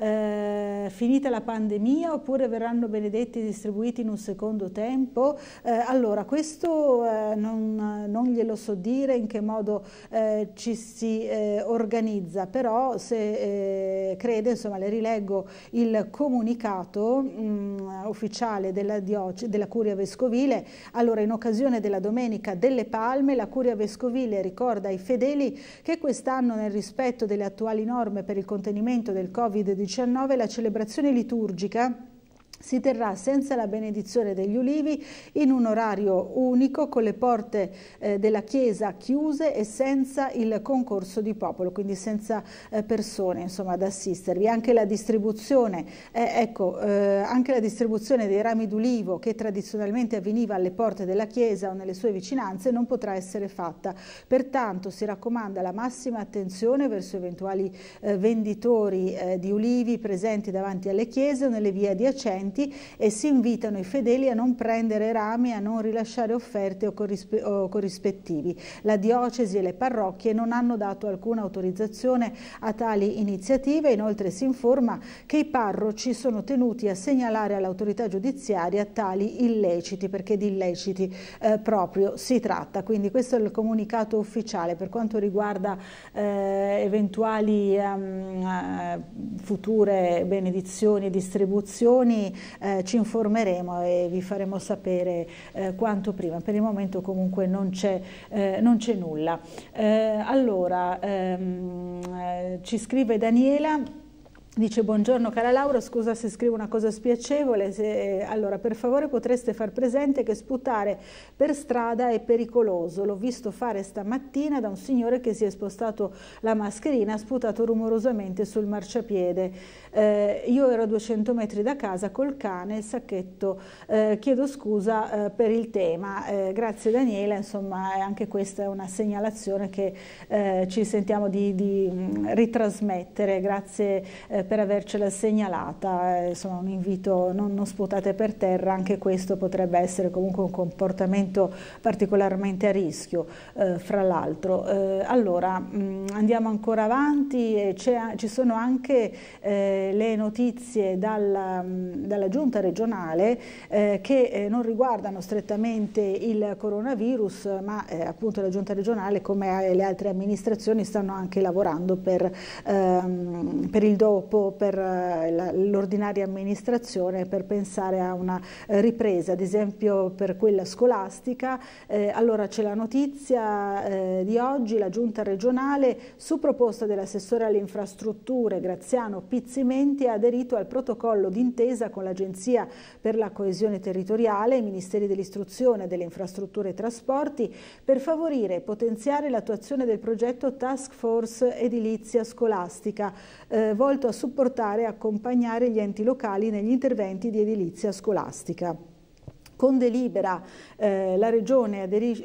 eh, finita la pandemia oppure verranno benedetti e distribuiti in un secondo tempo? Eh, allora, questo eh, non, non, glielo so dire in che modo eh, ci si eh, organizza, però se eh, crede, insomma, le rileggo il comunicato mh, ufficiale della, della Curia Vescovile. Allora, in occasione della Domenica delle Palme, la Curia Vescovile ricorda ai fedeli che quest'anno, nel rispetto delle attuali norme per il contenimento del Covid-19, 2019 la celebrazione liturgica si terrà senza la benedizione degli ulivi in un orario unico con le porte eh, della chiesa chiuse e senza il concorso di popolo, quindi senza eh, persone insomma, ad assistervi. Anche la, distribuzione, eh, ecco, eh, anche la distribuzione dei rami d'ulivo che tradizionalmente avveniva alle porte della chiesa o nelle sue vicinanze non potrà essere fatta. Pertanto si raccomanda la massima attenzione verso eventuali eh, venditori eh, di ulivi presenti davanti alle chiese o nelle vie adiacenti presenti e si invitano i fedeli a non prendere rami a non rilasciare offerte o, corrispe o corrispettivi. La diocesi e le parrocchie non hanno dato alcuna autorizzazione a tali iniziative, inoltre si informa che i parroci sono tenuti a segnalare all'autorità giudiziaria tali illeciti, perché di illeciti eh, proprio si tratta. Quindi questo è il comunicato ufficiale per quanto riguarda eh, eventuali um, future benedizioni e distribuzioni eh, ci informeremo e vi faremo sapere eh, quanto prima. Per il momento comunque non c'è eh, nulla. Eh, allora, ehm, eh, ci scrive Daniela. Dice buongiorno cara Laura, scusa se scrivo una cosa spiacevole, se, allora per favore potreste far presente che sputare per strada è pericoloso, l'ho visto fare stamattina da un signore che si è spostato la mascherina, ha sputato rumorosamente sul marciapiede, eh, io ero a 200 metri da casa col cane, il sacchetto, eh, chiedo scusa eh, per il tema, eh, grazie Daniela, insomma anche questa è una segnalazione che eh, ci sentiamo di, di mm, ritrasmettere, grazie eh, per avercela segnalata, insomma un invito, non, non, sputate per terra, anche questo potrebbe essere comunque un comportamento particolarmente a rischio, eh, fra l'altro. Eh, allora, mh, mm, andiamo ancora avanti, ci sono anche eh, le notizie dalla, dalla giunta regionale eh, che eh, non riguardano strettamente il coronavirus, ma appunto la giunta regionale come le altre amministrazioni stanno anche lavorando per, ehm, per il dopo per eh, l'ordinaria amministrazione per pensare a una eh, ripresa, ad esempio per quella scolastica. Eh, allora c'è la notizia eh, di oggi, la giunta regionale su proposta dell'assessore alle infrastrutture Graziano Pizzimenti ha aderito al protocollo d'intesa con l'Agenzia per la coesione territoriale, i Ministeri dell'istruzione, delle infrastrutture e trasporti per favorire e potenziare l'attuazione del progetto Task Force Edilizia Scolastica eh, volto a supportare e accompagnare gli enti locali negli interventi di edilizia scolastica. Con, delibera, eh,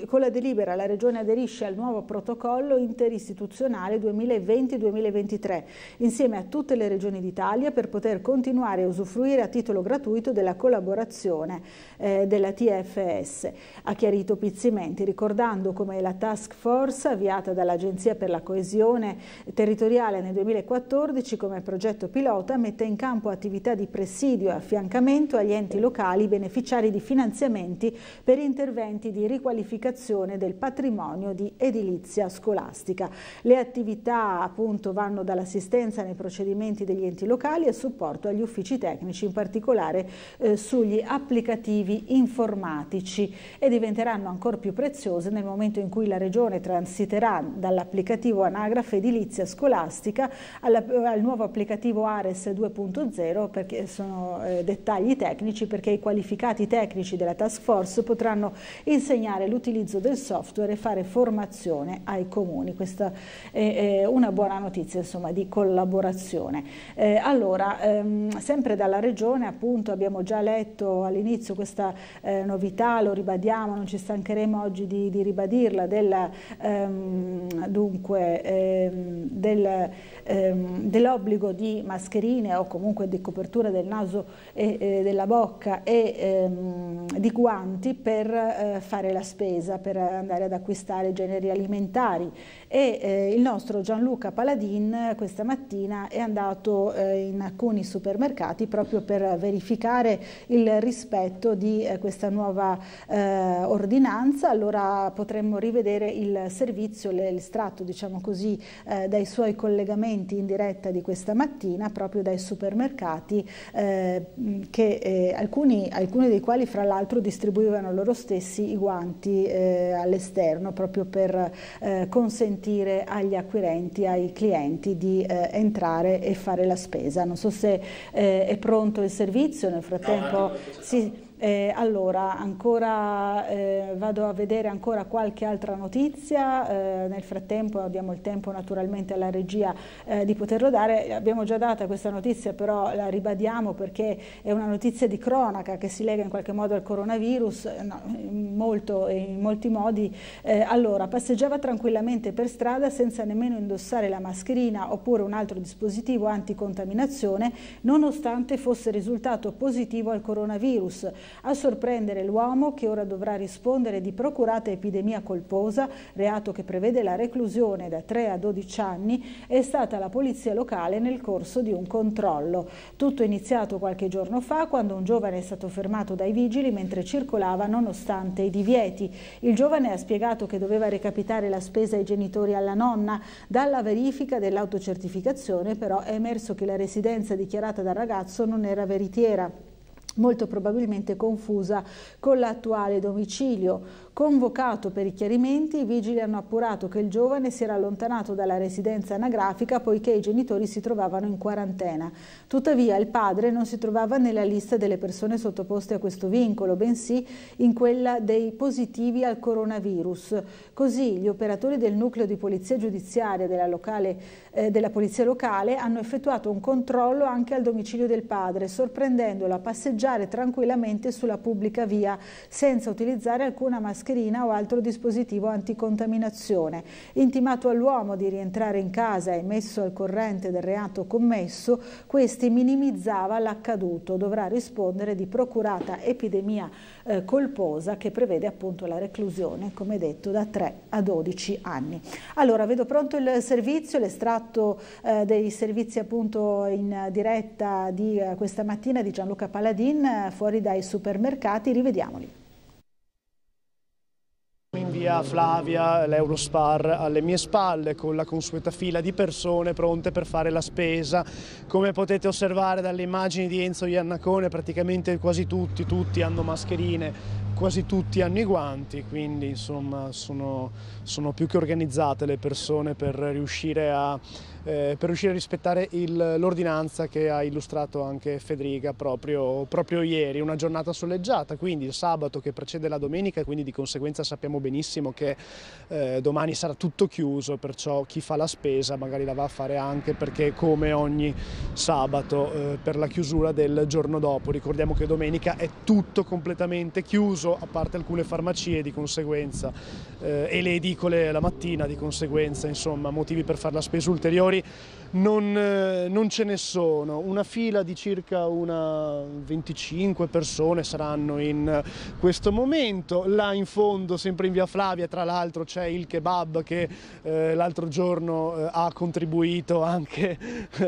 con la delibera la Regione aderisce al nuovo protocollo interistituzionale 2020-2023 insieme a tutte le regioni d'Italia per poter continuare a usufruire a titolo gratuito della collaborazione eh, della TFS. Ha chiarito Pizzimenti ricordando come la task force avviata dall'Agenzia per la coesione territoriale nel 2014 come progetto pilota mette in campo attività di presidio e affiancamento agli enti locali beneficiari di finanziamento finanziamenti per interventi di riqualificazione del patrimonio di edilizia scolastica. Le attività appunto vanno dall'assistenza nei procedimenti degli enti locali e supporto agli uffici tecnici, in particolare eh, sugli applicativi informatici e diventeranno ancora più preziose nel momento in cui la Regione transiterà dall'applicativo anagrafe edilizia scolastica alla, al nuovo applicativo Ares 2.0 perché sono eh, dettagli tecnici perché i qualificati tecnici della task force potranno insegnare l'utilizzo del software e fare formazione ai comuni. Questa è una buona notizia insomma, di collaborazione. Eh, allora, ehm, sempre dalla Regione appunto abbiamo già letto all'inizio questa eh, novità, lo ribadiamo, non ci stancheremo oggi di, di ribadirla, del, ehm, dunque, ehm, del, ehm, dell'obbligo di mascherine o comunque di copertura del naso e, e della bocca e ehm, di guanti per eh, fare la spesa, per andare ad acquistare generi alimentari e eh, il nostro Gianluca Paladin questa mattina è andato eh, in alcuni supermercati proprio per verificare il rispetto di eh, questa nuova eh, ordinanza, allora potremmo rivedere il servizio, l'estratto diciamo così eh, dai suoi collegamenti in diretta di questa mattina proprio dai supermercati che alcuni, alcuni dei quali fra l'altro distribuivano loro stessi i guanti all'esterno proprio per consentire consentire agli acquirenti, ai clienti di eh, entrare e fare la spesa. Non so se eh, è pronto il servizio, nel frattempo... No, sì, eh, allora, ancora, eh, vado a vedere ancora qualche altra notizia, eh, nel frattempo abbiamo il tempo naturalmente alla regia eh, di poterlo dare, abbiamo già data questa notizia però la ribadiamo perché è una notizia di cronaca che si lega in qualche modo al coronavirus, eh, no, in, molto, in molti modi. Eh, allora, passeggiava tranquillamente per strada senza nemmeno indossare la mascherina oppure un altro dispositivo anticontaminazione nonostante fosse risultato positivo al coronavirus. A sorprendere l'uomo che ora dovrà rispondere di procurata epidemia colposa, reato che prevede la reclusione da 3 a 12 anni, è stata la polizia locale nel corso di un controllo. Tutto è iniziato qualche giorno fa quando un giovane è stato fermato dai vigili mentre circolava nonostante i divieti. Il giovane ha spiegato che doveva recapitare la spesa ai genitori alla nonna. Dalla verifica dell'autocertificazione però è emerso che la residenza dichiarata dal ragazzo non era veritiera molto probabilmente confusa con l'attuale domicilio. Convocato per i chiarimenti, i vigili hanno appurato che il giovane si era allontanato dalla residenza anagrafica poiché i genitori si trovavano in quarantena. Tuttavia il padre non si trovava nella lista delle persone sottoposte a questo vincolo, bensì in quella dei positivi al coronavirus. Così gli operatori del nucleo di polizia giudiziaria della, locale, eh, della polizia locale hanno effettuato un controllo anche al domicilio del padre, sorprendendolo a passeggiare tranquillamente sulla pubblica via senza utilizzare alcuna mascherina mascherina o altro dispositivo anticontaminazione. Intimato all'uomo di rientrare in casa e messo al corrente del reato commesso, questi minimizzava l'accaduto. Dovrà rispondere di procurata epidemia eh, colposa che prevede appunto la reclusione, come detto, da 3 a 12 anni. Allora, vedo pronto il servizio, l'estratto eh, dei servizi appunto in diretta di eh, questa mattina di Gianluca Paladin eh, fuori dai supermercati, rivediamoli in via Flavia, l'Eurospar alle mie spalle con la consueta fila di persone pronte per fare la spesa. Come potete osservare dalle immagini di Enzo Iannacone praticamente quasi tutti, tutti hanno mascherine, quasi tutti hanno i guanti, quindi insomma sono, sono più che organizzate le persone per riuscire a eh, per riuscire a rispettare l'ordinanza che ha illustrato anche Federica proprio, proprio, ieri, una giornata soleggiata, quindi il sabato che precede la domenica e quindi di conseguenza sappiamo benissimo che eh, domani sarà tutto chiuso, perciò chi fa la spesa magari la va a fare anche perché come ogni sabato eh, per la chiusura del giorno dopo, ricordiamo che domenica è tutto completamente chiuso a parte alcune farmacie di conseguenza eh, e le edicole la mattina di conseguenza, insomma motivi per fare la spesa ulteriori testimony non, eh, non, ce ne sono. Una fila di circa una 25 persone saranno in questo momento. Là in fondo, sempre in via Flavia, tra l'altro c'è il kebab che eh, l'altro giorno eh, ha contribuito anche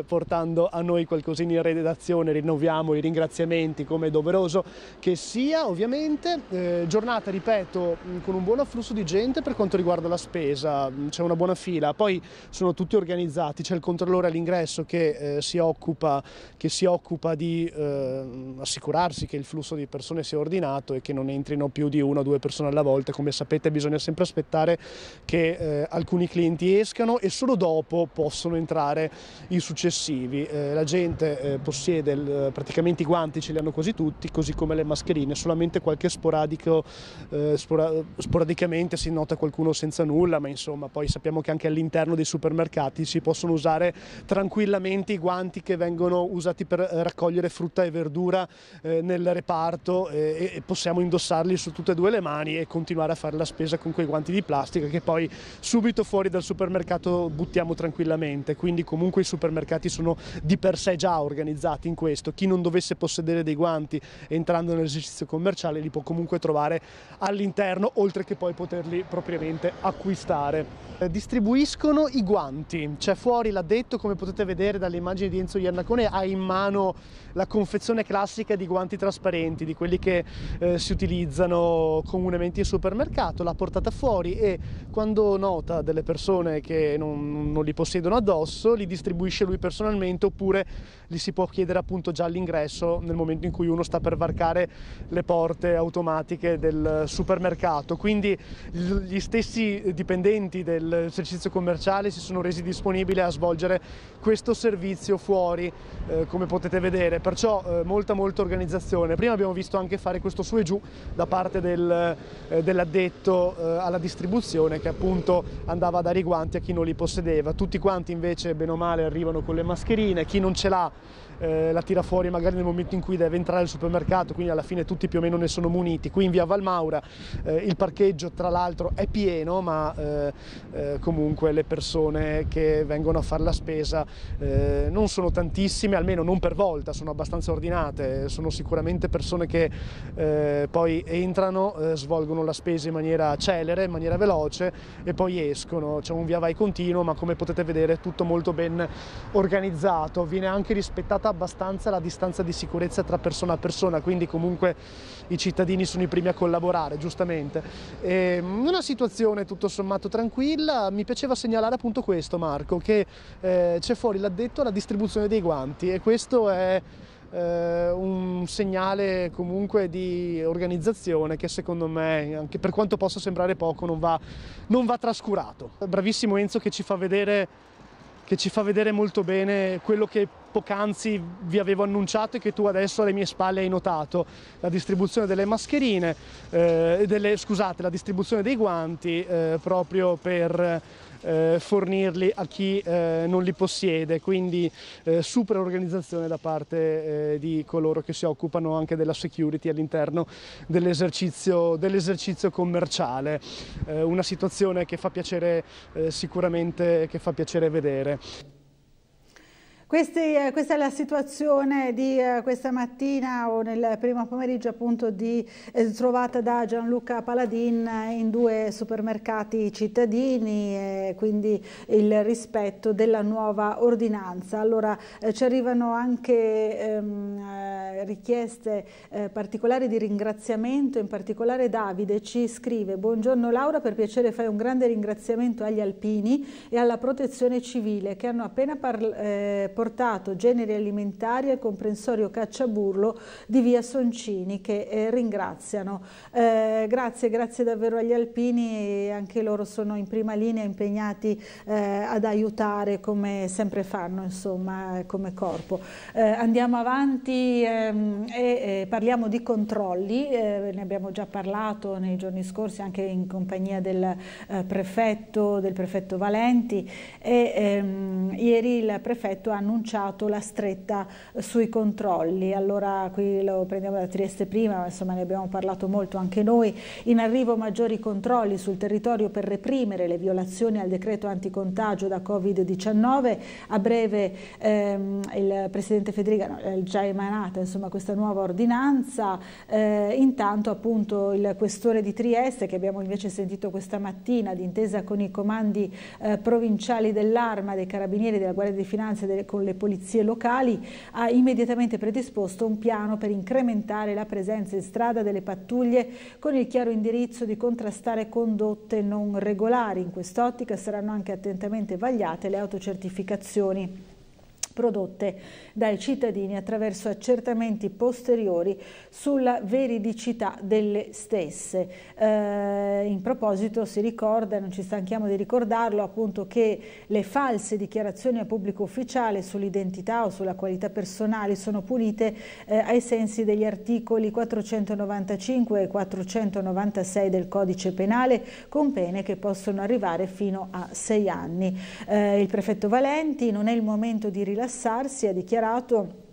portando a noi qualcosina in redazione. Rinnoviamo i ringraziamenti come è doveroso che sia, ovviamente. Eh, giornata, ripeto, con un buon afflusso di gente per quanto riguarda la spesa, c'è una buona fila. Poi sono tutti organizzati, c'è il controllo controllore all'ingresso che, eh, si occupa, che si occupa di eh, assicurarsi che il flusso di persone sia ordinato e che non entrino più di una o due persone alla volta. Come sapete bisogna sempre aspettare che eh, alcuni clienti escano e solo dopo possono entrare i successivi. Eh, la gente eh, possiede il, praticamente i guanti, ce li hanno quasi tutti, così come le mascherine, solamente qualche sporadico, eh, spora, sporadicamente si nota qualcuno senza nulla, ma insomma poi sappiamo che anche all'interno dei supermercati si possono usare tranquillamente i guanti che vengono usati per raccogliere frutta e verdura eh, nel reparto eh, e possiamo indossarli su tutte e due le mani e continuare a fare la spesa con quei guanti di plastica che poi subito fuori dal supermercato buttiamo tranquillamente. Quindi comunque i supermercati sono di per sé già organizzati in questo. Chi non dovesse possedere dei guanti entrando nell'esercizio commerciale li può comunque trovare all'interno oltre che poi poterli propriamente acquistare. Eh, distribuiscono i guanti, c'è fuori l'addetto come potete vedere dalle immagini di Enzo Iannacone ha in mano la confezione classica di guanti trasparenti, di quelli che eh, si utilizzano comunemente in supermercato, l'ha portata fuori e quando nota delle persone che non, non li possiedono addosso li distribuisce lui personalmente oppure li si può chiedere appunto già all'ingresso nel momento in cui uno sta per varcare le porte automatiche del supermercato. Quindi gli stessi dipendenti dell'esercizio commerciale si sono resi disponibili a svolgere questo servizio fuori, eh, come potete vedere, perciò eh, molta molta organizzazione. Prima abbiamo visto anche fare questo su e giù da parte del, eh, dell'addetto eh, alla distribuzione che appunto andava a dare i guanti a chi non li possedeva. Tutti quanti invece bene o male arrivano con le mascherine, chi non ce l'ha eh, la tira fuori magari nel momento in cui deve entrare al supermercato, quindi alla fine tutti più o meno ne sono muniti. Qui in via Valmaura eh, il parcheggio tra l'altro è pieno, ma eh, eh comunque le persone che vengono a fare la spesa eh, non sono tantissime, almeno non per volta, sono abbastanza ordinate, sono sicuramente persone che eh, poi entrano, svolgono la spesa in maniera celere, in maniera veloce e poi escono. C'è un via vai continuo, ma come potete vedere è tutto molto ben organizzato, viene anche rispettata rispettata abbastanza la distanza di sicurezza tra persona a persona, quindi comunque i cittadini sono i primi a collaborare, giustamente. E mm, una situazione tutto sommato tranquilla, mi piaceva segnalare appunto questo Marco, che eh, c'è fuori l'addetto alla distribuzione dei guanti e questo è eh, un segnale comunque di organizzazione che secondo me, anche per quanto possa sembrare poco, non va, non va trascurato. Bravissimo Enzo che ci fa vedere che ci fa vedere molto bene quello che poc'anzi vi avevo annunciato e che tu adesso alle mie spalle hai notato, la distribuzione delle mascherine, eh, delle, scusate, la distribuzione dei guanti eh, proprio per eh, fornirli a chi eh, non li possiede, quindi eh, super organizzazione da parte eh, di coloro che si occupano anche della security all'interno dell'esercizio, dell'esercizio commerciale, eh, una situazione che fa piacere eh, sicuramente che fa piacere vedere. Questi, eh, questa è la situazione di eh, questa mattina o nel primo pomeriggio appunto di, eh, trovata da Gianluca Paladin in due supermercati cittadini, quindi il rispetto della nuova ordinanza. Allora eh, ci arrivano anche ehm, eh, richieste eh, particolari di ringraziamento, in particolare Davide ci scrive Buongiorno Laura, per piacere fai un grande ringraziamento agli alpini e alla protezione civile che hanno appena parlato portato generi alimentari al comprensorio Cacciaburlo di via Soncini che eh, ringraziano. Eh, grazie, grazie davvero agli alpini, anche loro sono in prima linea impegnati eh, ad aiutare come sempre fanno insomma come corpo. Eh, andiamo avanti ehm, e parliamo di controlli, eh, ne abbiamo già parlato nei giorni scorsi anche in compagnia del eh, prefetto, del prefetto Valenti e ehm, ieri il prefetto ha annunciato la stretta sui controlli, allora qui lo prendiamo da Trieste prima, insomma ne abbiamo parlato molto anche noi, in arrivo maggiori controlli sul territorio per reprimere le violazioni al decreto anticontagio da Covid-19, a breve ehm, il Presidente Federica no, è già emanata insomma, questa nuova ordinanza, eh, intanto appunto il questore di Trieste che abbiamo invece sentito questa mattina d'intesa con i comandi eh, provinciali dell'Arma, dei Carabinieri, della Guardia di Finanza e delle, con le polizie locali ha immediatamente predisposto un piano per incrementare la presenza in strada delle pattuglie con il chiaro indirizzo di contrastare condotte non regolari. In quest'ottica saranno anche attentamente vagliate le autocertificazioni prodotte dai cittadini attraverso accertamenti posteriori sulla veridicità delle stesse. Eh, in proposito si ricorda, non ci stanchiamo di ricordarlo, appunto che le false dichiarazioni a pubblico ufficiale sull'identità o sulla qualità personale sono punite eh, ai sensi degli articoli 495 e 496 del codice penale con pene che possono arrivare fino a sei anni. Eh, il prefetto Valenti non è il momento di rilassare rilassarsi, ha dichiarato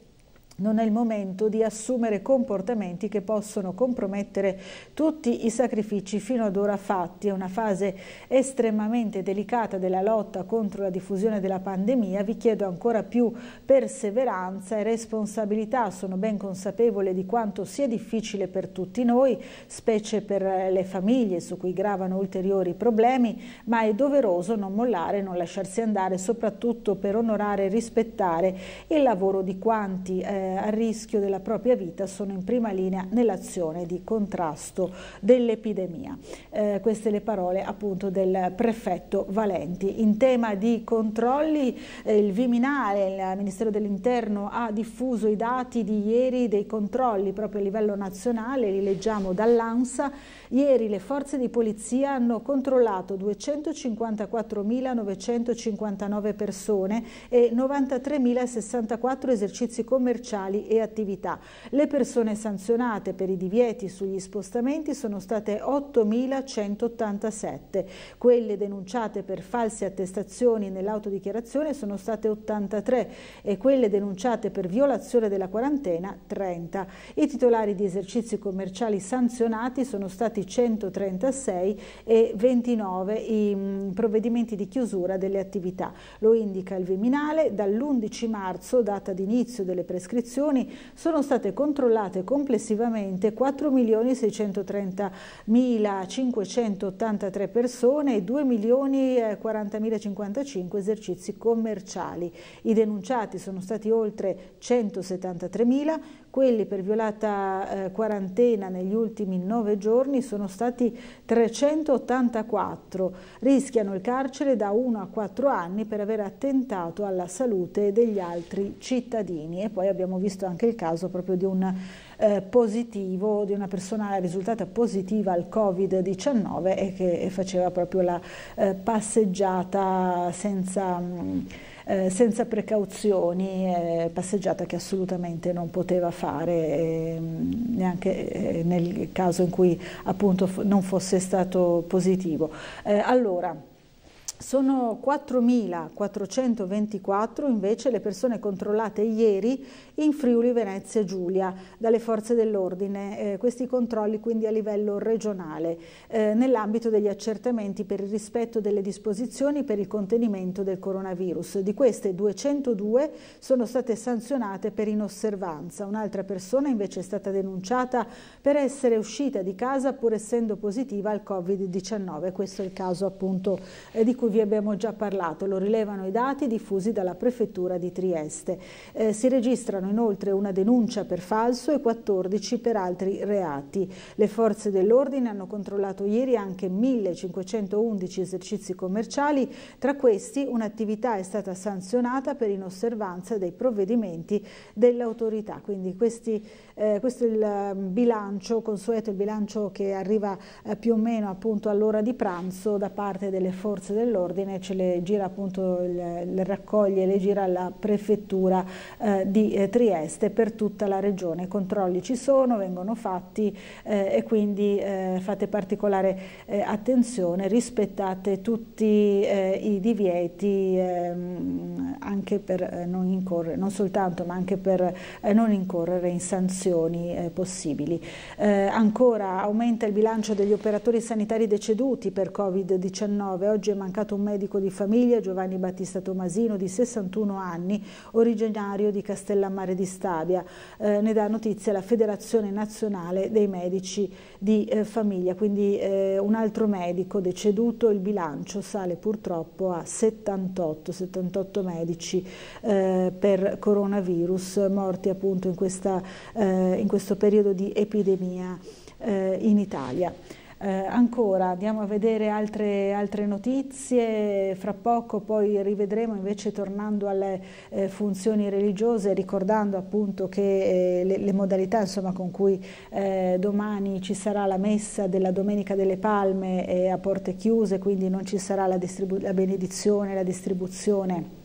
non è il momento di assumere comportamenti che possono compromettere tutti i sacrifici fino ad ora fatti. È una fase estremamente delicata della lotta contro la diffusione della pandemia. Vi chiedo ancora più perseveranza e responsabilità. Sono ben consapevole di quanto sia difficile per tutti noi, specie per le famiglie su cui gravano ulteriori problemi, ma è doveroso non mollare, non lasciarsi andare, soprattutto per onorare e rispettare il lavoro di quanti eh, a rischio della propria vita sono in prima linea nell'azione di contrasto dell'epidemia. Eh, queste le parole appunto del prefetto Valenti. In tema di controlli eh, il Viminale, il Ministero dell'Interno ha diffuso i dati di ieri dei controlli proprio a livello nazionale, li leggiamo dall'ANSA. Ieri le forze di polizia hanno controllato 254.959 persone e 93.064 esercizi commerciali e attività. Le persone sanzionate per i divieti sugli spostamenti sono state 8.187, quelle denunciate per false attestazioni nell'autodichiarazione sono state 83 e quelle denunciate per violazione della quarantena 30. I titolari di esercizi commerciali sanzionati sono stati 136 e 29 i mm, provvedimenti di chiusura delle attività. Lo indica il Viminale dall'11 marzo, data d'inizio delle prescrizioni sono state controllate complessivamente 4.630.583 persone e 2.040.055 esercizi commerciali. I denunciati sono stati oltre 173.000, quelli per violata eh, quarantena negli ultimi nove giorni sono stati 384. Rischiano il carcere da 1 a 4 anni per aver attentato alla salute degli altri cittadini. E poi abbiamo visto anche il caso proprio di un eh, positivo, di una persona risultata positiva al Covid-19 e che faceva proprio la eh, passeggiata senza... Mh, eh, senza precauzioni, eh, passeggiata che assolutamente non poteva fare eh, neanche eh, nel caso in cui appunto non fosse stato positivo. Eh, allora, sono 4.424 invece le persone controllate ieri in Friuli Venezia Giulia dalle forze dell'ordine, eh, questi controlli quindi a livello regionale eh, nell'ambito degli accertamenti per il rispetto delle disposizioni per il contenimento del coronavirus. Di queste 202 sono state sanzionate per inosservanza, un'altra persona invece è stata denunciata per essere uscita di casa pur essendo positiva al Covid-19, questo è il caso appunto eh, di cui vi abbiamo già parlato, lo rilevano i dati diffusi dalla Prefettura di Trieste. Eh, si registrano inoltre una denuncia per falso e 14 per altri reati. Le forze dell'ordine hanno controllato ieri anche 1511 esercizi commerciali, tra questi un'attività è stata sanzionata per inosservanza dei provvedimenti dell'autorità. Quindi questi, eh, questo è il bilancio consueto, il bilancio che arriva eh, più o meno appunto all'ora di pranzo da parte delle forze dell'ordine, ce le gira appunto, le, le raccoglie, le gira la prefettura eh, di eh, Trieste per tutta la regione. I controlli ci sono, vengono fatti eh, e quindi eh, fate particolare attenzione, rispettate tutti i divieti ehm, anche per non incorrere, non soltanto ma anche per non incorrere in sanzioni possibili. ancora aumenta il bilancio degli operatori sanitari deceduti per Covid-19. Oggi è mancato un medico di famiglia, Giovanni Battista Tomasino, di 61 anni, originario di Castellammare di Stabia. Eh, ne dà notizia la Federazione Nazionale dei Medici di eh, Famiglia, quindi eh, un altro medico deceduto, il bilancio sale purtroppo a 78, 78 medici eh, per coronavirus morti appunto in, questa, eh, in questo periodo di epidemia eh, in Italia. Eh, ancora andiamo a vedere altre, altre, notizie, fra poco poi rivedremo invece tornando alle eh, funzioni religiose ricordando appunto che eh, le, le, modalità insomma, con cui eh, domani ci sarà la messa della Domenica delle Palme a porte chiuse quindi non ci sarà la, la benedizione, la distribuzione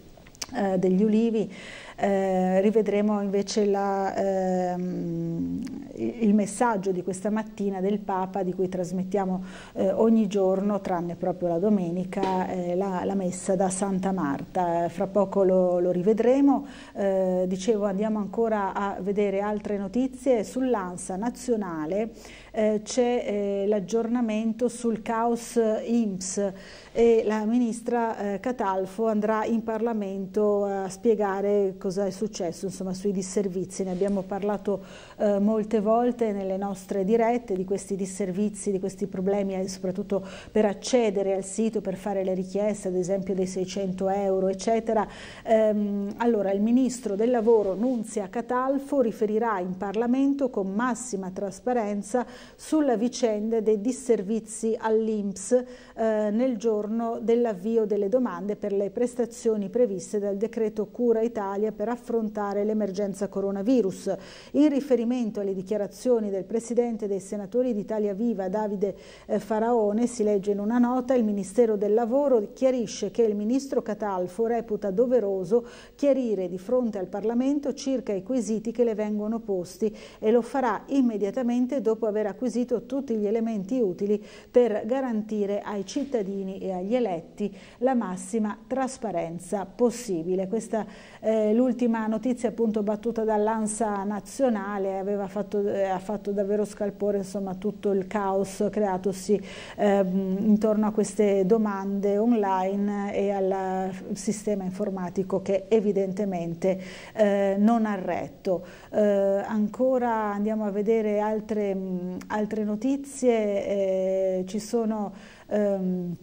eh, degli ulivi eh, rivedremo invece la, ehm, il messaggio di questa mattina del Papa di cui trasmettiamo eh, ogni giorno, tranne proprio la domenica, eh, la, la, messa da Santa Marta. Fra poco lo, lo rivedremo. Eh, dicevo andiamo ancora a vedere altre notizie sull'ANSA nazionale eh, c'è eh, l'aggiornamento sul caos IMSS e la ministra eh, Catalfo andrà in Parlamento a spiegare cosa è successo insomma, sui disservizi. Ne abbiamo parlato eh, molte volte nelle nostre dirette di questi disservizi, di questi problemi eh, soprattutto per accedere al sito, per fare le richieste ad esempio dei 600 euro eccetera. Ehm, allora il ministro del lavoro Nunzia Catalfo riferirà in Parlamento con massima trasparenza sulla vicenda dei disservizi all'Inps eh, nel giorno dell'avvio delle domande per le prestazioni previste dal decreto Cura Italia per affrontare l'emergenza coronavirus. In riferimento alle dichiarazioni del Presidente dei Senatori d'Italia Viva Davide eh, Faraone si legge in una nota il Ministero del Lavoro chiarisce che il Ministro Catalfo reputa doveroso chiarire di fronte al Parlamento circa i quesiti che le vengono posti e lo farà immediatamente dopo aver acquisito tutti gli elementi utili per garantire ai cittadini e agli eletti la massima trasparenza possibile. Questa è l'ultima notizia appunto battuta dall'ANSA nazionale, fatto, eh, ha fatto davvero scalpore insomma, tutto il caos creatosi eh, intorno a queste domande online e al sistema informatico che evidentemente eh, non ha retto. Eh, ancora andiamo a vedere altre, altre notizie, eh, ci sono ehm,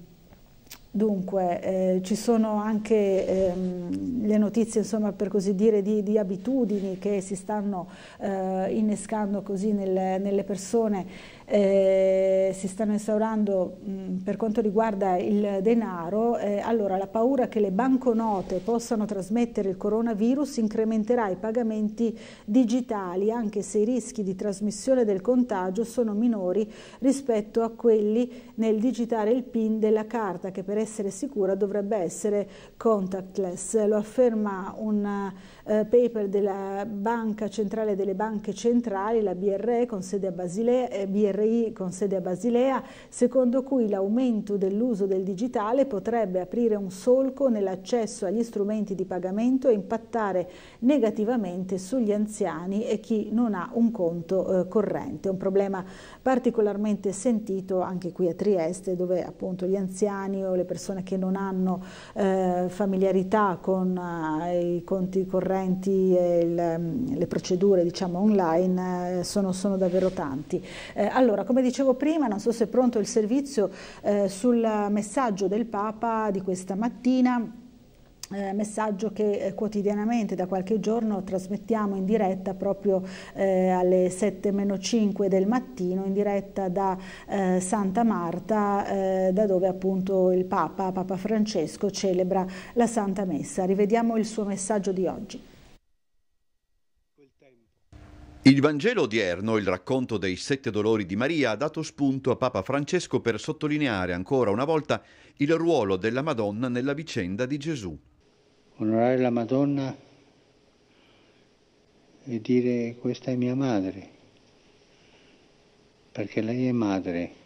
Dunque, eh, ci sono anche ehm, le notizie, insomma, per così dire, di, di abitudini che si stanno eh, innescando così nelle, nelle persone eh, si stanno instaurando mh, per quanto riguarda il denaro, eh, allora la paura che le banconote possano trasmettere il coronavirus incrementerà i pagamenti digitali anche se i rischi di trasmissione del contagio sono minori rispetto a quelli nel digitare il PIN della carta che per essere sicura dovrebbe essere contactless. Lo afferma un eh, paper della Banca Centrale delle Banche Centrali, la BRE con sede a Basilea, eh, BRI con sede a Basilea, secondo cui l'aumento dell'uso del digitale potrebbe aprire un solco nell'accesso agli strumenti di pagamento e impattare negativamente sugli anziani e chi non ha un conto eh, corrente. Un problema particolarmente sentito anche qui a Trieste dove appunto gli anziani o le persone che non hanno eh, familiarità con eh, i conti correnti e il, mm, le procedure diciamo, online eh, sono, sono, davvero tanti. Eh, allora, come dicevo prima, non so se è pronto il servizio eh, sul messaggio del Papa di questa mattina eh, messaggio che eh, quotidianamente da qualche giorno trasmettiamo in diretta proprio eh, alle 7-5 del mattino in diretta da eh, Santa Marta eh, da dove appunto il Papa, Papa Francesco celebra la Santa Messa. Rivediamo il suo messaggio di oggi. Il Vangelo odierno, il racconto dei sette dolori di Maria, ha dato spunto a Papa Francesco per sottolineare ancora una volta il ruolo della Madonna nella vicenda di Gesù onorare la Madonna e dire questa è mia madre, perché lei è madre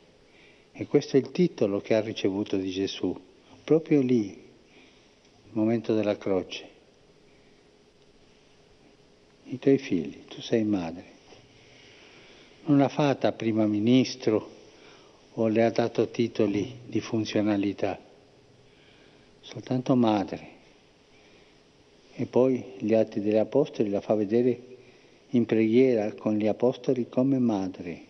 e questo è il titolo che ha ricevuto di Gesù, proprio lì, il momento della croce. I tuoi figli, tu sei madre. Non l'ha fatta prima ministro o le ha dato titoli di funzionalità, soltanto madre e poi gli atti degli apostoli la fa vedere in preghiera con gli apostoli come madre.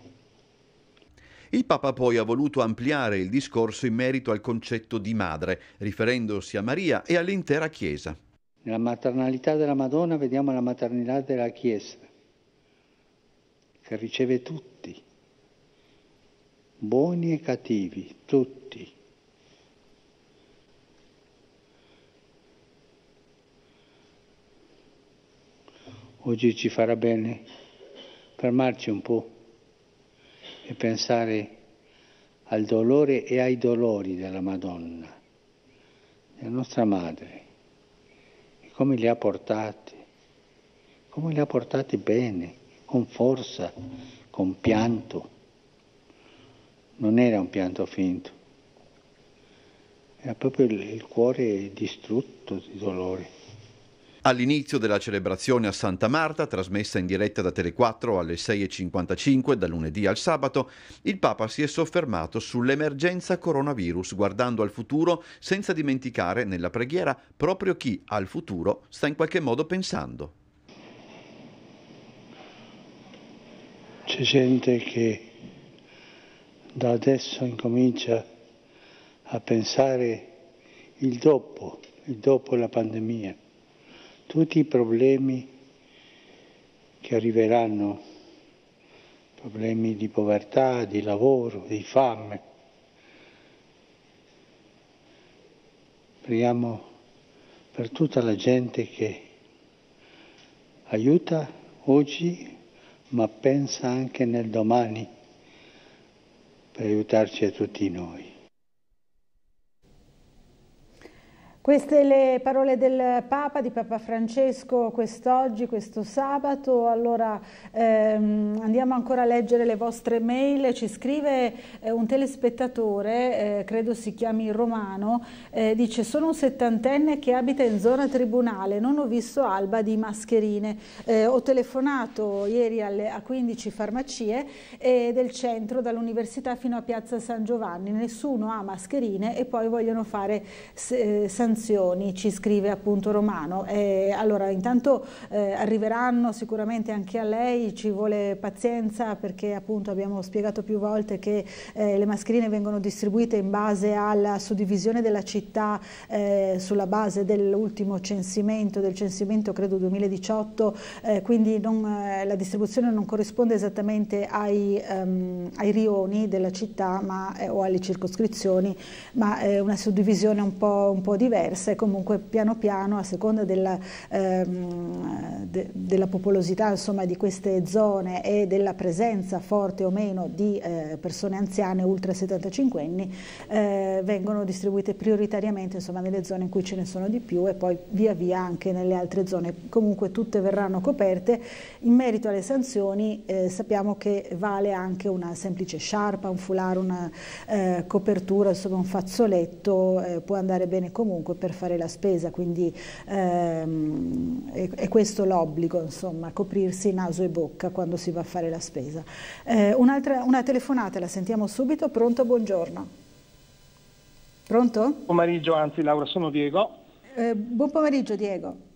Il Papa poi ha voluto ampliare il discorso in merito al concetto di madre, riferendosi a Maria e all'intera Chiesa. Nella maternalità della Madonna vediamo la maternità della Chiesa, che riceve tutti, buoni e cattivi, tutti. Oggi ci farà bene fermarci un po' e pensare al dolore e ai dolori della Madonna, della nostra madre, e come li ha portati, come li ha portati bene, con forza, con pianto. Non era un pianto finto, era proprio il, cuore distrutto di dolore. All'inizio della celebrazione a Santa Marta, trasmessa in diretta da Tele4 alle 6.55 da lunedì al sabato, il Papa si è soffermato sull'emergenza coronavirus, guardando al futuro senza dimenticare nella preghiera proprio chi al futuro sta in qualche modo pensando. C'è gente che da adesso incomincia a pensare il dopo, il dopo la pandemia tutti i problemi che arriveranno, problemi di povertà, di lavoro, di fame. Preghiamo per tutta la gente che aiuta oggi, ma pensa anche nel domani per aiutarci a tutti noi. Queste le parole del Papa, di Papa Francesco quest'oggi, questo sabato. Allora ehm, andiamo ancora a leggere le vostre mail. Ci scrive eh, un telespettatore, eh, credo si chiami Romano, eh, dice sono un settantenne che abita in zona tribunale, non ho visto alba di mascherine. Eh, ho telefonato ieri alle, a 15 farmacie eh, del centro, dall'università fino a Piazza San Giovanni. Nessuno ha mascherine e poi vogliono fare eh, sanzioni sanzioni, ci scrive appunto Romano. Eh, allora intanto eh, arriveranno sicuramente anche a lei, ci vuole pazienza perché appunto abbiamo spiegato più volte che eh, le mascherine vengono distribuite in base alla suddivisione della città eh, sulla base dell'ultimo censimento, del censimento credo 2018, eh, quindi non, eh, la distribuzione non corrisponde esattamente ai, um, ai rioni della città ma, o alle circoscrizioni, ma è una suddivisione un po', un po diversa diversa e comunque piano piano a seconda della, ehm, de, della popolosità insomma, di queste zone e della presenza forte o meno di eh, persone anziane ultra 75 anni eh, vengono distribuite prioritariamente insomma, nelle zone in cui ce ne sono di più e poi via via anche nelle altre zone. Comunque tutte verranno coperte. In merito alle sanzioni eh, sappiamo che vale anche una semplice sciarpa, un foulard, una eh, copertura, insomma un fazzoletto, eh, può andare bene comunque comunque per fare la spesa, quindi ehm, è, è, questo l'obbligo, insomma, coprirsi naso e bocca quando si va a fare la spesa. Eh, una telefonata, la sentiamo subito, pronto, buongiorno. Pronto? Buon pomeriggio, anzi Laura, sono Diego. Eh, buon pomeriggio Diego.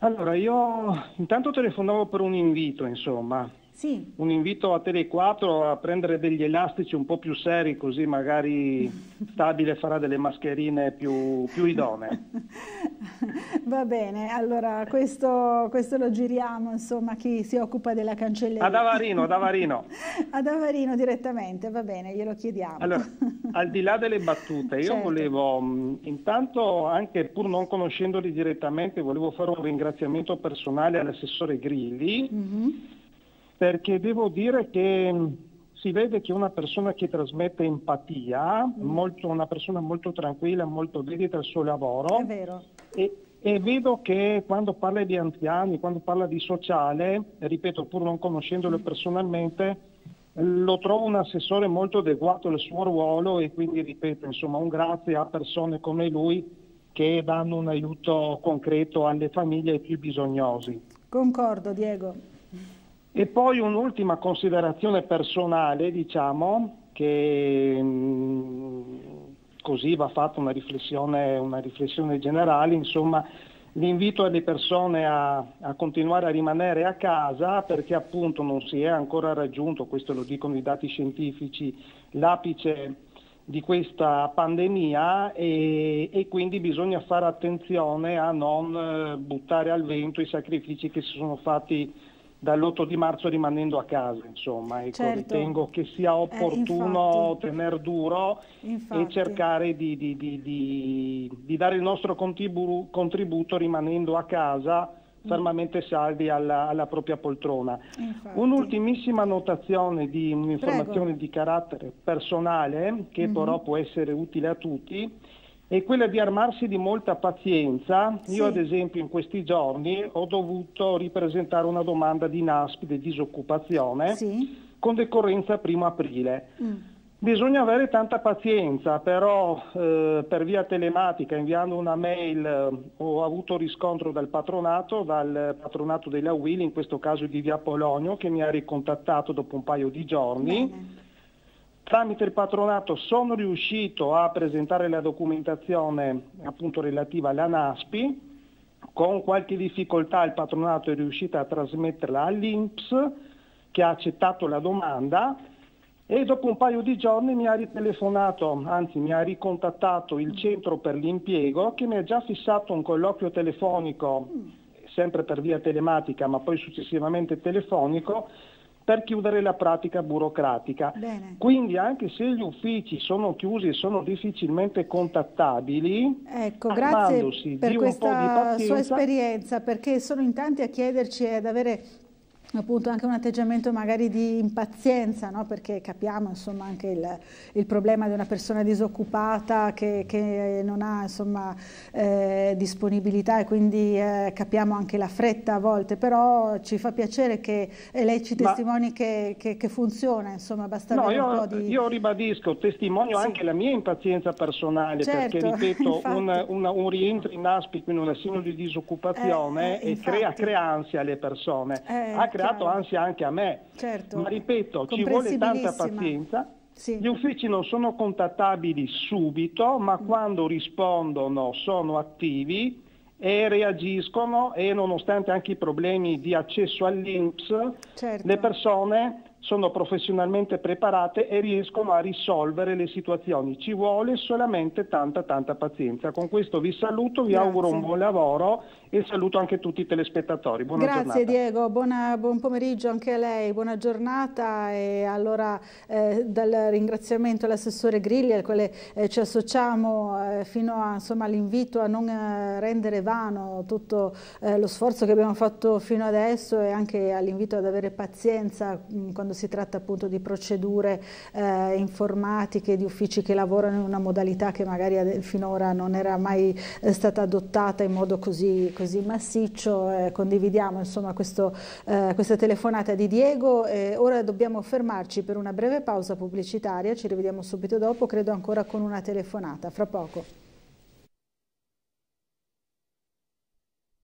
Allora, io intanto telefonavo per un invito, insomma. Sì. Un invito a Tele4 a prendere degli elastici un po' più seri, così magari Stabile farà delle mascherine più, più idonee. Va bene, allora questo, questo, lo giriamo, insomma, chi si occupa della cancelleria. Ad Avarino, ad Avarino. ad Avarino direttamente, va bene, glielo chiediamo. Allora, al di là delle battute, io certo. volevo, intanto, anche pur non conoscendoli direttamente, volevo fare un ringraziamento personale all'assessore Grilli. Mm-hmm perché devo dire che mm, si vede che è una persona che trasmette empatia, mm. molto, una persona molto tranquilla, molto dedita al suo lavoro. È vero. E, e vedo che quando parla di anziani, quando parla di sociale, ripeto, pur non conoscendolo mm. personalmente, lo trovo un assessore molto adeguato al suo ruolo e quindi, ripeto, insomma, un grazie a persone come lui che danno un aiuto concreto alle famiglie e ai più bisognosi. Concordo, Diego. E poi un'ultima considerazione personale, diciamo, che mm, così va fatta una riflessione, una riflessione generale, insomma, l'invito alle persone a, a, continuare a rimanere a casa perché appunto non si è ancora raggiunto, questo lo dicono i dati scientifici, l'apice di questa pandemia e, e, quindi bisogna fare attenzione a non eh, buttare al vento i sacrifici che si sono fatti dall'8 di marzo rimanendo a casa, insomma, ecco, certo. ritengo che sia eh, opportuno eh, tenere duro infatti. e cercare di, di, di, di, dare il nostro contribu- contributo rimanendo a casa mm. fermamente saldi alla, alla propria poltrona. Infatti. Un'ultimissima notazione di un'informazione Prego. di carattere personale che mm-hmm. però può essere utile a tutti è quella di armarsi di molta pazienza. Sì. Io ad esempio in questi giorni ho dovuto ripresentare una domanda di NASP di disoccupazione sì. con decorrenza 1 aprile. Mm. Bisogna avere tanta pazienza, però eh, per via telematica, inviando una mail, eh, ho avuto riscontro dal patronato, dal patronato della WIL, in questo caso di Via Polonio, che mi ha ricontattato dopo un paio di giorni. Bene Tramite il patronato sono riuscito a presentare la documentazione appunto relativa alla NASPI, con qualche difficoltà il patronato è riuscito a trasmetterla all'INPS che ha accettato la domanda. E dopo un paio di giorni mi ha ritelefonato, anzi mi ha ricontattato il centro per l'impiego che mi ha già fissato un colloquio telefonico, sempre per via telematica ma poi successivamente telefonico, per chiudere la pratica burocratica. Bene. Quindi anche se gli uffici sono chiusi e sono difficilmente contattabili, ecco, grazie per questa sua esperienza, perché sono in tanti a chiederci e ad avere appunto anche un atteggiamento magari di impazienza, no? perché capiamo insomma, anche il, il, problema di una persona disoccupata che, che non ha insomma, eh, disponibilità e quindi eh, capiamo anche la fretta a volte, però ci fa piacere che lei ci testimoni Ma, che, che, che, funziona, insomma, basta no, avere io, un po' di... Io ribadisco, testimonio sì. anche la mia impazienza personale, certo, perché ripeto, un, una, un, rientro in ASPI, quindi un assegno di disoccupazione, eh, crea, crea, ansia alle persone. Eh, ha creato creato ansia anche a me. Certo. Ma ripeto, ci vuole tanta pazienza. Sì. Gli uffici non sono contattabili subito, ma mm. quando rispondono sono attivi e reagiscono e nonostante anche i problemi di accesso all'INPS, certo. le persone sono professionalmente preparate e riescono a risolvere le situazioni. Ci vuole solamente tanta tanta pazienza. Con questo vi saluto, vi Grazie. auguro un buon lavoro e saluto anche tutti i telespettatori. Buona Grazie giornata. Diego, Buona, buon pomeriggio anche a lei, buona giornata e allora eh, dal ringraziamento all'assessore Grilli al quale eh, ci associamo eh, fino all'invito a non eh, rendere vano tutto eh, lo sforzo che abbiamo fatto fino adesso e anche all'invito ad avere pazienza mh, mm, quando si tratta appunto di procedure eh, informatiche, di uffici che lavorano in una modalità che magari finora non era mai stata adottata in modo così così massiccio, eh, condividiamo insomma questo, eh, questa telefonata di Diego, ora dobbiamo fermarci per una breve pausa pubblicitaria, ci rivediamo subito dopo, credo ancora con una telefonata, fra poco.